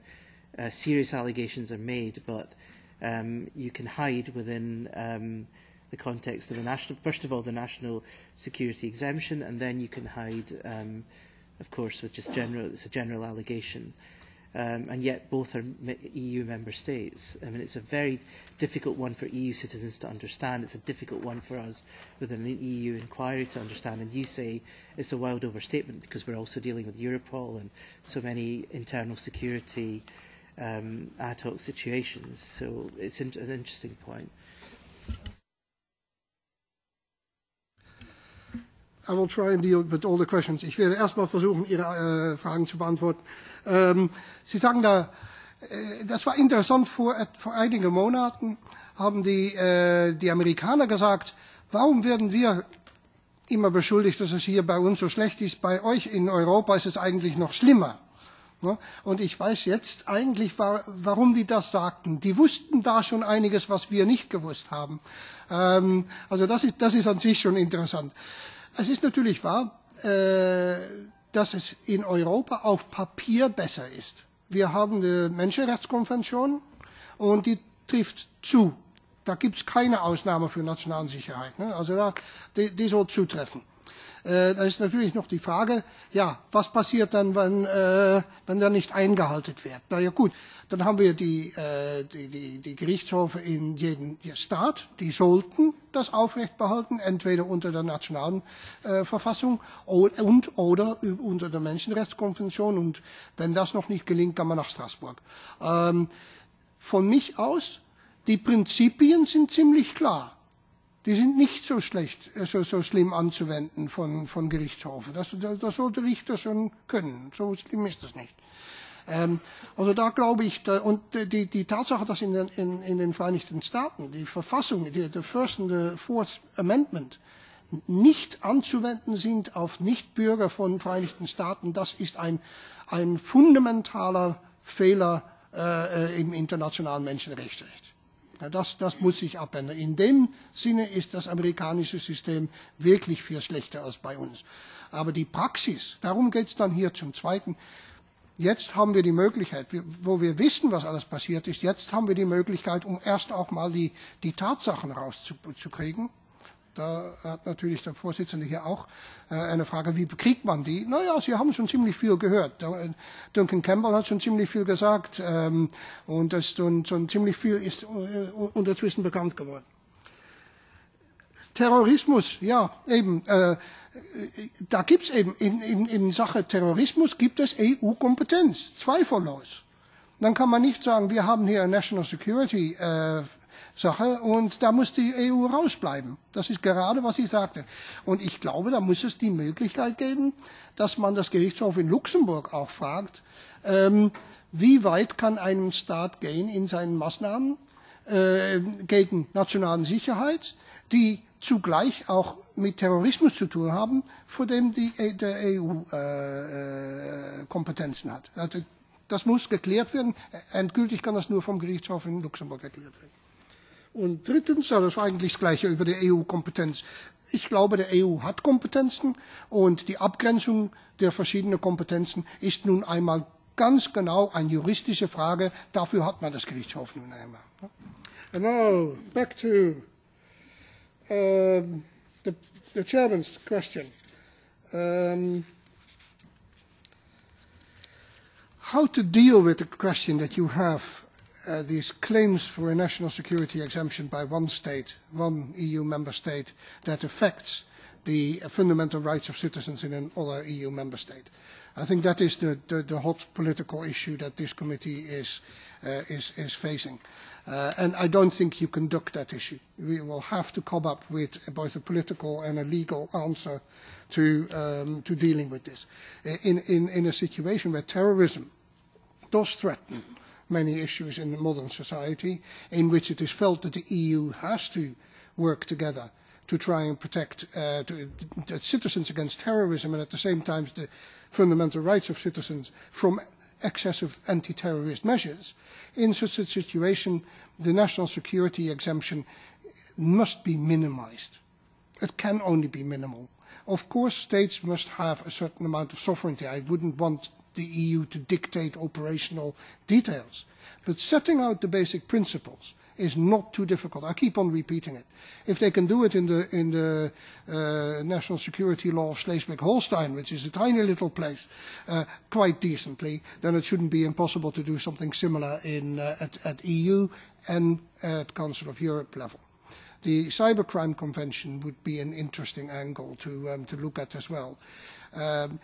uh, serious allegations are made, but um, you can hide within um, the context of the national, first of all, the national security exemption, and then you can hide, um, of course, with just general, it's a general allegation. Um, and yet both are EU member states. I mean, it's a very difficult one for EU citizens to understand. It's a difficult one for us within an EU inquiry to understand. And you say it's a wild overstatement because we're also dealing with Europol and so many internal security um, ad hoc situations. So it's an interesting point. I will try and deal with all the questions. Ich werde erstmal versuchen, Ihre äh, Fragen zu beantworten. Ähm, Sie sagen da, äh, das war interessant, vor, vor einigen Monaten haben die, äh, die Amerikaner gesagt, warum werden wir immer beschuldigt, dass es hier bei uns so schlecht ist, bei euch in Europa ist es eigentlich noch schlimmer. Und ich weiß jetzt eigentlich, warum die das sagten. Die wussten da schon einiges, was wir nicht gewusst haben. Ähm, also das ist, das ist an sich schon interessant. Es ist natürlich wahr, äh, dass es in Europa auf Papier besser ist. Wir haben die Menschenrechtskonvention und die trifft zu. Da gibt es keine Ausnahme für nationale Sicherheit. Ne? Also da, die, die soll zutreffen. Äh, da ist natürlich noch die Frage, ja, was passiert dann, wenn, äh, wenn der nicht eingehalten wird? Na ja gut, dann haben wir die, äh, die, die, die Gerichtshöfe in jedem Staat, die sollten das aufrecht behalten, entweder unter der nationalen äh, Verfassung und, und oder unter der Menschenrechtskonvention. Und wenn das noch nicht gelingt, kann man nach Straßburg. Ähm, von mich aus, die Prinzipien sind ziemlich klar die sind nicht so schlecht, so, so schlimm anzuwenden von, von Gerichtshofen. Das, das, das sollte Richter schon können. So schlimm ist das nicht. Ähm, also da glaube ich, da, und die, die Tatsache, dass in den, in, in den Vereinigten Staaten die Verfassung, die, der First und der Fourth Amendment nicht anzuwenden sind auf Nichtbürger von Vereinigten Staaten, das ist ein, ein fundamentaler Fehler äh, im internationalen Menschenrechtsrecht. Das, das muss sich abändern. In dem Sinne ist das amerikanische System wirklich viel schlechter als bei uns. Aber die Praxis, darum geht es dann hier zum Zweiten. Jetzt haben wir die Möglichkeit, wo wir wissen, was alles passiert ist, jetzt haben wir die Möglichkeit, um erst auch mal die, die Tatsachen rauszukriegen Da hat natürlich der Vorsitzende hier auch äh, eine Frage, wie bekriegt man die? Naja, Sie haben schon ziemlich viel gehört. Äh, Duncan Campbell hat schon ziemlich viel gesagt ähm, und das schon, schon ziemlich viel ist äh, unterzwischen bekannt geworden. Terrorismus, ja, eben. Äh, da gibt es eben in, in, in Sache Terrorismus gibt es EU-Kompetenz, zweifellos. Dann kann man nicht sagen, wir haben hier National Security äh, Sache und da muss die EU rausbleiben. Das ist gerade, was ich sagte. Und ich glaube, da muss es die Möglichkeit geben, dass man das Gerichtshof in Luxemburg auch fragt, ähm, wie weit kann ein Staat gehen in seinen Maßnahmen äh, gegen nationale Sicherheit, die zugleich auch mit Terrorismus zu tun haben, vor dem die, e, der EU äh, äh, Kompetenzen hat. Also das muss geklärt werden. Endgültig kann das nur vom Gerichtshof in Luxemburg erklärt werden. Und drittens, das war eigentlich das Gleiche über die EU-Kompetenz. Ich glaube, der EU hat Kompetenzen und die Abgrenzung der verschiedenen Kompetenzen ist nun einmal ganz genau eine juristische Frage. Dafür hat man das Gerichtshof nun einmal. And now, back to um, the, the chairman's question. Um, how to deal with the question that you have uh, these claims for a national security exemption by one state, one EU member state, that affects the fundamental rights of citizens in another EU member state. I think that is the, the, the hot political issue that this committee is, uh, is, is facing. Uh, and I don't think you can duck that issue. We will have to come up with both a political and a legal answer to, um, to dealing with this. In, in, in a situation where terrorism does threaten many issues in modern society, in which it is felt that the EU has to work together to try and protect uh, to, to citizens against terrorism and at the same time the fundamental rights of citizens from excessive anti-terrorist measures. In such a situation, the national security exemption must be minimized. It can only be minimal. Of course, states must have a certain amount of sovereignty. I wouldn't want the EU to dictate operational details. But setting out the basic principles is not too difficult. I keep on repeating it. If they can do it in the, in the uh, national security law of Schleswig-Holstein, which is a tiny little place, uh, quite decently, then it shouldn't be impossible to do something similar in, uh, at, at EU and at Council of Europe level. The Cybercrime Convention would be an interesting angle to, um, to look at as well. Um,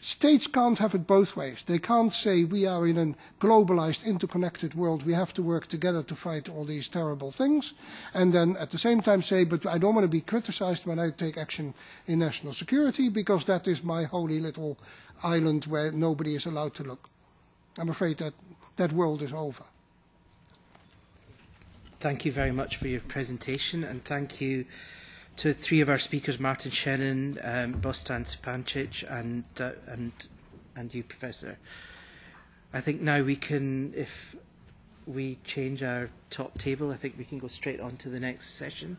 states can't have it both ways. They can't say we are in a globalized, interconnected world. We have to work together to fight all these terrible things. And then at the same time say, but I don't want to be criticized when I take action in national security because that is my holy little island where nobody is allowed to look. I'm afraid that that world is over. Thank you very much for your presentation and thank you to three of our speakers, Martin Scheinin, um, Boštjan Zupančič, and, uh, and, and you, Professor. I think now we can, if we change our top table, I think we can go straight on to the next session.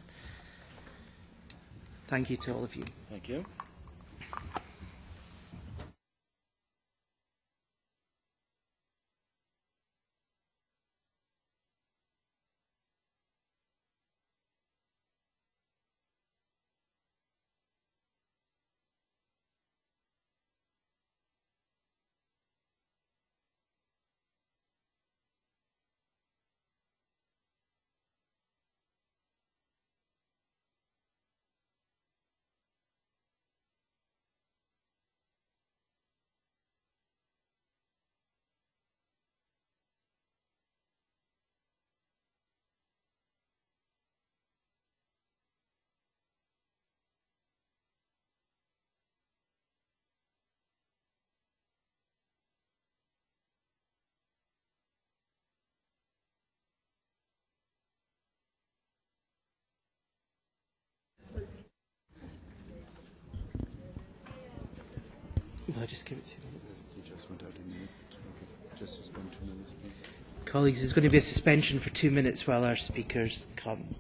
Thank you to all of you. Thank you. Just give it two minutes. Just went out a minute. Just suspend two minutes, please. Colleagues, there's going to be a suspension for two minutes while our speakers come.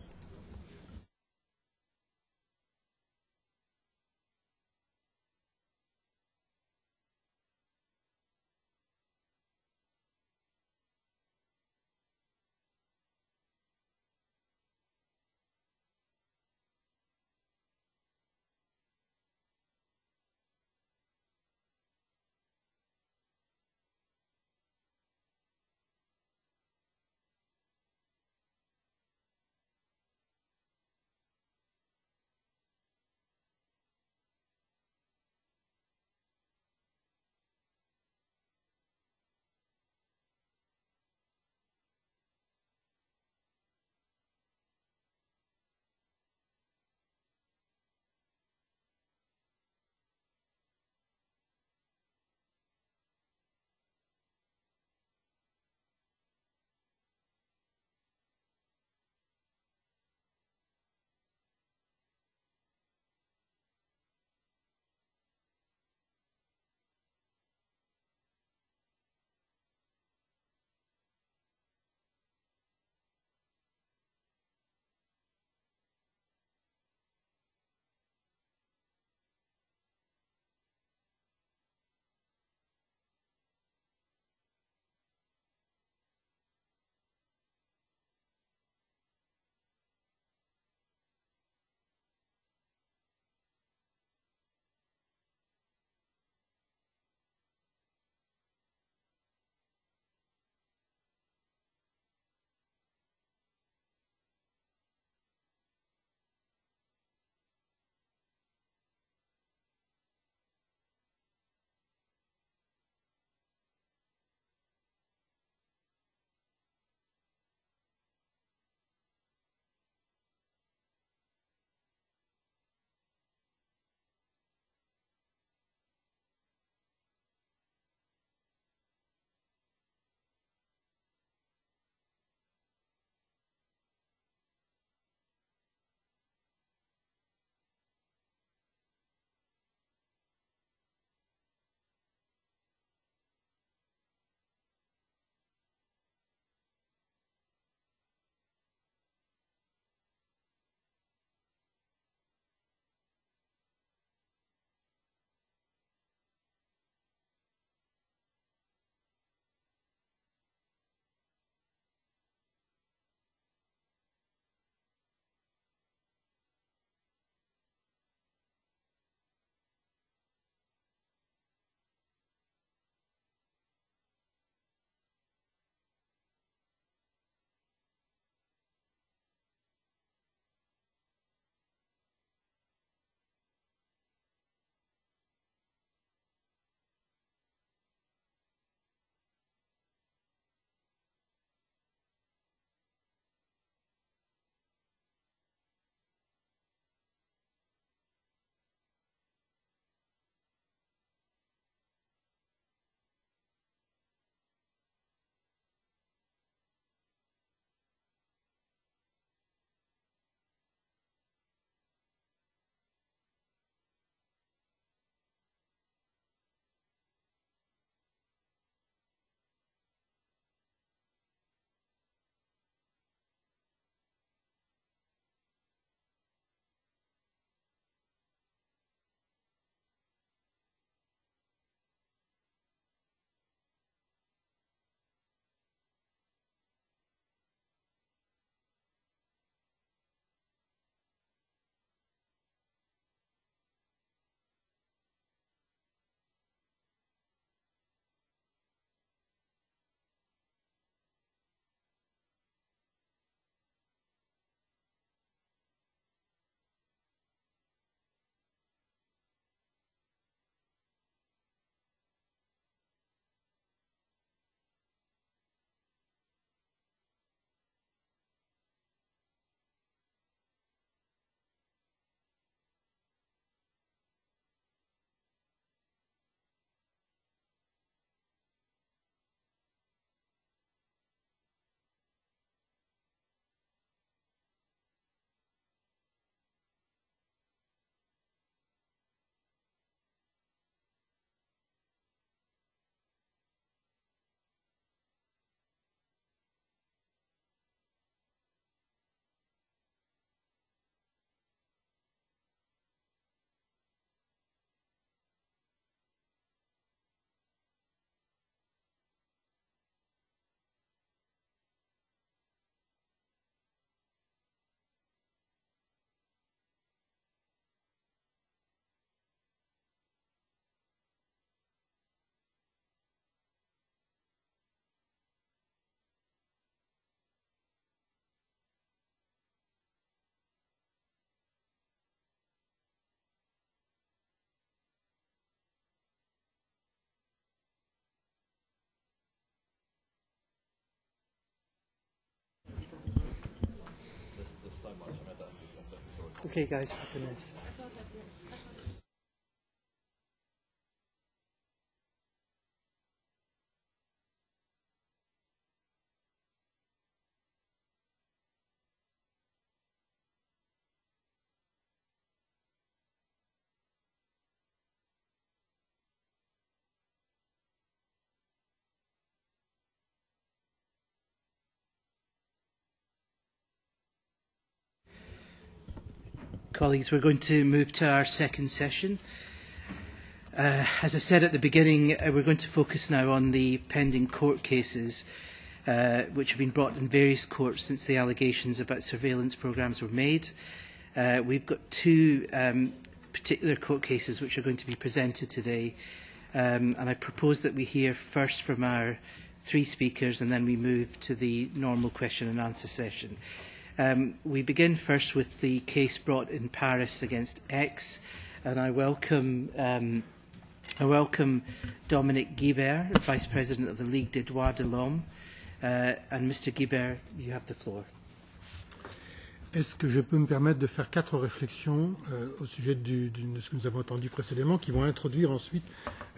Okay, guys, for the next. Colleagues, we're going to move to our second session. Uh, as I said at the beginning, uh, we're going to focus now on the pending court cases uh, which have been brought in various courts since the allegations about surveillance programmes were made. Uh, we've got two um, particular court cases which are going to be presented today, um, and I propose that we hear first from our three speakers and then we move to the normal question and answer session. Um, we begin first with the case brought in Paris against X, and I welcome, um, I Dominic Guibert, Vice President of the Ligue des Droits de l'Homme. Uh, and Mr. Guibert, you have the floor. Est-ce que je peux me permettre de faire quatre réflexions euh, au sujet du, de ce que nous avons entendu précédemment, qui vont introduire ensuite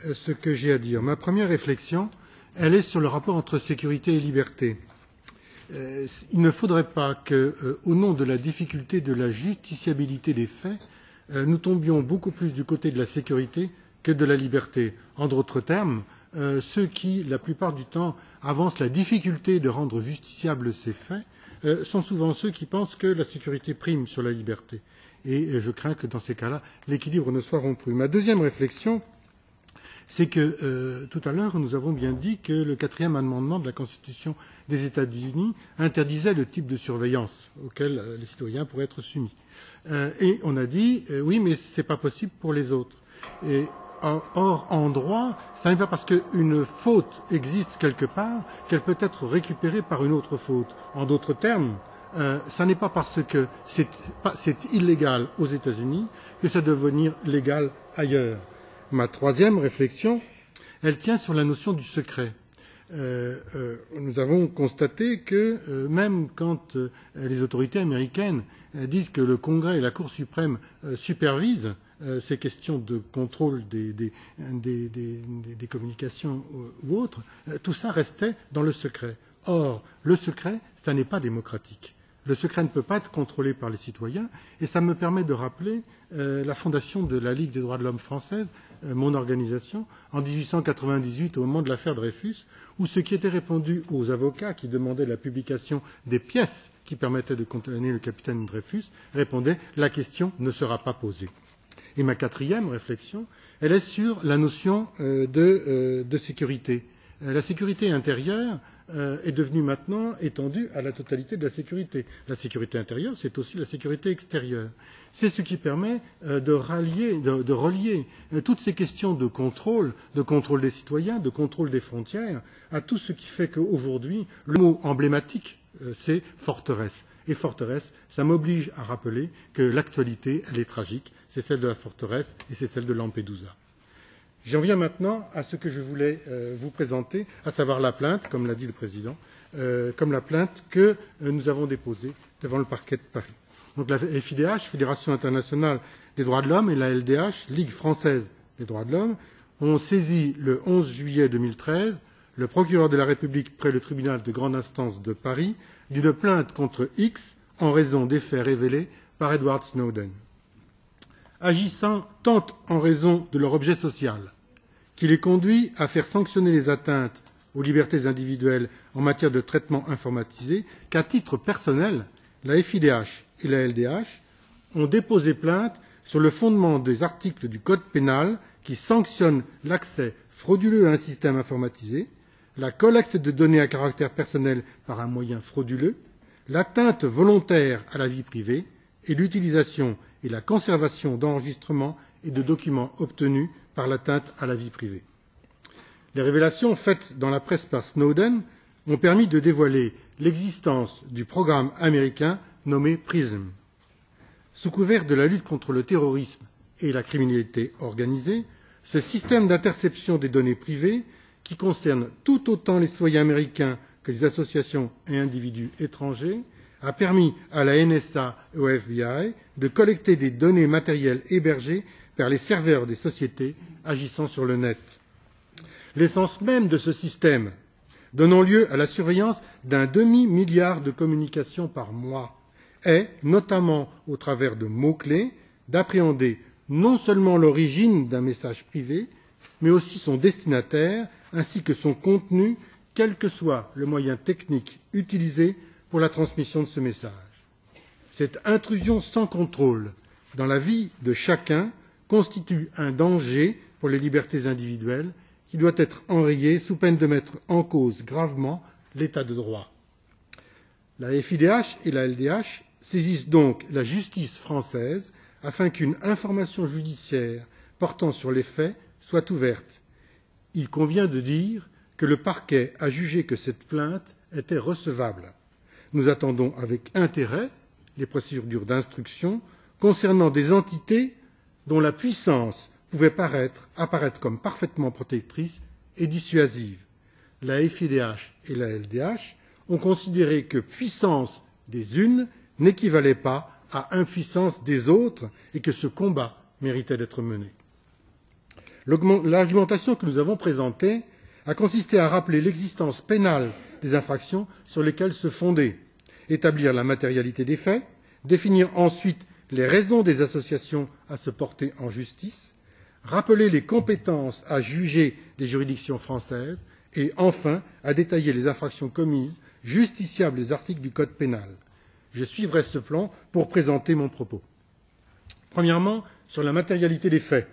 euh, ce que j'ai à dire? Ma première réflexion, elle est sur le rapport entre sécurité et liberté. Euh, il ne faudrait pas que, euh, au nom de la difficulté de la justiciabilité des faits, euh, nous tombions beaucoup plus du côté de la sécurité que de la liberté. En d'autres termes, ceux qui, la plupart du temps, avancent la difficulté de rendre justiciables ces faits sont souvent ceux qui pensent que la sécurité prime sur la liberté. Et je crains que, dans ces cas-là, l'équilibre ne soit rompu. Ma deuxième réflexion, c'est que euh, tout à l'heure, nous avons bien dit que le quatrième amendement de la Constitution des États-Unis interdisait le type de surveillance auquel euh, les citoyens pourraient être soumis. Euh, et on a dit oui, mais ce n'est pas possible pour les autres. Or, en droit, ce n'est pas parce qu'une faute existe quelque part qu'elle peut être récupérée par une autre faute. En d'autres termes, euh, ce n'est pas parce que c'est illégal aux États-Unis que ça doit devenir légal ailleurs. Ma troisième réflexion, elle tient sur la notion du secret. Euh, euh, nous avons constaté que euh, même quand les autorités américaines disent que le Congrès et la Cour suprême supervisent ces questions de contrôle des, communications ou autres, tout ça restait dans le secret. Or, le secret, ça n'est pas démocratique. Le secret ne peut pas être contrôlé par les citoyens et ça me permet de rappeler euh, la fondation de la Ligue des droits de l'homme française Euh, mon organisation en 1898 au moment de l'affaire Dreyfus, où ce qui était répondu aux avocats qui demandaient la publication des pièces qui permettaient de condamner le capitaine Dreyfus répondait la question ne sera pas posée. Et ma quatrième réflexion, elle est sur la notion euh, de, sécurité. La sécurité intérieure euh, est devenue maintenant étendue à la totalité de la sécurité. La sécurité intérieure, c'est aussi la sécurité extérieure. C'est ce qui permet euh, de, rallier, de, relier euh, toutes ces questions de contrôle, de contrôle des citoyens, de contrôle des frontières, à tout ce qui fait qu'aujourd'hui, le mot emblématique, c'est forteresse. Et forteresse, ça m'oblige à rappeler que l'actualité, elle est tragique. C'est celle de la forteresse et c'est celle de Lampedusa. J'en viens maintenant à ce que je voulais euh, vous présenter, à savoir la plainte, comme l'a dit le Président, euh, comme la plainte que euh, nous avons déposée devant le parquet de Paris. Donc la FIDH, Fédération internationale des droits de l'homme, et la LDH, Ligue française des droits de l'homme, ont saisi le 11 juillet 2013 le procureur de la République près le tribunal de grande instance de Paris d'une plainte contre X en raison des faits révélés par Edward Snowden. Agissant tant en raison de leur objet social, qui les conduit à faire sanctionner les atteintes aux libertés individuelles en matière de traitement informatisé, qu'à titre personnel, la FIDH et la LDH ont déposé plainte sur le fondement des articles du Code pénal qui sanctionnent l'accès frauduleux à un système informatisé, la collecte de données à caractère personnel par un moyen frauduleux, l'atteinte volontaire à la vie privée et l'utilisation et la conservation d'enregistrements et de documents obtenus par l'atteinte à la vie privée. Les révélations faites dans la presse par Snowden ont permis de dévoiler l'existence du programme américain nommé PRISM. Sous couvert de la lutte contre le terrorisme et la criminalité organisée, ce système d'interception des données privées, qui concerne tout autant les citoyens américains que les associations et individus étrangers, a permis à la NSA et au FBI de collecter des données matérielles hébergées par les serveurs des sociétés agissant sur le net. L'essence même de ce système, donnant lieu à la surveillance d'un demi-milliard de communications par mois, est, notamment au travers de mots-clés, d'appréhender non seulement l'origine d'un message privé, mais aussi son destinataire, ainsi que son contenu, quel que soit le moyen technique utilisé pour la transmission de ce message. Cette intrusion sans contrôle dans la vie de chacun constitue un danger pour les libertés individuelles qui doit être enrayé sous peine de mettre en cause gravement l'état de droit. La FIDH et la LDH saisissent donc la justice française afin qu'une information judiciaire portant sur les faits soit ouverte. Il convient de dire que le parquet a jugé que cette plainte était recevable. Nous attendons avec intérêt les procédures d'instruction concernant des entités dont la puissance pouvait paraître, apparaître comme parfaitement protectrice et dissuasive. La FIDH et la LDH ont considéré que puissance des unes n'équivalait pas à impuissance des autres et que ce combat méritait d'être mené. L'argumentation que nous avons présentée a consisté à rappeler l'existence pénale des infractions sur lesquelles se fonder, établir la matérialité des faits, définir ensuite les raisons des associations à se porter en justice, rappeler les compétences à juger des juridictions françaises et enfin à détailler les infractions commises justiciables des articles du Code pénal. Je suivrai ce plan pour présenter mon propos. Premièrement, sur la matérialité des faits.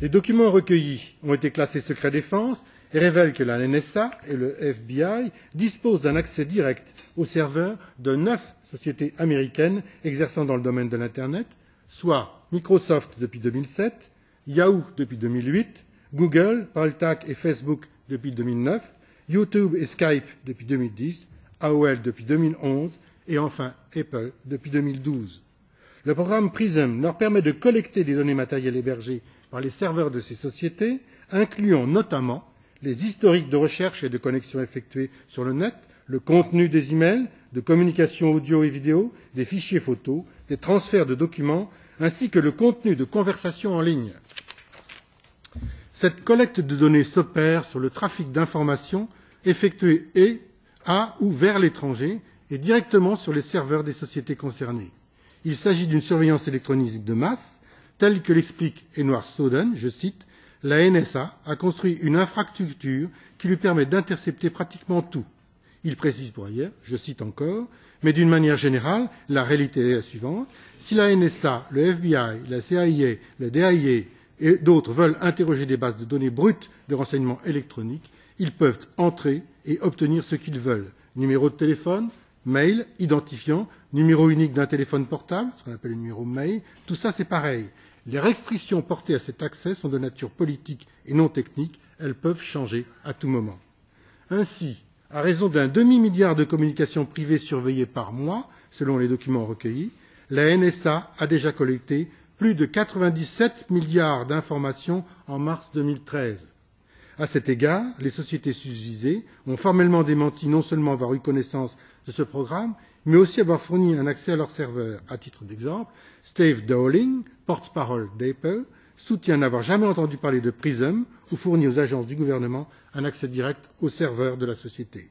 Les documents recueillis ont été classés secret défense et révèlent que la NSA et le FBI disposent d'un accès direct aux serveurs de neuf sociétés américaines exerçant dans le domaine de l'Internet, soit Microsoft depuis deux mille sept, Yahoo depuis deux mille huit, Google, Paltalk et Facebook depuis deux mille neuf, YouTube et Skype depuis deux mille dix, AOL depuis deux mille onze et enfin Apple depuis deux mille douze. Le programme PRISM leur permet de collecter des données matérielles hébergées par les serveurs de ces sociétés, incluant notamment les historiques de recherche et de connexion effectués sur le net, le contenu des emails, de communications audio et vidéo, des fichiers photos, des transferts de documents, ainsi que le contenu de conversations en ligne. Cette collecte de données s'opère sur le trafic d'informations effectué et à ou vers l'étranger et directement sur les serveurs des sociétés concernées. Il s'agit d'une surveillance électronique de masse, telle que l'explique Edward Snowden, je cite, la NSA a construit une infrastructure qui lui permet d'intercepter pratiquement tout. Il précise pour ailleurs, je cite encore, mais d'une manière générale, la réalité est la suivante. Si la NSA, le FBI, la CIA, le DIA et d'autres veulent interroger des bases de données brutes de renseignements électroniques, ils peuvent entrer et obtenir ce qu'ils veulent. Numéro de téléphone, mail, identifiant, numéro unique d'un téléphone portable, ce qu'on appelle le numéro mail, tout ça c'est pareil. Les restrictions portées à cet accès sont de nature politique et non technique. Elles peuvent changer à tout moment. Ainsi, à raison d'un demi-milliard de communications privées surveillées par mois, selon les documents recueillis, la NSA a déjà collecté plus de 97 milliards d'informations en mars 2013. À cet égard, les sociétés susvisées ont formellement démenti non seulement avoir eu connaissance de ce programme, mais aussi avoir fourni un accès à leurs serveurs. À titre d'exemple, Steve Dowling, porte-parole d'Apple, soutient n'avoir jamais entendu parler de PRISM ou fourni aux agences du gouvernement un accès direct aux serveurs de la société.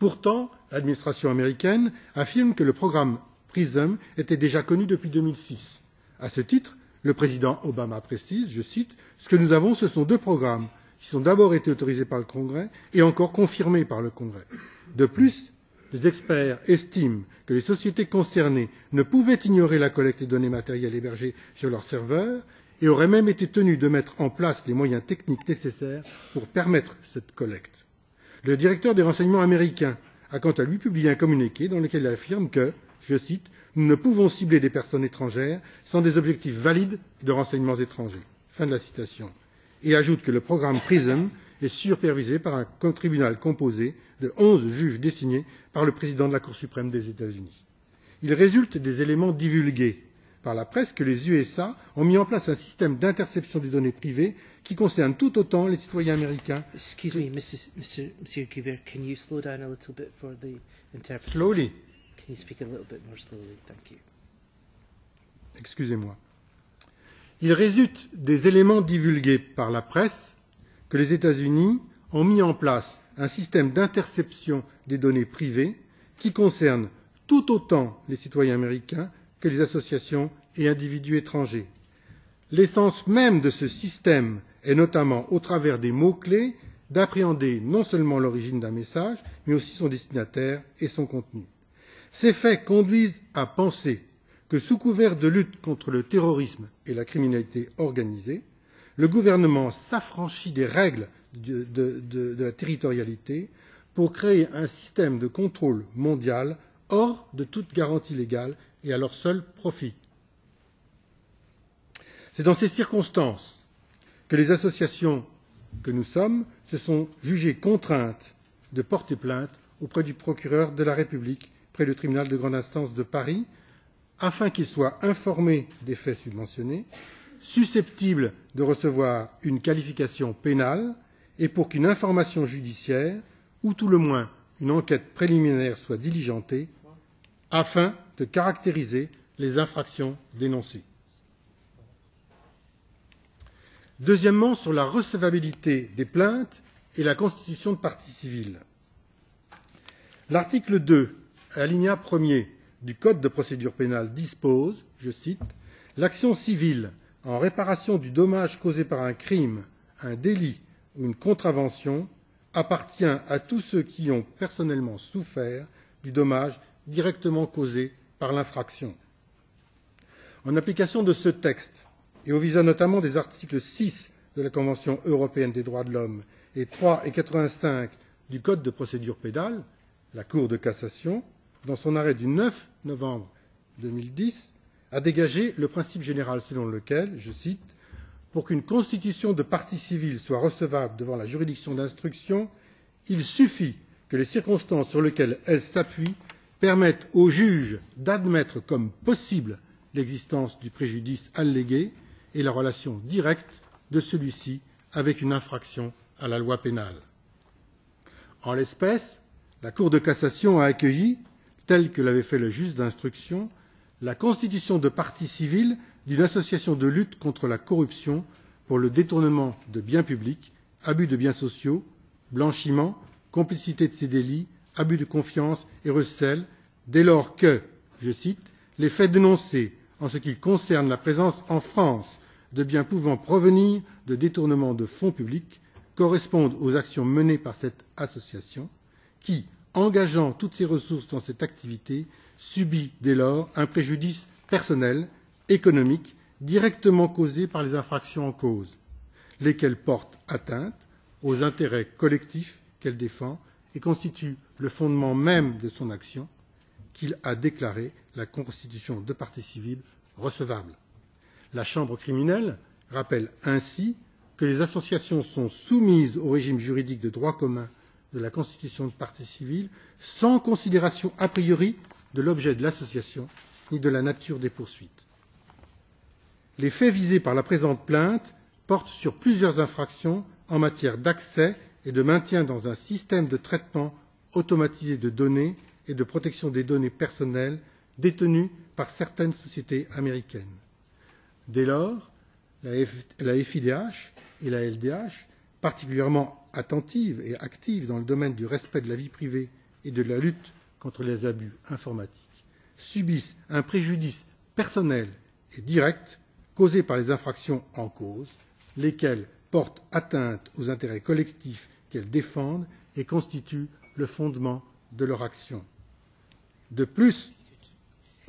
Pourtant, l'administration américaine affirme que le programme PRISM était déjà connu depuis 2006. À ce titre, le président Obama précise, je cite, Ce que nous avons, ce sont deux programmes qui ont d'abord été autorisés par le Congrès et encore confirmés par le Congrès. De plus, les experts estiment que les sociétés concernées ne pouvaient ignorer la collecte des données matérielles hébergées sur leurs serveurs et auraient même été tenues de mettre en place les moyens techniques nécessaires pour permettre cette collecte. Le directeur des renseignements américains a quant à lui publié un communiqué dans lequel il affirme que, je cite, nous ne pouvons cibler des personnes étrangères sans des objectifs valides de renseignements étrangers. Fin de la citation. Et ajoute que le programme PRISM est supervisé par un tribunal composé de onze juges désignés par le président de la Cour suprême des États-Unis. Il résulte des éléments divulgués par la presse que les USA ont mis en place un système d'interception des données privées qui concerne tout autant les citoyens américains. Excuse me, Mrs. Mr. Can you slow down a little bit for the interpreter? Slowly. Can you speak a little bit more slowly? Thank you. Excusez-moi. Il résulte des éléments divulgués par la presse que les États-Unis ont mis en place un système d'interception des données privées qui concerne tout autant les citoyens américains que les associations et individus étrangers. L'essence même de ce système est notamment, au travers des mots-clés, d'appréhender non seulement l'origine d'un message, mais aussi son destinataire et son contenu. Ces faits conduisent à penser que sous couvert de lutte contre le terrorisme et la criminalité organisée, le gouvernement s'affranchit des règles de, la territorialité pour créer un système de contrôle mondial hors de toute garantie légale et à leur seul profit. C'est dans ces circonstances que les associations que nous sommes se sont jugées contraintes de porter plainte auprès du procureur de la République près du tribunal de grande instance de Paris afin qu'il soit informé des faits subventionnés, susceptibles de recevoir une qualification pénale et pour qu'une information judiciaire, ou tout le moins une enquête préliminaire soit diligentée, afin de caractériser les infractions dénoncées. Deuxièmement, sur la recevabilité des plaintes et la constitution de partie civile. L'article 2, alinéa 1er du Code de procédure pénale dispose, je cite, L'action civile en réparation du dommage causé par un crime, un délit ou une contravention appartient à tous ceux qui ont personnellement souffert du dommage directement causé par l'infraction. En application de ce texte, et au visa notamment des articles 6 de la Convention européenne des droits de l'homme et 3 et 85 du Code de procédure pénale, la Cour de cassation, dans son arrêt du 9 novembre 2010, a dégagé le principe général selon lequel, je cite, pour qu'une constitution de partie civile soit recevable devant la juridiction d'instruction, il suffit que les circonstances sur lesquelles elle s'appuie permettent au juge d'admettre comme possible l'existence du préjudice allégué et la relation directe de celui-ci avec une infraction à la loi pénale. En l'espèce, la Cour de cassation a accueilli, tel que l'avait fait le juge d'instruction, la constitution de partie civile d'une association de lutte contre la corruption pour le détournement de biens publics, abus de biens sociaux, blanchiment, complicité de ces délits, abus de confiance et recel, dès lors que, je cite, les faits dénoncés en ce qui concerne la présence en France de biens pouvant provenir de détournement de fonds publics correspondent aux actions menées par cette association qui, engageant toutes ses ressources dans cette activité, subit dès lors un préjudice personnel, économique, directement causé par les infractions en cause, lesquelles portent atteinte aux intérêts collectifs qu'elle défend et constituent le fondement même de son action, qu'il a déclaré la constitution de partie civile recevable. La Chambre criminelle rappelle ainsi que les associations sont soumises au régime juridique de droit commun de la constitution de partie civile sans considération a priori de l'objet de l'association ni de la nature des poursuites. Les faits visés par la présente plainte portent sur plusieurs infractions en matière d'accès et de maintien dans un système de traitement automatisé de données et de protection des données personnelles détenues par certaines sociétés américaines. Dès lors, la, FIDH et la LDH, particulièrement attentives et actives dans le domaine du respect de la vie privée et de la lutte contre les abus informatiques, subissent un préjudice personnel et direct causé par les infractions en cause, lesquelles portent atteinte aux intérêts collectifs qu'elles défendent et constituent le fondement de leur action. De plus,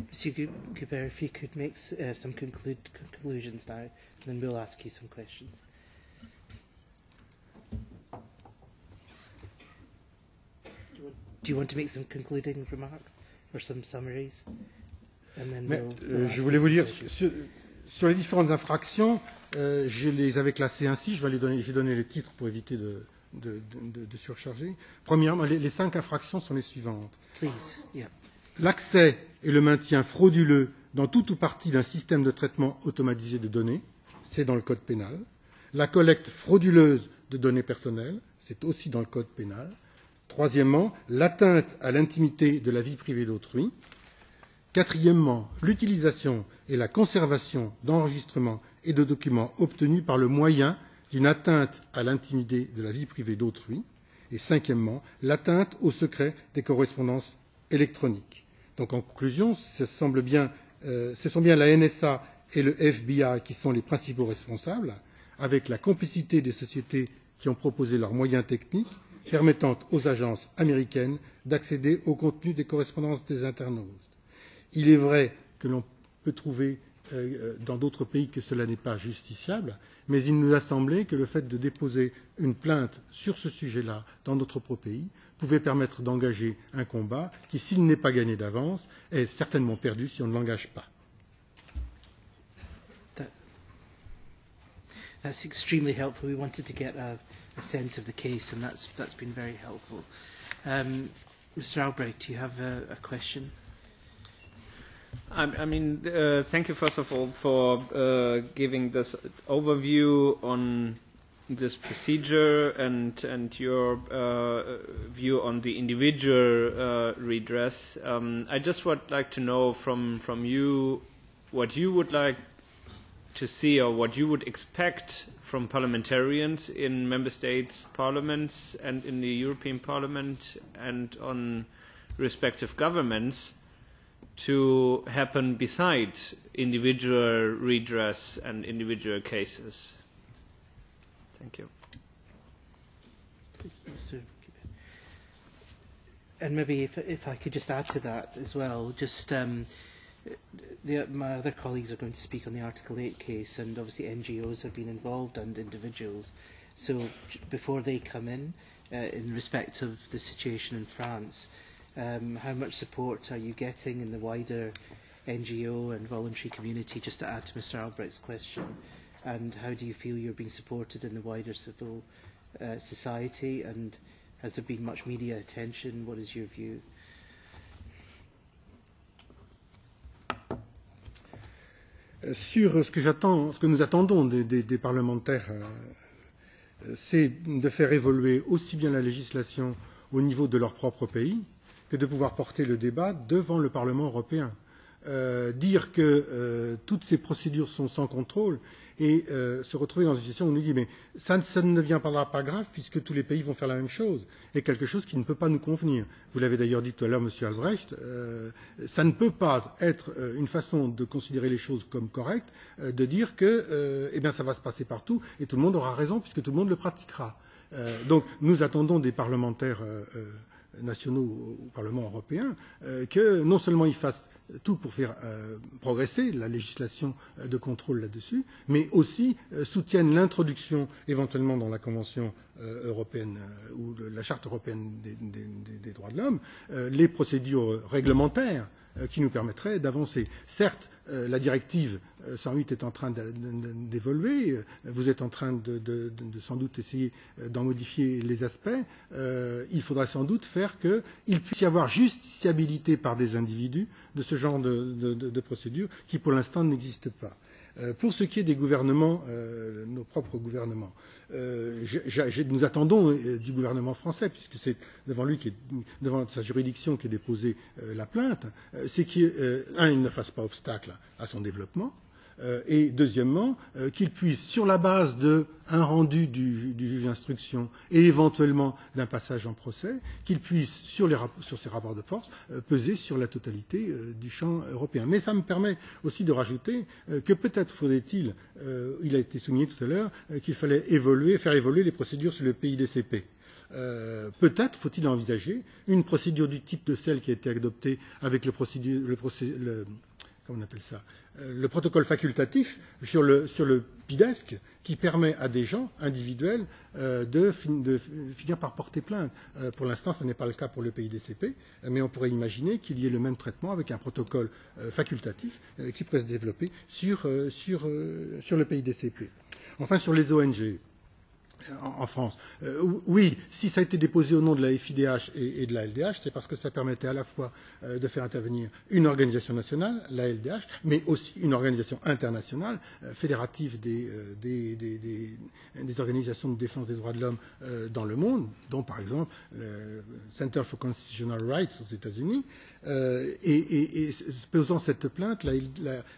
Monsieur Goubert, if you could make uh, some conclusions now, and then we'll ask you some questions. Do you want to make some concluding remarks or some summaries? And then Mais, we'll, euh, we'll je voulais vous dire, sur, sur les différentes infractions, euh, je les avais classées ainsi, je vais les donner, j'ai donné les titres pour éviter de, de, de, de surcharger. Premièrement, les, les cinq infractions sont les suivantes. Yeah. L'accès et le maintien frauduleux dans tout ou partie d'un système de traitement automatisé de données, c'est dans le code pénal. La collecte frauduleuse de données personnelles, c'est aussi dans le code pénal. Troisièmement, l'atteinte à l'intimité de la vie privée d'autrui. Quatrièmement, l'utilisation et la conservation d'enregistrements et de documents obtenus par le moyen d'une atteinte à l'intimité de la vie privée d'autrui. Et cinquièmement, l'atteinte au secret des correspondances électroniques. En conclusion, euh, ce sont bien la NSA et le FBI qui sont les principaux responsables, avec la complicité des sociétés qui ont proposé leurs moyens techniques permettant aux agences américaines d'accéder au contenu des correspondances des internautes. Il est vrai que l'on peut trouver euh, dans d'autres pays que cela n'est pas justiciable, mais il nous a semblé que le fait de déposer une plainte sur ce sujet-là dans notre propre pays pouvait permettre d'engager un combat qui, s'il n'est pas gagné d'avance, est certainement perdu si on ne l'engage pas. A sense of the case, and that's, that's been very helpful. Um, Mr. Albrecht, do you have a, a question? I, I mean, uh, thank you first of all for uh, giving this overview on this procedure and and your uh, view on the individual uh, redress. Um, I just would like to know from from you what you would like to see or what you would expect from parliamentarians in member states' parliaments and in the European Parliament and on respective governments to happen besides individual redress and individual cases. Thank you. And maybe if, if I could just add to that as well, just um, the, my other colleagues are going to speak on the Article 8 case, and obviously NGOs have been involved and individuals. So before they come in, uh, in respect of the situation in France, um, how much support are you getting in the wider NGO and voluntary community, just to add to Mr Albrecht's question, and how do you feel you're being supported in the wider civil uh, society, and has there been much media attention? What is your view? Sur ce que nous attendons des parlementaires, euh, c'est de faire évoluer aussi bien la législation au niveau de leur propre pays que de pouvoir porter le débat devant le Parlement européen. Euh, dire que euh, toutes ces procédures sont sans contrôle et euh, se retrouver dans une situation où on nous dit mais ça, ne devient pas, grave puisque tous les pays vont faire la même chose et quelque chose qui ne peut pas nous convenir. Vous l'avez d'ailleurs dit tout à l'heure, Monsieur Albrecht, euh, ça ne peut pas être euh, une façon de considérer les choses comme correctes, euh, de dire que euh, eh bien, ça va se passer partout et tout le monde aura raison puisque tout le monde le pratiquera. Donc nous attendons des parlementaires euh, nationaux au Parlement européen euh, que non seulement ils fassent tout pour faire euh, progresser la législation de contrôle là-dessus, mais aussi euh, soutiennent l'introduction éventuellement dans la Convention euh, européenne euh, ou la Charte européenne des, droits de l'homme euh, les procédures réglementaires euh, qui nous permettraient d'avancer. Certes, euh, la directive 108 est en train d'évoluer, vous êtes en train de, sans doute essayer d'en modifier les aspects. Euh, il faudra sans doute faire qu'il puisse y avoir justiciabilité par des individus de ce genre de procédure qui pour l'instant n'existe pas. Euh, pour ce qui est des gouvernements, euh, nos propres gouvernements, euh, nous attendons du gouvernement français, puisque c'est devant lui, devant sa juridiction, qui est déposée la plainte, c'est qu'il, ne fasse pas obstacle à son développement, et deuxièmement, euh, qu'il puisse, sur la base d'un rendu du, juge d'instruction et éventuellement d'un passage en procès, qu'il puisse, sur, ces rapports de force, euh, peser sur la totalité euh, du champ européen. Mais ça me permet aussi de rajouter euh, que peut-être faudrait-il, euh, il a été souligné tout à l'heure, euh, qu'il fallait évoluer, faire évoluer les procédures sur le. Euh, peut-être faut-il envisager une procédure du type de celle qui a été adoptée avec le, procédure, le, le comment on appelle ça, le protocole facultatif sur le, sur PIDESC qui permet à des gens individuels euh, de, fin, de finir par porter plainte. Euh, pour l'instant, ce n'est pas le cas pour le PIDCP, mais on pourrait imaginer qu'il y ait le même traitement avec un protocole euh, facultatif euh, qui pourrait se développer sur, euh, sur, euh, sur le PIDCP. Enfin, sur les ONG. En, France. Euh, oui, si ça a été déposé au nom de la FIDH et, de la LDH, c'est parce que ça permettait à la fois euh, de faire intervenir une organisation nationale, la LDH, mais aussi une organisation internationale, euh, fédérative des, des, organisations de défense des droits de l'homme dans le monde, dont par exemple le Center for Constitutional Rights aux États-Unis. Euh, et, posant cette plainte, la,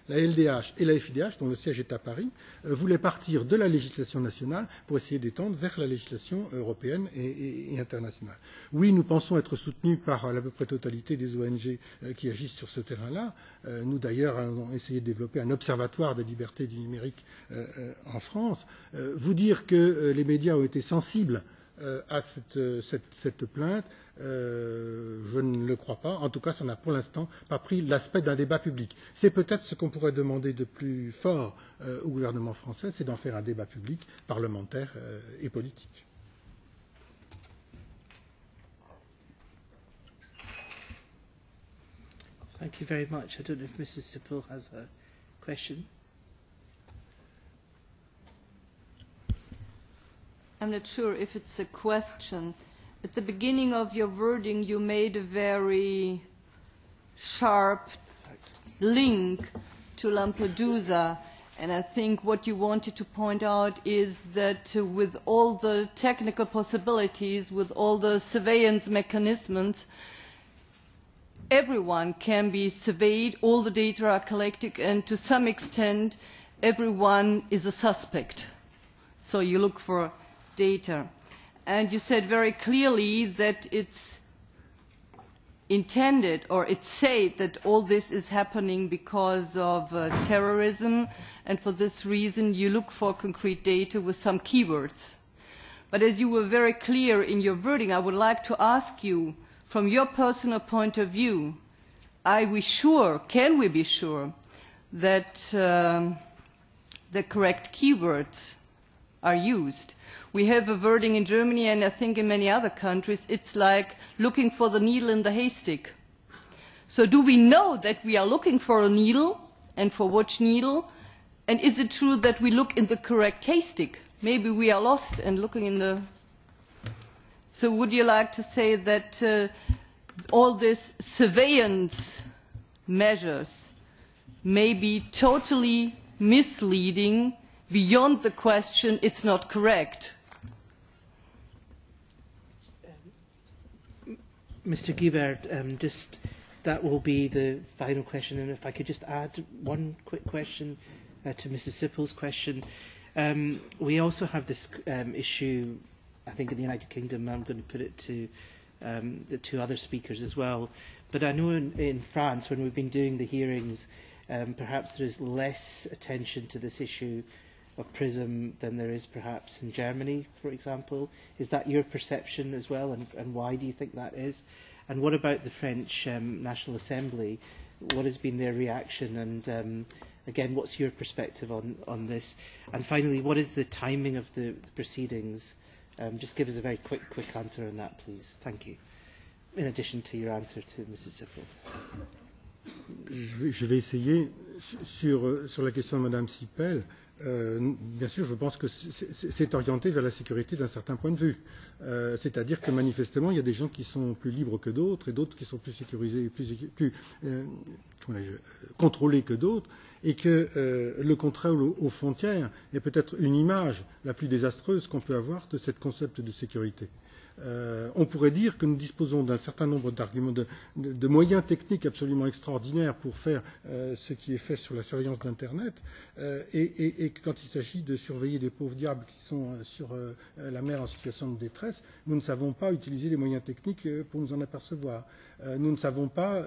LDH et la FIDH, dont le siège est à Paris, euh, voulaient partir de la législation nationale pour essayer d'étendre vers la législation européenne et, internationale. Oui, nous pensons être soutenus par à peu près totalité des ONG euh, qui agissent sur ce terrain-là. Nous, d'ailleurs, avons essayé de développer un observatoire des libertés du numérique en France. Vous dire que les médias ont été sensibles à cette plainte, Euh, je ne le crois pas. En tout cas, ça n'a pour l'instant pas pris l'aspect d'un débat public. C'est peut-être ce qu'on pourrait demander de plus fort euh, au gouvernement français, c'est d'en faire un débat public, parlementaire euh, et politique. Thank you very much. I don't know if Mrs. Sippel has a question. I'm not sure if it's a question at the beginning of your wording, you made a very sharp link to Lampedusa. And I think what you wanted to point out is that uh, with all the technical possibilities, with all the surveillance mechanisms, everyone can be surveyed, all the data are collected, and to some extent, everyone is a suspect. So you look for data and you said very clearly that it's intended or it's said that all this is happening because of uh, terrorism and for this reason you look for concrete data with some keywords. But as you were very clear in your wording, I would like to ask you, from your personal point of view, are we sure, can we be sure, that um, the correct keywords are used? We have a wording in Germany and I think in many other countries, it's like looking for the needle in the haystack. So do we know that we are looking for a needle and for which needle? And is it true that we look in the correct haystack? Maybe we are lost and looking in the... So would you like to say that uh, all these surveillance measures may be totally misleading beyond the question it's not correct? Mr. Guibert, um, just that will be the final question, and if I could just add one quick question uh, to Mrs. Sippel's question. Um, we also have this um, issue, I think, in the United Kingdom. I'm going to put it to um, the two other speakers as well. But I know in, in France, when we've been doing the hearings, um, perhaps there is less attention to this issue of PRISM than there is perhaps in Germany, for example. Is that your perception as well, and, and why do you think that is? And what about the French um, National Assembly? What has been their reaction? And um, again, what's your perspective on, on this? And finally, what is the timing of the, the proceedings? Um, just give us a very quick, quick answer on that, please. Thank you. In addition to your answer to Mrs. Sippel. Je vais, essayer sur, sur la question de Sippel. Euh, bien sûr, je pense que c'est orienté vers la sécurité d'un certain point de vue. Euh, C'est-à-dire que manifestement, il y a des gens qui sont plus libres que d'autres et d'autres qui sont plus sécurisés, plus, plus euh, contrôlés que d'autres, et que euh, le contrôle aux, aux frontières est peut-être une image la plus désastreuse qu'on peut avoir de ce concept de sécurité. Euh, on pourrait dire que nous disposons d'un certain nombre d'arguments, de, moyens techniques absolument extraordinaires pour faire euh, ce qui est fait sur la surveillance d'Internet, euh, et, et, et quand il s'agit de surveiller des pauvres diables qui sont sur la mer en situation de détresse, nous ne savons pas utiliser les moyens techniques pour nous en apercevoir. Nous ne savons pas,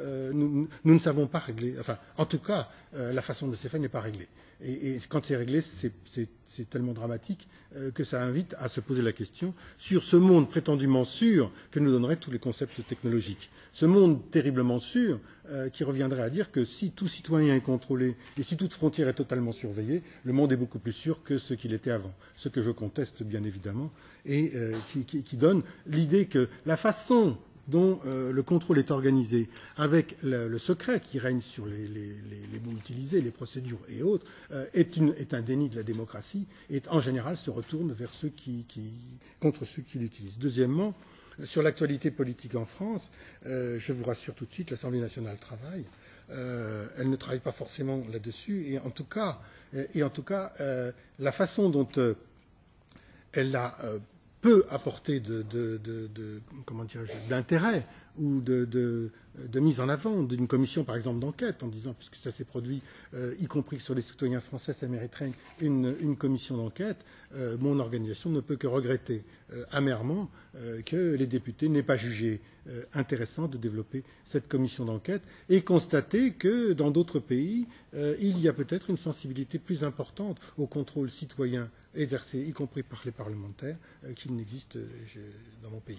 régler. Enfin, en tout cas, la façon de c'est fait n'est pas réglée. Et, quand c'est réglé, c'est tellement dramatique euh, que ça invite à se poser la question sur ce monde prétendument sûr que nous donneraient tous les concepts technologiques. Ce monde terriblement sûr euh, qui reviendrait à dire que si tout citoyen est contrôlé et si toute frontière est totalement surveillée, le monde est beaucoup plus sûr que ce qu'il était avant. Ce que je conteste bien évidemment et euh, qui donne l'idée que la façon dont euh, le contrôle est organisé, avec le, secret qui règne sur les, les, mots utilisés, les procédures et autres, euh, est, un déni de la démocratie et en général se retourne vers ceux qui, contre ceux qui l'utilisent. Deuxièmement, sur l'actualité politique en France, euh, je vous rassure tout de suite, l'Assemblée nationale travaille. Elle ne travaille pas forcément là-dessus et en tout cas, et en tout cas la façon dont elle a peut apporter d'intérêt ou de, mise en avant d'une commission, par exemple, d'enquête, en disant, puisque ça s'est produit, euh, y compris sur les citoyens français, ça mériterait une, commission d'enquête, euh, mon organisation ne peut que regretter euh, amèrement que les députés n'aient pas jugé intéressant de développer cette commission d'enquête et constater que dans d'autres pays, il y a peut-être une sensibilité plus importante au contrôle citoyen exercé, y compris par les parlementaires, euh, qu'il n'existe euh, dans mon pays.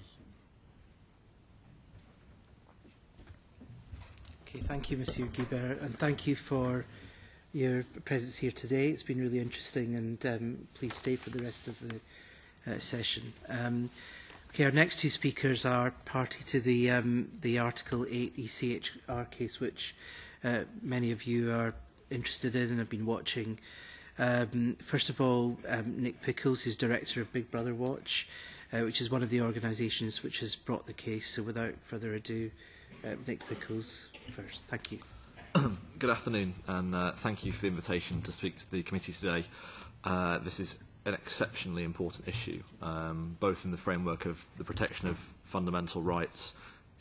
Okay, thank you, Monsieur Guibert, and thank you for your presence here today. It's been really interesting, and um, please stay for the rest of the uh, session. Um, okay, our next two speakers are party to the, um, the Article 8 ECHR case, which uh, many of you are interested in and have been watching. Um, first of all, um, Nick Pickles, who's director of Big Brother Watch, uh, which is one of the organisations which has brought the case. So without further ado, uh, Nick Pickles first. Thank you. Good afternoon, and uh, thank you for the invitation to speak to the committee today. Uh, this is an exceptionally important issue, um, both in the framework of the protection of fundamental rights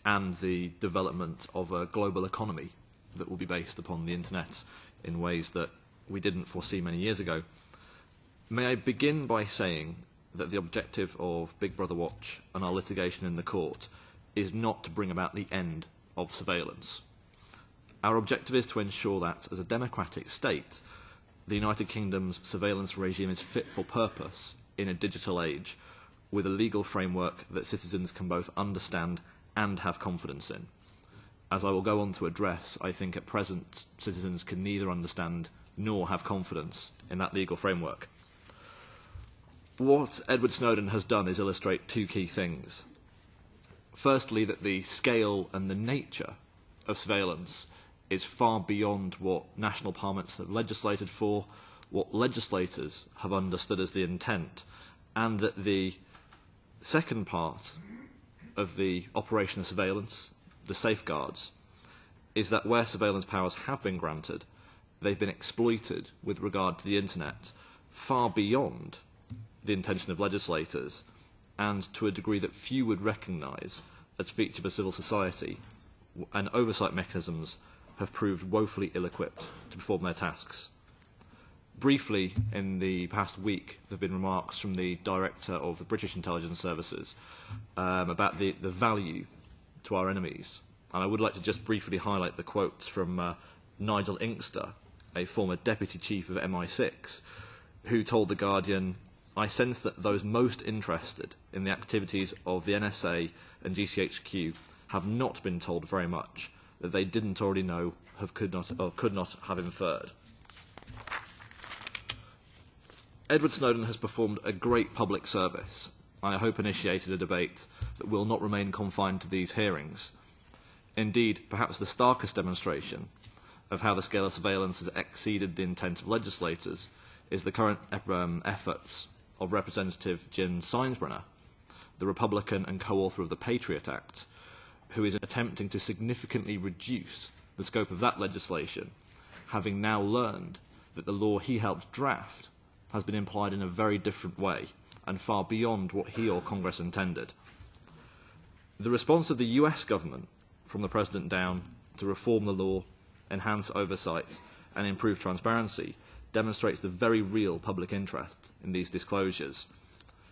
and the development of a global economy that will be based upon the internet in ways that we didn't foresee many years ago. May I begin by saying that the objective of Big Brother Watch and our litigation in the court is not to bring about the end of surveillance. Our objective is to ensure that, as a democratic state, the United Kingdom's surveillance regime is fit for purpose in a digital age with a legal framework that citizens can both understand and have confidence in. As I will go on to address, I think at present citizens can neither understand nor have confidence in that legal framework. What Edward Snowden has done is illustrate two key things. Firstly, that the scale and the nature of surveillance is far beyond what national parliaments have legislated for, what legislators have understood as the intent, and that the second part of the operation of surveillance, the safeguards, is that where surveillance powers have been granted, they've been exploited with regard to the internet far beyond the intention of legislators and to a degree that few would recognise as feature of a civil society and oversight mechanisms have proved woefully ill-equipped to perform their tasks. Briefly, in the past week, there have been remarks from the director of the British intelligence services um, about the, the value to our enemies. And I would like to just briefly highlight the quotes from uh, Nigel Inkster, a former deputy chief of MI6, who told The Guardian, I sense that those most interested in the activities of the NSA and GCHQ have not been told very much that they didn't already know have could not, or could not have inferred. Edward Snowden has performed a great public service, I hope initiated a debate that will not remain confined to these hearings. Indeed, perhaps the starkest demonstration of how the scale of surveillance has exceeded the intent of legislators is the current um, efforts of Representative Jim Sensenbrenner, the Republican and co-author of the Patriot Act, who is attempting to significantly reduce the scope of that legislation, having now learned that the law he helped draft has been implied in a very different way and far beyond what he or Congress intended. The response of the US government, from the President down, to reform the law enhance oversight and improve transparency demonstrates the very real public interest in these disclosures.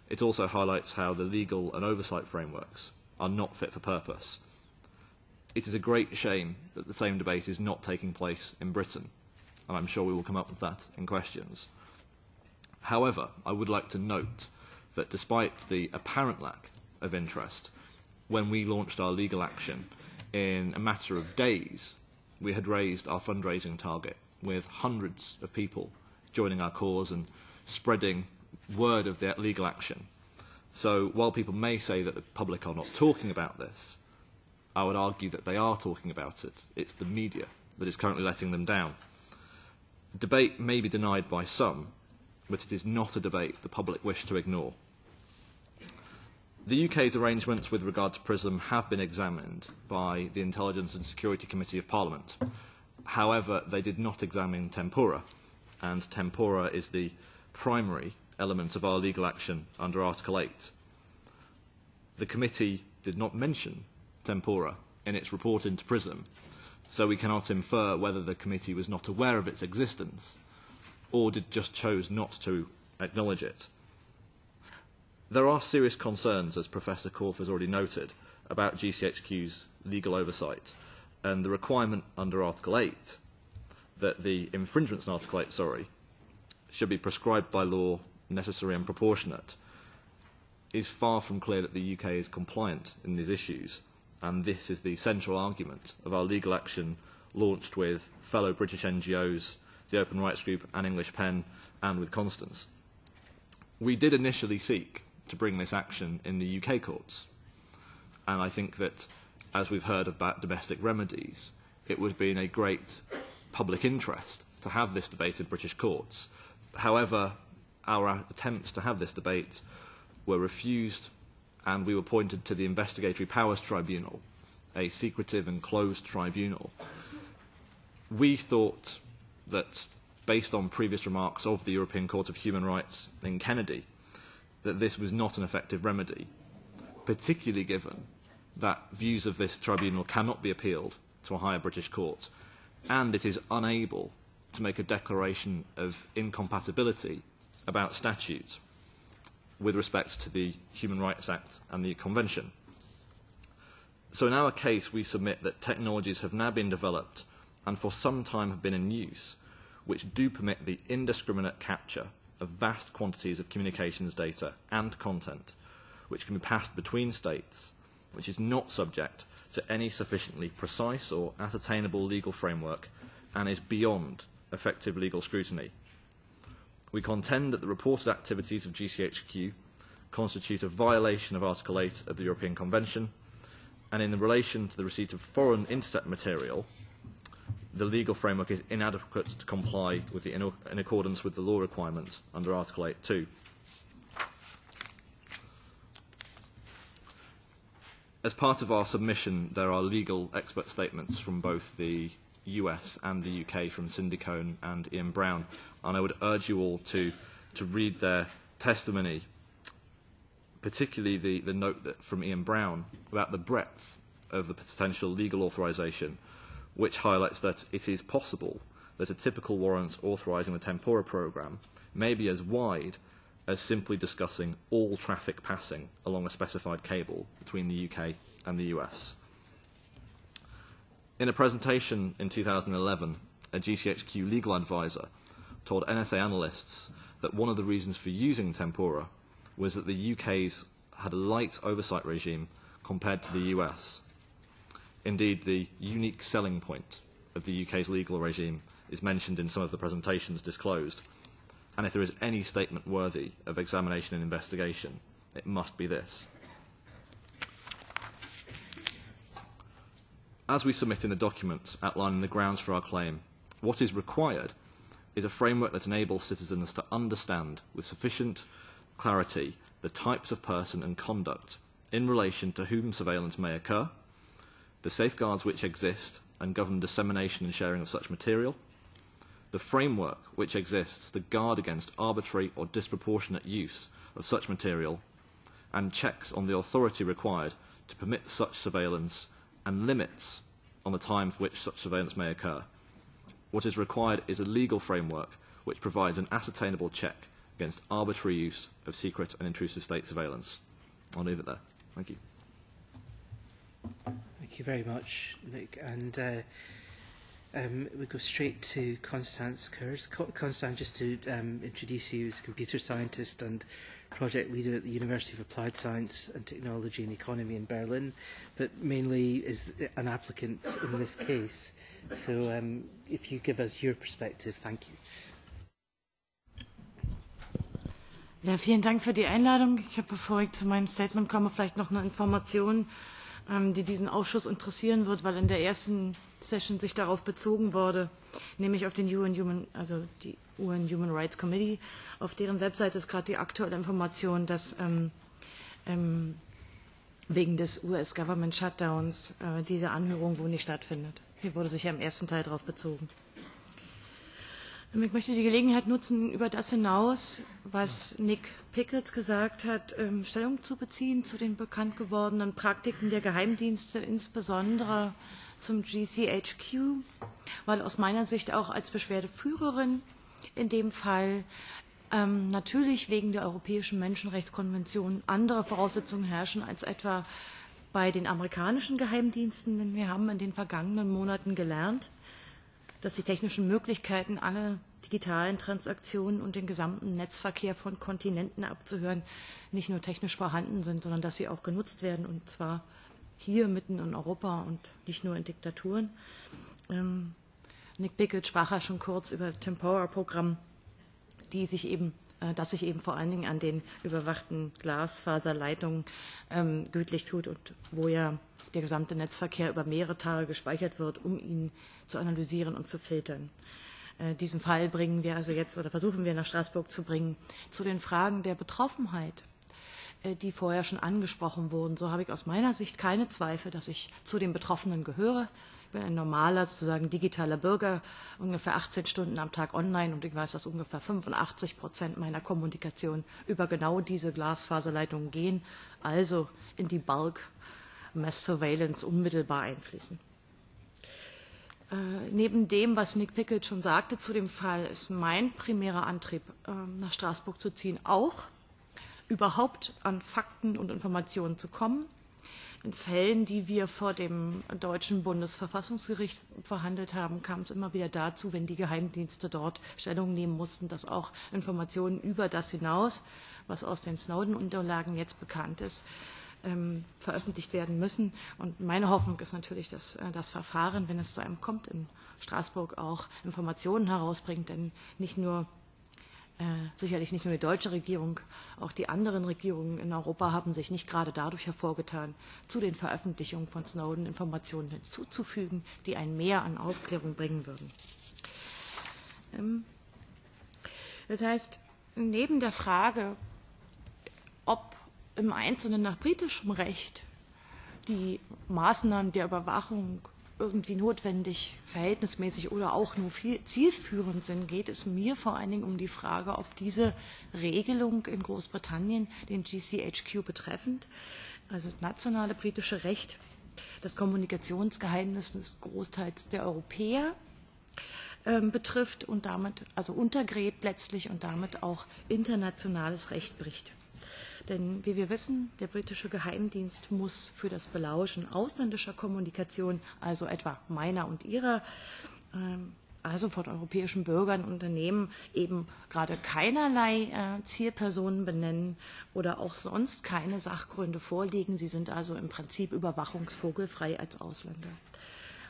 It also highlights how the legal and oversight frameworks are not fit for purpose. It is a great shame that the same debate is not taking place in Britain, and I'm sure we will come up with that in questions. However, I would like to note that despite the apparent lack of interest, when we launched our legal action, in a matter of days, we had raised our fundraising target with hundreds of people joining our cause and spreading word of their legal action. So while people may say that the public are not talking about this, I would argue that they are talking about it. It's the media that is currently letting them down. Debate may be denied by some, but it is not a debate the public wish to ignore. The UK's arrangements with regard to PRISM have been examined by the Intelligence and Security Committee of Parliament. However, they did not examine tempora, and tempora is the primary element of our legal action under Article 8. The committee did not mention tempora in its report into PRISM, so we cannot infer whether the committee was not aware of its existence or did just chose not to acknowledge it. There are serious concerns, as Professor Korff has already noted, about GCHQ's legal oversight and the requirement under Article 8 that the infringements in Article 8, sorry, should be prescribed by law, necessary and proportionate, is far from clear that the UK is compliant in these issues, and this is the central argument of our legal action launched with fellow British NGOs, the Open Rights Group and English Pen, and with Constanze. We did initially seek to bring this action in the UK courts. And I think that, as we've heard about domestic remedies, it would be in a great public interest to have this debate in British courts. However, our attempts to have this debate were refused and we were pointed to the Investigatory Powers Tribunal, a secretive and closed tribunal. We thought that, based on previous remarks of the European Court of Human Rights in Kennedy, that this was not an effective remedy, particularly given that views of this tribunal cannot be appealed to a higher British court, and it is unable to make a declaration of incompatibility about statutes with respect to the Human Rights Act and the Convention. So in our case, we submit that technologies have now been developed and for some time have been in use, which do permit the indiscriminate capture of vast quantities of communications data and content, which can be passed between states, which is not subject to any sufficiently precise or ascertainable legal framework and is beyond effective legal scrutiny. We contend that the reported activities of GCHQ constitute a violation of Article 8 of the European Convention, and in relation to the receipt of foreign intercept material, the legal framework is inadequate to comply with the, in, in accordance with the law requirement under Article 8.2. As part of our submission, there are legal expert statements from both the US and the UK from Cindy Cohn and Ian Brown, and I would urge you all to, to read their testimony, particularly the, the note that, from Ian Brown about the breadth of the potential legal authorisation which highlights that it is possible that a typical warrant authorising the Tempora programme may be as wide as simply discussing all traffic passing along a specified cable between the UK and the US. In a presentation in 2011, a GCHQ legal advisor told NSA analysts that one of the reasons for using Tempora was that the UK's had a light oversight regime compared to the US Indeed, the unique selling point of the UK's legal regime is mentioned in some of the presentations disclosed. And if there is any statement worthy of examination and investigation, it must be this. As we submit in the documents outlining the grounds for our claim, what is required is a framework that enables citizens to understand with sufficient clarity the types of person and conduct in relation to whom surveillance may occur, the safeguards which exist and govern dissemination and sharing of such material, the framework which exists to guard against arbitrary or disproportionate use of such material, and checks on the authority required to permit such surveillance and limits on the time for which such surveillance may occur. What is required is a legal framework which provides an ascertainable check against arbitrary use of secret and intrusive state surveillance. I'll leave it there. Thank you. Thank you very much, Nick. And uh, um, we go straight to Constanze Kurz. Constanze, just to um, introduce you as a computer scientist and project leader at the University of Applied Science and Technology and Economy in Berlin, but mainly is an applicant in this case. So um, if you give us your perspective, thank you. Ja, vielen Dank für die Einladung. Ich habe, bevor ich zu meinem Statement komme, vielleicht noch eine Information die diesen Ausschuss interessieren wird, weil in der ersten Session sich darauf bezogen wurde, nämlich auf den UN Human, also die UN Human Rights Committee. Auf deren Webseite ist gerade die aktuelle Information, dass ähm, ähm, wegen des US-Government Shutdowns äh, diese Anhörung wohl nicht stattfindet. Hier wurde sich ja im ersten Teil darauf bezogen. Ich möchte die Gelegenheit nutzen, über das hinaus, was Nick Pickett gesagt hat, Stellung zu beziehen zu den bekannt gewordenen Praktiken der Geheimdienste, insbesondere zum GCHQ, weil aus meiner Sicht auch als Beschwerdeführerin in dem Fall natürlich wegen der Europäischen Menschenrechtskonvention andere Voraussetzungen herrschen als etwa bei den amerikanischen Geheimdiensten. Denn wir haben in den vergangenen Monaten gelernt, dass die technischen Möglichkeiten, alle digitalen Transaktionen und den gesamten Netzverkehr von Kontinenten abzuhören, nicht nur technisch vorhanden sind, sondern dass sie auch genutzt werden, und zwar hier mitten in Europa und nicht nur in Diktaturen. Ähm, Nick Bickett sprach ja schon kurz über das sich eben das sich eben vor allen Dingen an den überwachten Glasfaserleitungen ähm, gütlich tut und wo ja der gesamte Netzverkehr über mehrere Tage gespeichert wird, um ihn zu analysieren und zu filtern. Äh, diesen Fall bringen wir also jetzt oder versuchen wir nach Straßburg zu bringen zu den Fragen der Betroffenheit die vorher schon angesprochen wurden. So habe ich aus meiner Sicht keine Zweifel, dass ich zu den Betroffenen gehöre. Ich bin ein normaler, sozusagen digitaler Bürger, ungefähr 18 Stunden am Tag online und ich weiß, dass ungefähr 85 Prozent meiner Kommunikation über genau diese Glasfaserleitungen gehen, also in die Bulk Mass Surveillance unmittelbar einfließen. Äh, neben dem, was Nick Pickett schon sagte zu dem Fall, ist mein primärer Antrieb, äh, nach Straßburg zu ziehen, auch überhaupt an Fakten und Informationen zu kommen In Fällen, die wir vor dem deutschen Bundesverfassungsgericht verhandelt haben, kam es immer wieder dazu, wenn die Geheimdienste dort Stellung nehmen mussten, dass auch Informationen über das hinaus, was aus den Snowden-Unterlagen jetzt bekannt ist, veröffentlicht werden müssen. Und meine Hoffnung ist natürlich, dass das Verfahren, wenn es zu einem kommt, in Straßburg auch Informationen herausbringt, denn nicht nur sicherlich nicht nur die deutsche Regierung, auch die anderen Regierungen in Europa haben sich nicht gerade dadurch hervorgetan, zu den Veröffentlichungen von Snowden Informationen hinzuzufügen, die ein Mehr an Aufklärung bringen würden. Das heißt, neben der Frage, ob im Einzelnen nach britischem Recht die Maßnahmen der Überwachung irgendwie notwendig, verhältnismäßig oder auch nur viel zielführend sind, geht es mir vor allen Dingen um die Frage, ob diese Regelung in Großbritannien, den GCHQ betreffend, also nationale britische Recht, das Kommunikationsgeheimnis des Großteils der Europäer betrifft und damit also untergräbt letztlich und damit auch internationales Recht bricht. Denn wie wir wissen, der britische Geheimdienst muss für das Belauschen ausländischer Kommunikation, also etwa meiner und ihrer, also von europäischen Bürgern und Unternehmen, eben gerade keinerlei Zielpersonen benennen oder auch sonst keine Sachgründe vorlegen. Sie sind also im Prinzip überwachungsvogelfrei als Ausländer.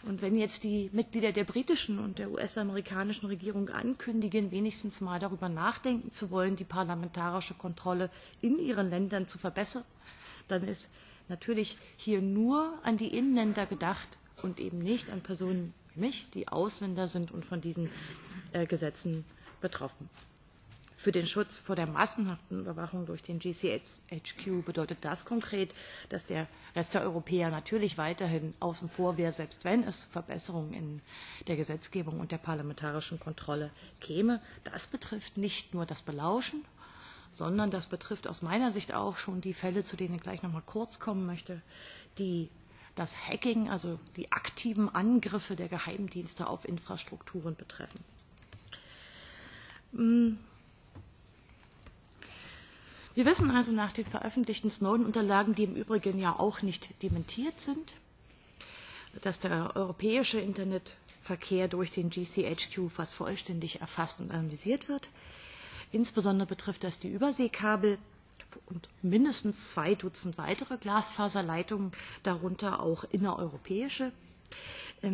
Und wenn jetzt die Mitglieder der britischen und der US-amerikanischen Regierung ankündigen, wenigstens mal darüber nachdenken zu wollen, die parlamentarische Kontrolle in ihren Ländern zu verbessern, dann ist natürlich hier nur an die Inländer gedacht und eben nicht an Personen wie mich, die Ausländer sind und von diesen Gesetzen betroffen. Für den Schutz vor der massenhaften Überwachung durch den GCHQ bedeutet das konkret, dass der Rest der Europäer natürlich weiterhin außen vor wäre, selbst wenn es Verbesserungen in der Gesetzgebung und der parlamentarischen Kontrolle käme. Das betrifft nicht nur das Belauschen, sondern das betrifft aus meiner Sicht auch schon die Fälle, zu denen ich gleich noch mal kurz kommen möchte, die das Hacking, also die aktiven Angriffe der Geheimdienste auf Infrastrukturen betreffen. Wir wissen also nach den veröffentlichten Snowden-Unterlagen, die im Übrigen ja auch nicht dementiert sind, dass der europäische Internetverkehr durch den GCHQ fast vollständig erfasst und analysiert wird. Insbesondere betrifft das die Überseekabel und mindestens zwei Dutzend weitere Glasfaserleitungen, darunter auch innereuropäische. Ich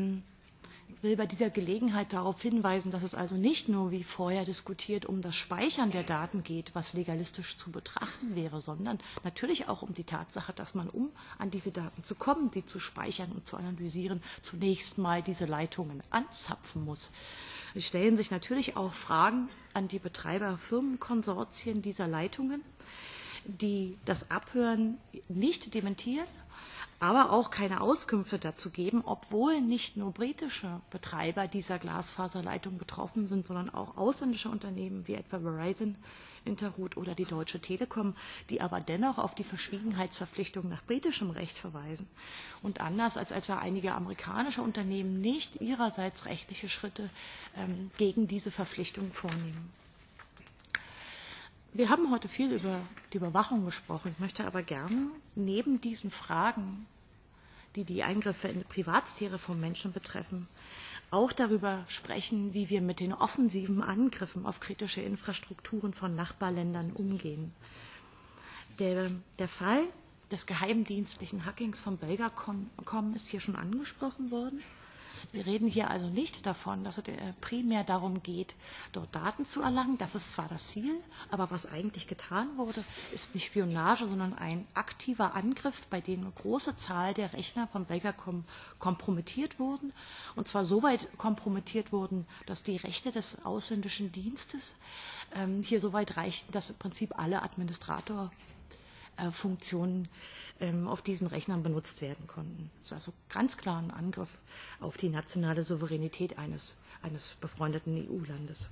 will bei dieser Gelegenheit darauf hinweisen, dass es also nicht nur wie vorher diskutiert um das Speichern der Daten geht, was legalistisch zu betrachten wäre, sondern natürlich auch um die Tatsache, dass man, um an diese Daten zu kommen, die zu speichern und zu analysieren, zunächst mal diese Leitungen anzapfen muss. Es stellen sich natürlich auch Fragen an die Betreiberfirmenkonsortien dieser Leitungen, die das Abhören nicht dementieren, aber auch keine Auskünfte dazu geben, obwohl nicht nur britische Betreiber dieser Glasfaserleitung betroffen sind, sondern auch ausländische Unternehmen wie etwa Verizon, Interroute oder die Deutsche Telekom, die aber dennoch auf die Verschwiegenheitsverpflichtung nach britischem Recht verweisen und anders als etwa einige amerikanische Unternehmen nicht ihrerseits rechtliche Schritte ähm, gegen diese Verpflichtung vornehmen. Wir haben heute viel über die Überwachung gesprochen. Ich möchte aber gerne neben diesen Fragen, die die Eingriffe in die Privatsphäre von Menschen betreffen, auch darüber sprechen, wie wir mit den offensiven Angriffen auf kritische Infrastrukturen von Nachbarländern umgehen. Der, der Fall des geheimdienstlichen Hackings von Belgacom ist hier schon angesprochen worden. Wir reden hier also nicht davon, dass es primär darum geht, dort Daten zu erlangen. Das ist zwar das Ziel, aber was eigentlich getan wurde, ist nicht Spionage, sondern ein aktiver Angriff, bei dem eine große Zahl der Rechner von Belgacom kompromittiert wurden. Und zwar so weit kompromittiert wurden, dass die Rechte des ausländischen Dienstes ähm, hier so weit reichten, dass im Prinzip alle Administrator Funktionen auf diesen Rechnern benutzt werden konnten. Das ist also ganz klar ein Angriff auf die nationale Souveränität eines, eines befreundeten EU-Landes.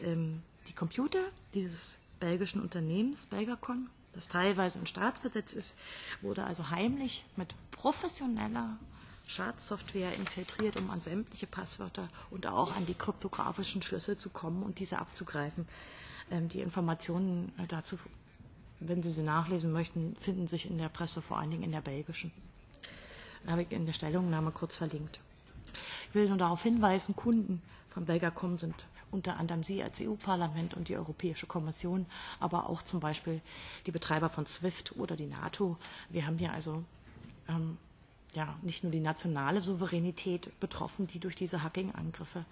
Die Computer dieses belgischen Unternehmens, Belgacon, das teilweise in Staatsbesitz ist, wurde also heimlich mit professioneller Schadsoftware infiltriert, um an sämtliche Passwörter und auch an die kryptografischen Schlüssel zu kommen und diese abzugreifen. Die Informationen dazu wenn Sie sie nachlesen möchten, finden sich in der Presse, vor allen Dingen in der belgischen. Da habe ich in der Stellungnahme kurz verlinkt. Ich will nur darauf hinweisen, Kunden von Belgacom sind unter anderem Sie als EU-Parlament und die Europäische Kommission, aber auch zum Beispiel die Betreiber von SWIFT oder die NATO. Wir haben hier also ähm, ja, nicht nur die nationale Souveränität betroffen, die durch diese Hacking-Angriffe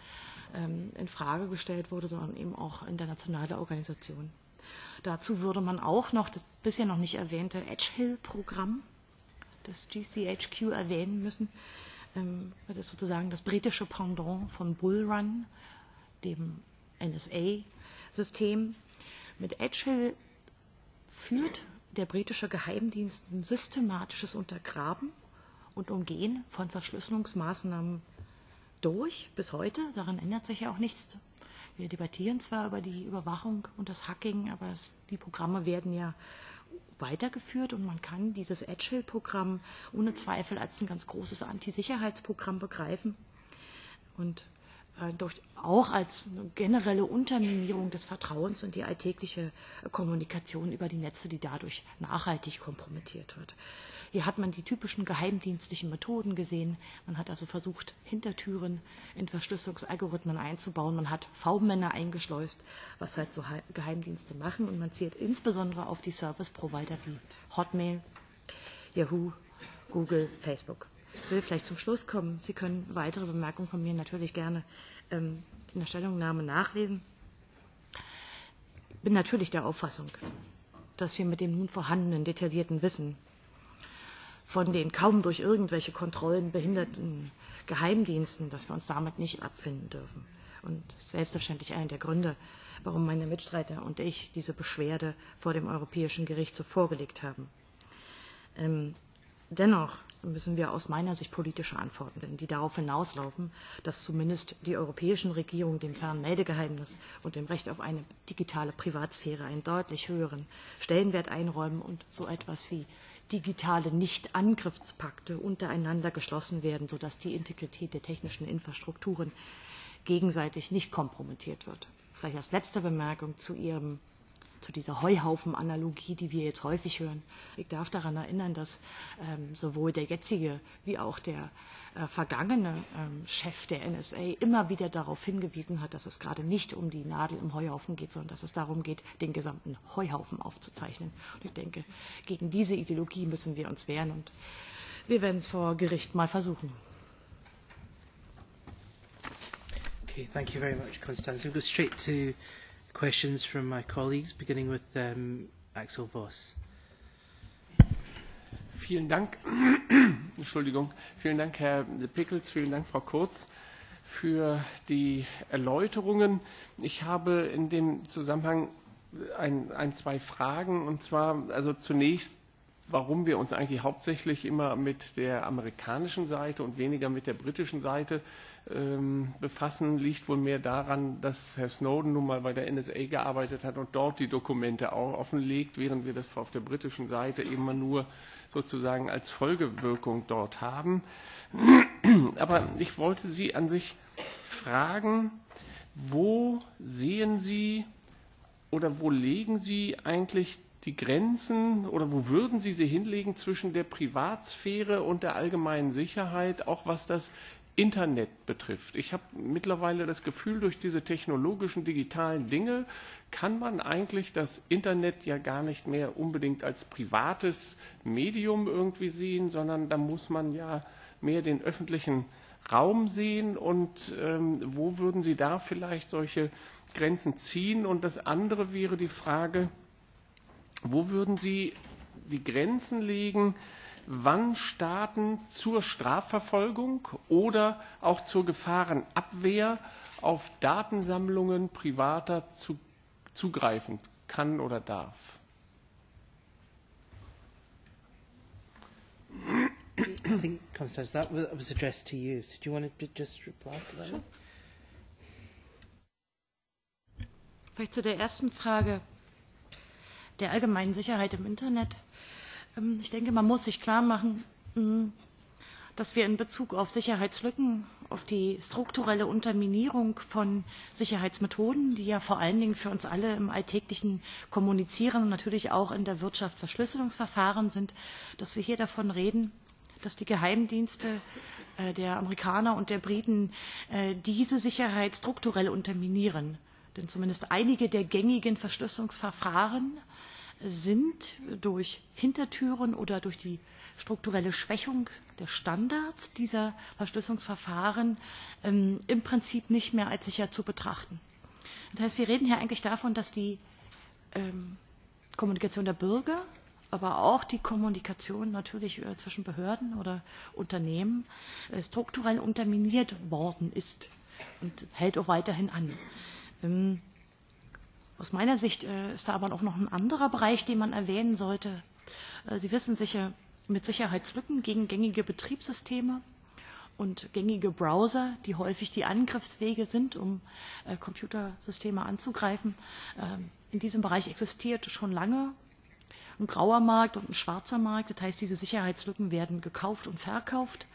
ähm, in Frage gestellt wurde, sondern eben auch internationale Organisationen. Dazu würde man auch noch das bisher noch nicht erwähnte Edge Hill-Programm, das GCHQ, erwähnen müssen. Das ist sozusagen das britische Pendant von Bullrun, dem NSA-System. Mit Edge Hill führt der britische Geheimdienst ein systematisches Untergraben und Umgehen von Verschlüsselungsmaßnahmen durch bis heute. Daran ändert sich ja auch nichts. Wir debattieren zwar über die Überwachung und das Hacking, aber es, die Programme werden ja weitergeführt und man kann dieses Edgehill-Programm ohne Zweifel als ein ganz großes Antisicherheitsprogramm begreifen und äh, durch, auch als eine generelle Unterminierung des Vertrauens in die alltägliche Kommunikation über die Netze, die dadurch nachhaltig kompromittiert wird. Hier hat man die typischen geheimdienstlichen Methoden gesehen. Man hat also versucht, Hintertüren in Verschlüsselungsalgorithmen einzubauen. Man hat V-Männer eingeschleust, was halt so Geheimdienste machen. Und man zielt insbesondere auf die Service-Provider wie Hotmail, Yahoo, Google, Facebook. Ich will vielleicht zum Schluss kommen. Sie können weitere Bemerkungen von mir natürlich gerne ähm, in der Stellungnahme nachlesen. Ich bin natürlich der Auffassung, dass wir mit dem nun vorhandenen detaillierten Wissen von den kaum durch irgendwelche Kontrollen behinderten Geheimdiensten, dass wir uns damit nicht abfinden dürfen. Und selbstverständlich einer der Gründe, warum meine Mitstreiter und ich diese Beschwerde vor dem Europäischen Gerichtshof vorgelegt haben. Ähm, dennoch müssen wir aus meiner Sicht politische Antworten finden, die darauf hinauslaufen, dass zumindest die europäischen Regierungen dem Fernmeldegeheimnis und dem Recht auf eine digitale Privatsphäre einen deutlich höheren Stellenwert einräumen und so etwas wie digitale Nichtangriffspakte untereinander geschlossen werden, sodass die Integrität der technischen Infrastrukturen gegenseitig nicht kompromittiert wird. Vielleicht als letzte Bemerkung zu Ihrem zu dieser Heuhaufen-Analogie, die wir jetzt häufig hören. Ich darf daran erinnern, dass ähm, sowohl der jetzige wie auch der äh, vergangene ähm, Chef der NSA immer wieder darauf hingewiesen hat, dass es gerade nicht um die Nadel im Heuhaufen geht, sondern dass es darum geht, den gesamten Heuhaufen aufzuzeichnen. Und ich denke, gegen diese Ideologie müssen wir uns wehren und wir werden es vor Gericht mal versuchen. Okay, thank you very much, Constance. We'll go straight to questions from my colleagues, beginning with um, Axel Voss. Vielen Dank. Entschuldigung. Vielen Dank, Herr Pickels. Vielen Dank, Frau Kurz, für die Erläuterungen. Ich habe in dem Zusammenhang ein, ein, zwei Fragen. Und zwar, also zunächst, warum wir uns eigentlich hauptsächlich immer mit der amerikanischen Seite und weniger mit der britischen Seite ähm, befassen, liegt wohl mehr daran, dass Herr Snowden nun mal bei der NSA gearbeitet hat und dort die Dokumente auch offenlegt, während wir das auf der britischen Seite immer nur sozusagen als Folgewirkung dort haben. Aber ich wollte Sie an sich fragen, wo sehen Sie oder wo legen Sie eigentlich die Grenzen oder wo würden Sie sie hinlegen zwischen der Privatsphäre und der allgemeinen Sicherheit, auch was das Internet betrifft. Ich habe mittlerweile das Gefühl, durch diese technologischen digitalen Dinge kann man eigentlich das Internet ja gar nicht mehr unbedingt als privates Medium irgendwie sehen, sondern da muss man ja mehr den öffentlichen Raum sehen und ähm, wo würden Sie da vielleicht solche Grenzen ziehen? Und das andere wäre die Frage, wo würden Sie die Grenzen legen, wann Staaten zur Strafverfolgung oder auch zur Gefahrenabwehr auf Datensammlungen privater zu, zugreifen kann oder darf. I think, Constance, that was addressed to you. So do you want to just reply to that? Sure. Vielleicht zu der ersten Frage der allgemeinen Sicherheit im Internet. Ich denke, man muss sich klar machen, dass wir in Bezug auf Sicherheitslücken, auf die strukturelle Unterminierung von Sicherheitsmethoden, die ja vor allen Dingen für uns alle im alltäglichen Kommunizieren und natürlich auch in der Wirtschaft Verschlüsselungsverfahren sind, dass wir hier davon reden, dass die Geheimdienste der Amerikaner und der Briten diese Sicherheit strukturell unterminieren. Denn zumindest einige der gängigen Verschlüsselungsverfahren sind durch Hintertüren oder durch die strukturelle Schwächung der Standards dieser Verschlüsselungsverfahren ähm, im Prinzip nicht mehr als sicher zu betrachten. Das heißt, wir reden hier eigentlich davon, dass die ähm, Kommunikation der Bürger, aber auch die Kommunikation natürlich äh, zwischen Behörden oder Unternehmen äh, strukturell unterminiert worden ist und hält auch weiterhin an. Ähm, Aus meiner Sicht ist da aber auch noch ein anderer Bereich, den man erwähnen sollte. Sie wissen sicher, mit Sicherheitslücken gegen gängige Betriebssysteme und gängige Browser, die häufig die Angriffswege sind, um Computersysteme anzugreifen. In diesem Bereich existiert schon lange ein grauer Markt und ein schwarzer Markt. Das heißt, diese Sicherheitslücken werden gekauft und verkauft.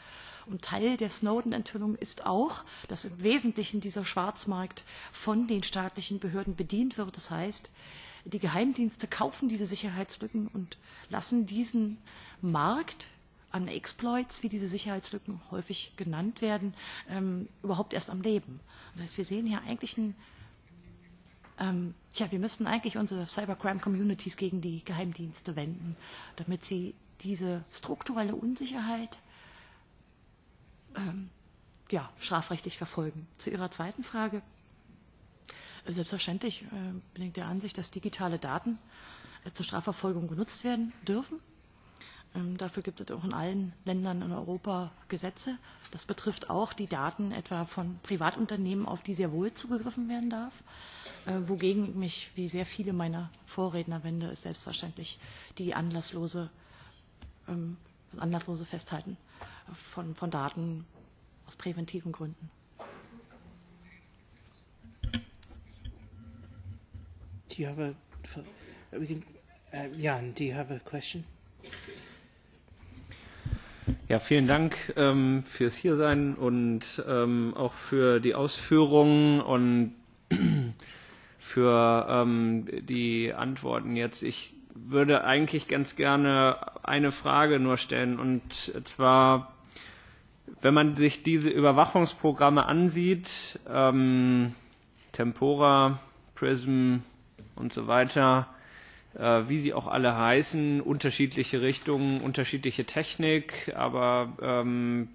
Und Teil der Snowden-Enthüllung ist auch, dass im Wesentlichen dieser Schwarzmarkt von den staatlichen Behörden bedient wird. Das heißt, die Geheimdienste kaufen diese Sicherheitslücken und lassen diesen Markt an Exploits, wie diese Sicherheitslücken häufig genannt werden, ähm, überhaupt erst am Leben. Das heißt, wir sehen hier eigentlich ein ähm, tja, wir müssten eigentlich unsere Cybercrime-Communities gegen die Geheimdienste wenden, damit sie diese strukturelle Unsicherheit ja, strafrechtlich verfolgen. Zu Ihrer zweiten Frage. Selbstverständlich bin ich der Ansicht, dass digitale Daten zur Strafverfolgung genutzt werden dürfen. Dafür gibt es auch in allen Ländern in Europa Gesetze. Das betrifft auch die Daten etwa von Privatunternehmen, auf die sehr wohl zugegriffen werden darf. Wogegen ich mich, wie sehr viele meiner Vorredner wende, ist selbstverständlich die anlasslose, das anlasslose Festhalten von, von Daten aus präventiven Gründen. Do you have a, we can, uh, Jan, do you have a question? Ja, vielen Dank ähm, fürs Hiersein und ähm, auch für die Ausführungen und für ähm, die Antworten jetzt. Ich würde eigentlich ganz gerne eine Frage nur stellen und zwar Wenn man sich diese Überwachungsprogramme ansieht, ähm, Tempora, Prism und so weiter, äh, wie sie auch alle heißen, unterschiedliche Richtungen, unterschiedliche Technik, aber ähm,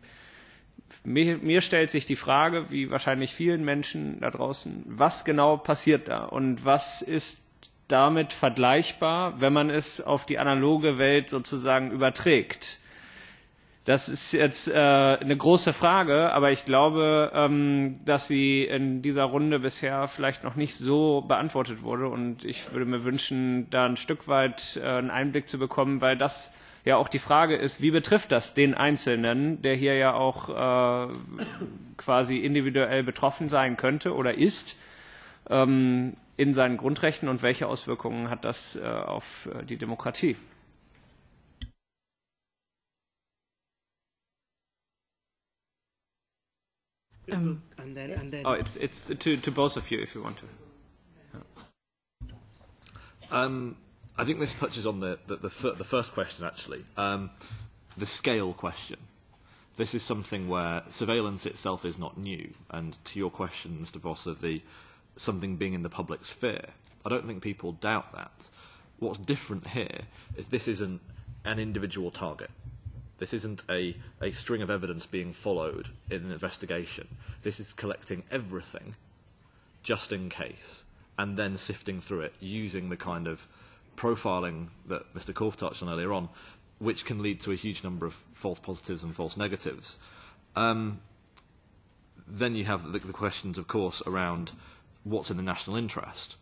mir, mir stellt sich die Frage, wie wahrscheinlich vielen Menschen da draußen, was genau passiert da und was ist damit vergleichbar, wenn man es auf die analoge Welt sozusagen überträgt. Das ist jetzt äh, eine große Frage, aber ich glaube, ähm, dass sie in dieser Runde bisher vielleicht noch nicht so beantwortet wurde. Und ich würde mir wünschen, da ein Stück weit äh, einen Einblick zu bekommen, weil das ja auch die Frage ist, wie betrifft das den Einzelnen, der hier ja auch äh, quasi individuell betroffen sein könnte oder ist ähm, in seinen Grundrechten und welche Auswirkungen hat das äh, auf äh, die Demokratie? Um, and then, and then oh, it's, it's to, to both of you if you want to. Um, I think this touches on the, the, the, fir the first question, actually, um, the scale question. This is something where surveillance itself is not new. And to your question, Mr. Voss, of the something being in the public sphere, I don't think people doubt that. What's different here is this isn't an individual target. This isn't a, a string of evidence being followed in an investigation. This is collecting everything just in case and then sifting through it using the kind of profiling that Mr. Korff touched on earlier on, which can lead to a huge number of false positives and false negatives. Um, then you have the, the questions, of course, around what's in the national interest.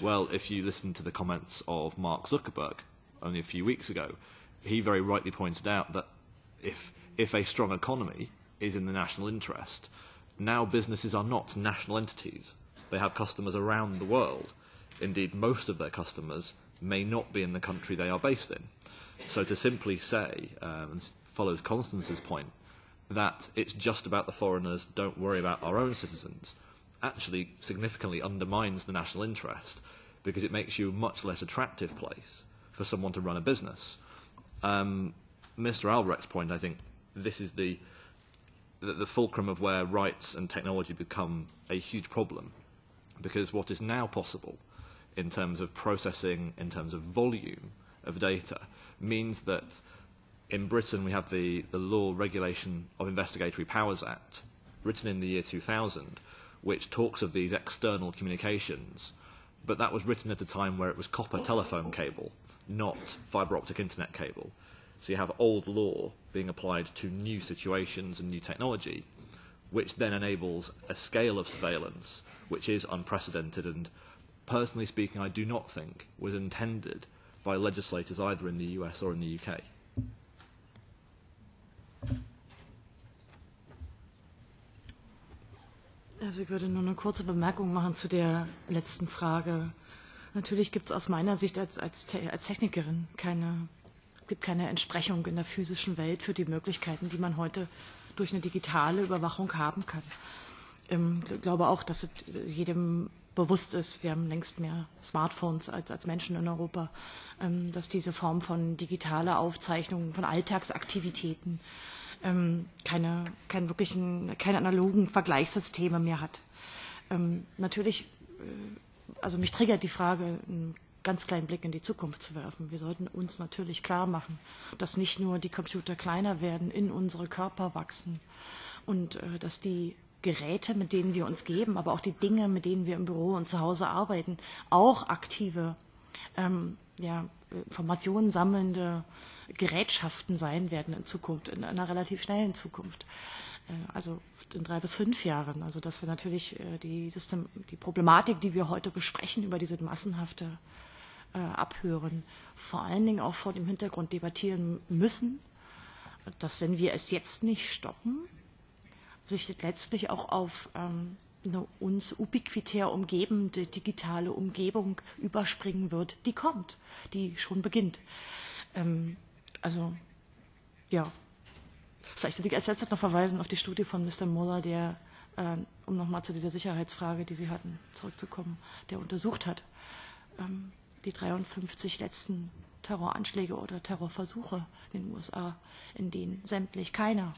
Well, if you listen to the comments of Mark Zuckerberg only a few weeks ago, he very rightly pointed out that if, if a strong economy is in the national interest, now businesses are not national entities. They have customers around the world. Indeed, most of their customers may not be in the country they are based in. So to simply say, um, and follows Constanze's point, that it's just about the foreigners, don't worry about our own citizens, actually significantly undermines the national interest because it makes you a much less attractive place for someone to run a business um, Mr. Albrecht's point, I think this is the, the, the fulcrum of where rights and technology become a huge problem. Because what is now possible in terms of processing, in terms of volume of data, means that in Britain we have the, the Law Regulation of Investigatory Powers Act, written in the year 2000, which talks of these external communications, but that was written at a time where it was copper telephone cable not fibre optic internet cable. So you have old law being applied to new situations and new technology, which then enables a scale of surveillance which is unprecedented and, personally speaking, I do not think was intended by legislators either in the US or in the UK. Also ich würde nur eine kurze Bemerkung machen zu der letzten Frage Natürlich gibt es aus meiner Sicht als, als, als Technikerin keine, gibt keine Entsprechung in der physischen Welt für die Möglichkeiten, die man heute durch eine digitale Überwachung haben kann. Ähm, ich glaube auch, dass es jedem bewusst ist, wir haben längst mehr Smartphones als, als Menschen in Europa, ähm, dass diese Form von digitaler Aufzeichnung von Alltagsaktivitäten ähm, keine, kein wirklichen, keine analogen Vergleichssysteme mehr hat. Ähm, natürlich äh, also mich triggert die Frage, einen ganz kleinen Blick in die Zukunft zu werfen. Wir sollten uns natürlich klar machen, dass nicht nur die Computer kleiner werden, in unsere Körper wachsen und äh, dass die Geräte, mit denen wir uns geben, aber auch die Dinge, mit denen wir im Büro und zu Hause arbeiten, auch aktive ähm, ja, Informationen sammelnde Gerätschaften sein werden in Zukunft, in einer relativ schnellen Zukunft. Äh, also in drei bis fünf Jahren. Also dass wir natürlich äh, die, System, die Problematik, die wir heute besprechen, über diese massenhafte äh, Abhören, vor allen Dingen auch vor dem Hintergrund debattieren müssen, dass wenn wir es jetzt nicht stoppen, sich letztlich auch auf ähm, eine uns ubiquitär umgebende digitale Umgebung überspringen wird, die kommt, die schon beginnt. Ähm, also ja, Vielleicht würde ich als letztes noch verweisen auf die Studie von Mr. Muller, der, äh, um nochmal zu dieser Sicherheitsfrage, die Sie hatten, zurückzukommen, der untersucht hat, ähm, die 53 letzten Terroranschläge oder Terrorversuche in den USA, in denen sämtlich keiner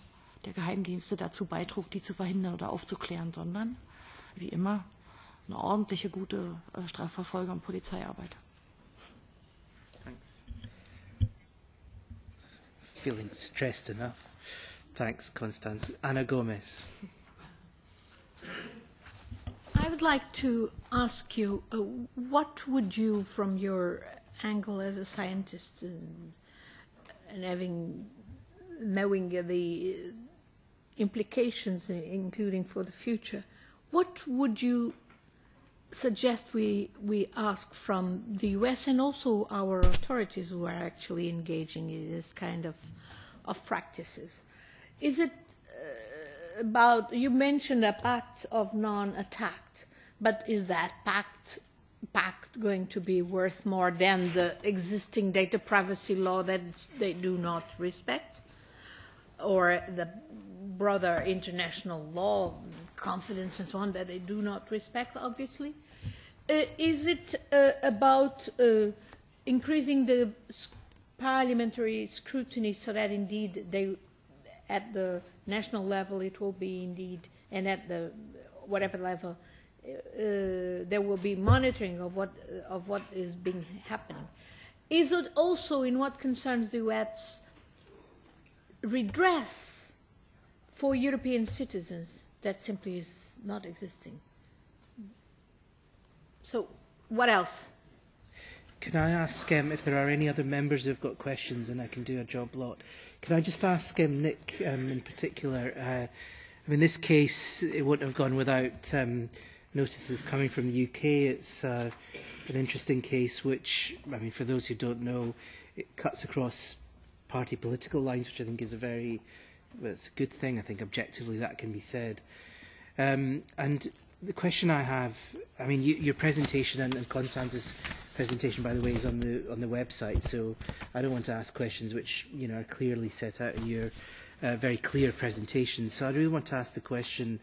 der Geheimdienste dazu beitrug, die zu verhindern oder aufzuklären, sondern, wie immer, eine ordentliche, gute äh, Strafverfolger und Polizeiarbeit. Thanks. Feeling stressed enough. Thanks, Constanze. Ana Gomes. I would like to ask you, uh, what would you, from your angle as a scientist and, and having knowing the implications, including for the future, what would you suggest we, we ask from the US and also our authorities who are actually engaging in this kind of, of practices? Is it uh, about, you mentioned a pact of non-attack, but is that pact pact going to be worth more than the existing data privacy law that they do not respect? Or the broader international law, confidence and so on, that they do not respect, obviously? Uh, is it uh, about uh, increasing the parliamentary scrutiny so that indeed they, at the national level it will be indeed, and at the whatever level, uh, there will be monitoring of what, of what is being happening? Is it also in what concerns the US redress for European citizens that simply is not existing? So, what else? Can I ask um, if there are any other members who've got questions and I can do a job lot? Can I just ask um, Nick um, in particular? Uh, I mean, this case, it wouldn't have gone without um, notices coming from the UK. It's uh, an interesting case which, I mean, for those who don't know, it cuts across party political lines, which I think is a very, well, it's a good thing. I think objectively that can be said. Um, and the question I have, I mean, you, your presentation and, and Constanze's presentation, by the way, is on the on the website. So I don't want to ask questions which you know are clearly set out in your uh, very clear presentation. So I really want to ask the question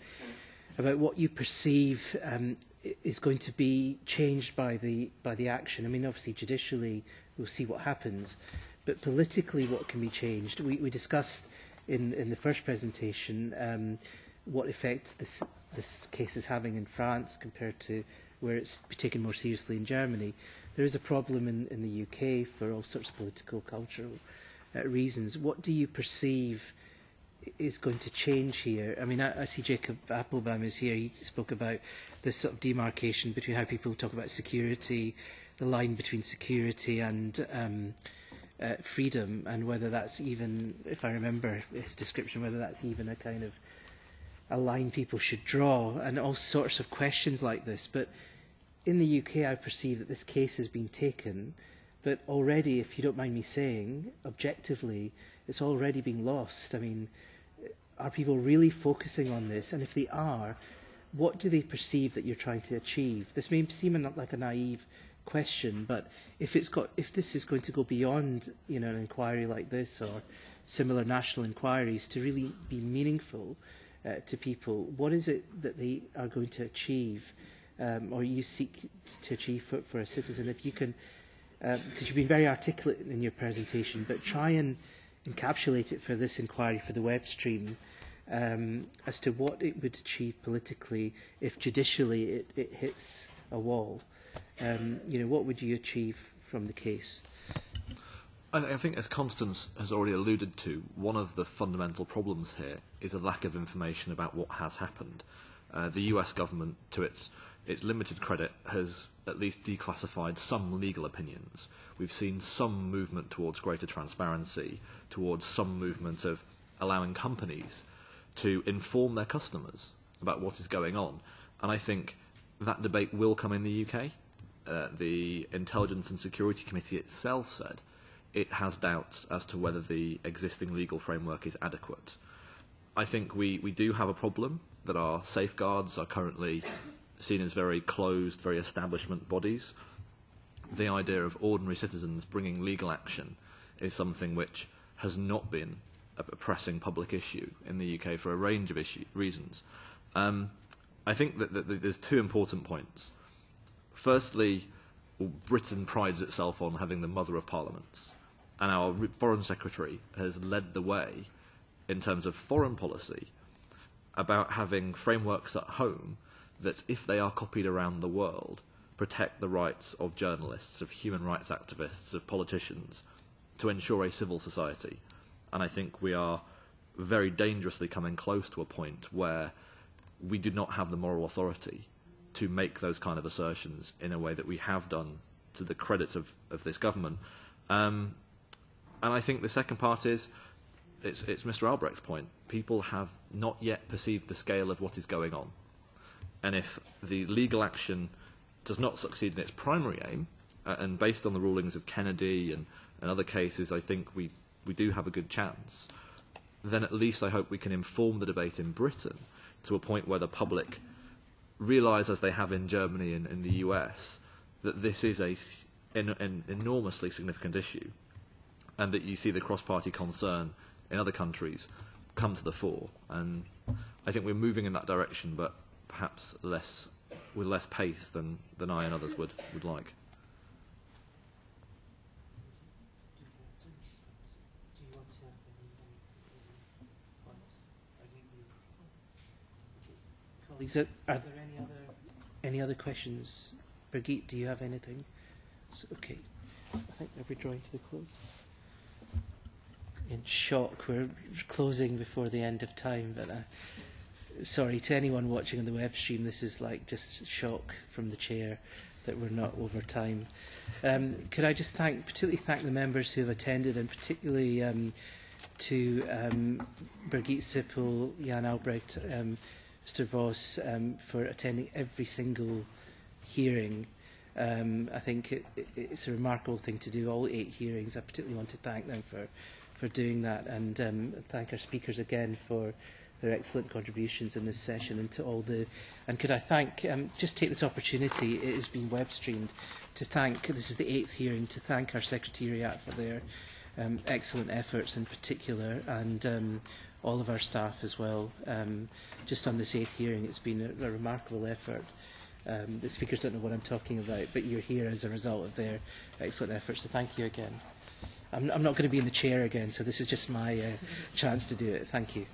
about what you perceive um, is going to be changed by the by the action. I mean, obviously, judicially, we'll see what happens, but politically, what can be changed? We, we discussed in in the first presentation. Um, what effect this this case is having in France compared to where it's taken more seriously in Germany. There is a problem in, in the UK for all sorts of political, cultural uh, reasons. What do you perceive is going to change here? I mean, I, I see Jacob Appelbaum is here. He spoke about this sort of demarcation between how people talk about security, the line between security and um, uh, freedom, and whether that's even, if I remember his description, whether that's even a kind of a line people should draw and all sorts of questions like this. But in the UK, I perceive that this case has been taken, but already, if you don't mind me saying, objectively, it's already been lost. I mean, are people really focusing on this? And if they are, what do they perceive that you're trying to achieve? This may seem like a naive question, but if it's got, if this is going to go beyond, you know, an inquiry like this or similar national inquiries to really be meaningful, uh, to people. What is it that they are going to achieve um, or you seek to achieve for, for a citizen? If you can, because um, you've been very articulate in your presentation, but try and encapsulate it for this inquiry, for the web stream, um, as to what it would achieve politically if judicially it, it hits a wall. Um, you know, what would you achieve from the case? I think, as Constanze has already alluded to, one of the fundamental problems here is a lack of information about what has happened. Uh, the US government, to its, its limited credit, has at least declassified some legal opinions. We've seen some movement towards greater transparency, towards some movement of allowing companies to inform their customers about what is going on. And I think that debate will come in the UK. Uh, the Intelligence and Security Committee itself said it has doubts as to whether the existing legal framework is adequate. I think we, we do have a problem that our safeguards are currently seen as very closed, very establishment bodies. The idea of ordinary citizens bringing legal action is something which has not been a pressing public issue in the UK for a range of issue, reasons. Um, I think that, that, that there's two important points. Firstly, Britain prides itself on having the mother of parliaments and our Foreign Secretary has led the way in terms of foreign policy about having frameworks at home that, if they are copied around the world, protect the rights of journalists, of human rights activists, of politicians, to ensure a civil society. And I think we are very dangerously coming close to a point where we do not have the moral authority to make those kind of assertions in a way that we have done to the credit of, of this government. Um, and I think the second part is it's, it's Mr. Albrecht's point. People have not yet perceived the scale of what is going on. And if the legal action does not succeed in its primary aim, uh, and based on the rulings of Kennedy and, and other cases, I think we, we do have a good chance, then at least I hope we can inform the debate in Britain to a point where the public realise, as they have in Germany and in the US, that this is a, an, an enormously significant issue, and that you see the cross-party concern in other countries come to the fore. And I think we're moving in that direction, but perhaps less, with less pace than, than I and others would, would like. Colleagues, are, there any other any other questions? Brigitte, do you have anything? So, okay, I think we're drawing to the close. In shock, we're closing before the end of time, but uh, sorry to anyone watching on the web stream. This is like just shock from the chair that we're not over time. Um, could I just thank, particularly thank the members who have attended, and particularly um, to um, Birgit Sippel, Jan Albrecht. Um, Mr Voss um, for attending every single hearing. Um, I think it, it, it's a remarkable thing to do, all eight hearings. I particularly want to thank them for, for doing that and um, thank our speakers again for their excellent contributions in this session and to all the... And could I thank, um, just take this opportunity, it has been web streamed, to thank, this is the eighth hearing, to thank our Secretariat for their um, excellent efforts in particular and um, all of our staff as well. Um, just on this eighth hearing, it's been a, a remarkable effort. Um, the speakers don't know what I'm talking about, but you're here as a result of their excellent efforts, so thank you again. I'm, I'm not going to be in the chair again, so this is just my uh, chance to do it. Thank you.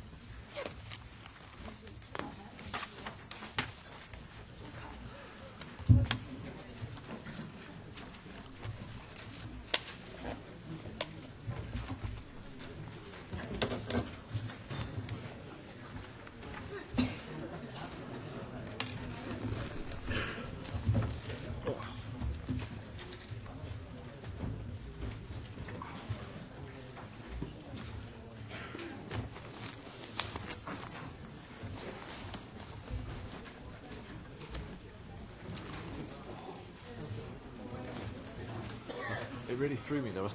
It really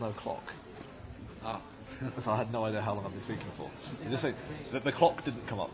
no clock. Ah. so I had no idea how long I've been speaking for. You just say that the clock didn't come up.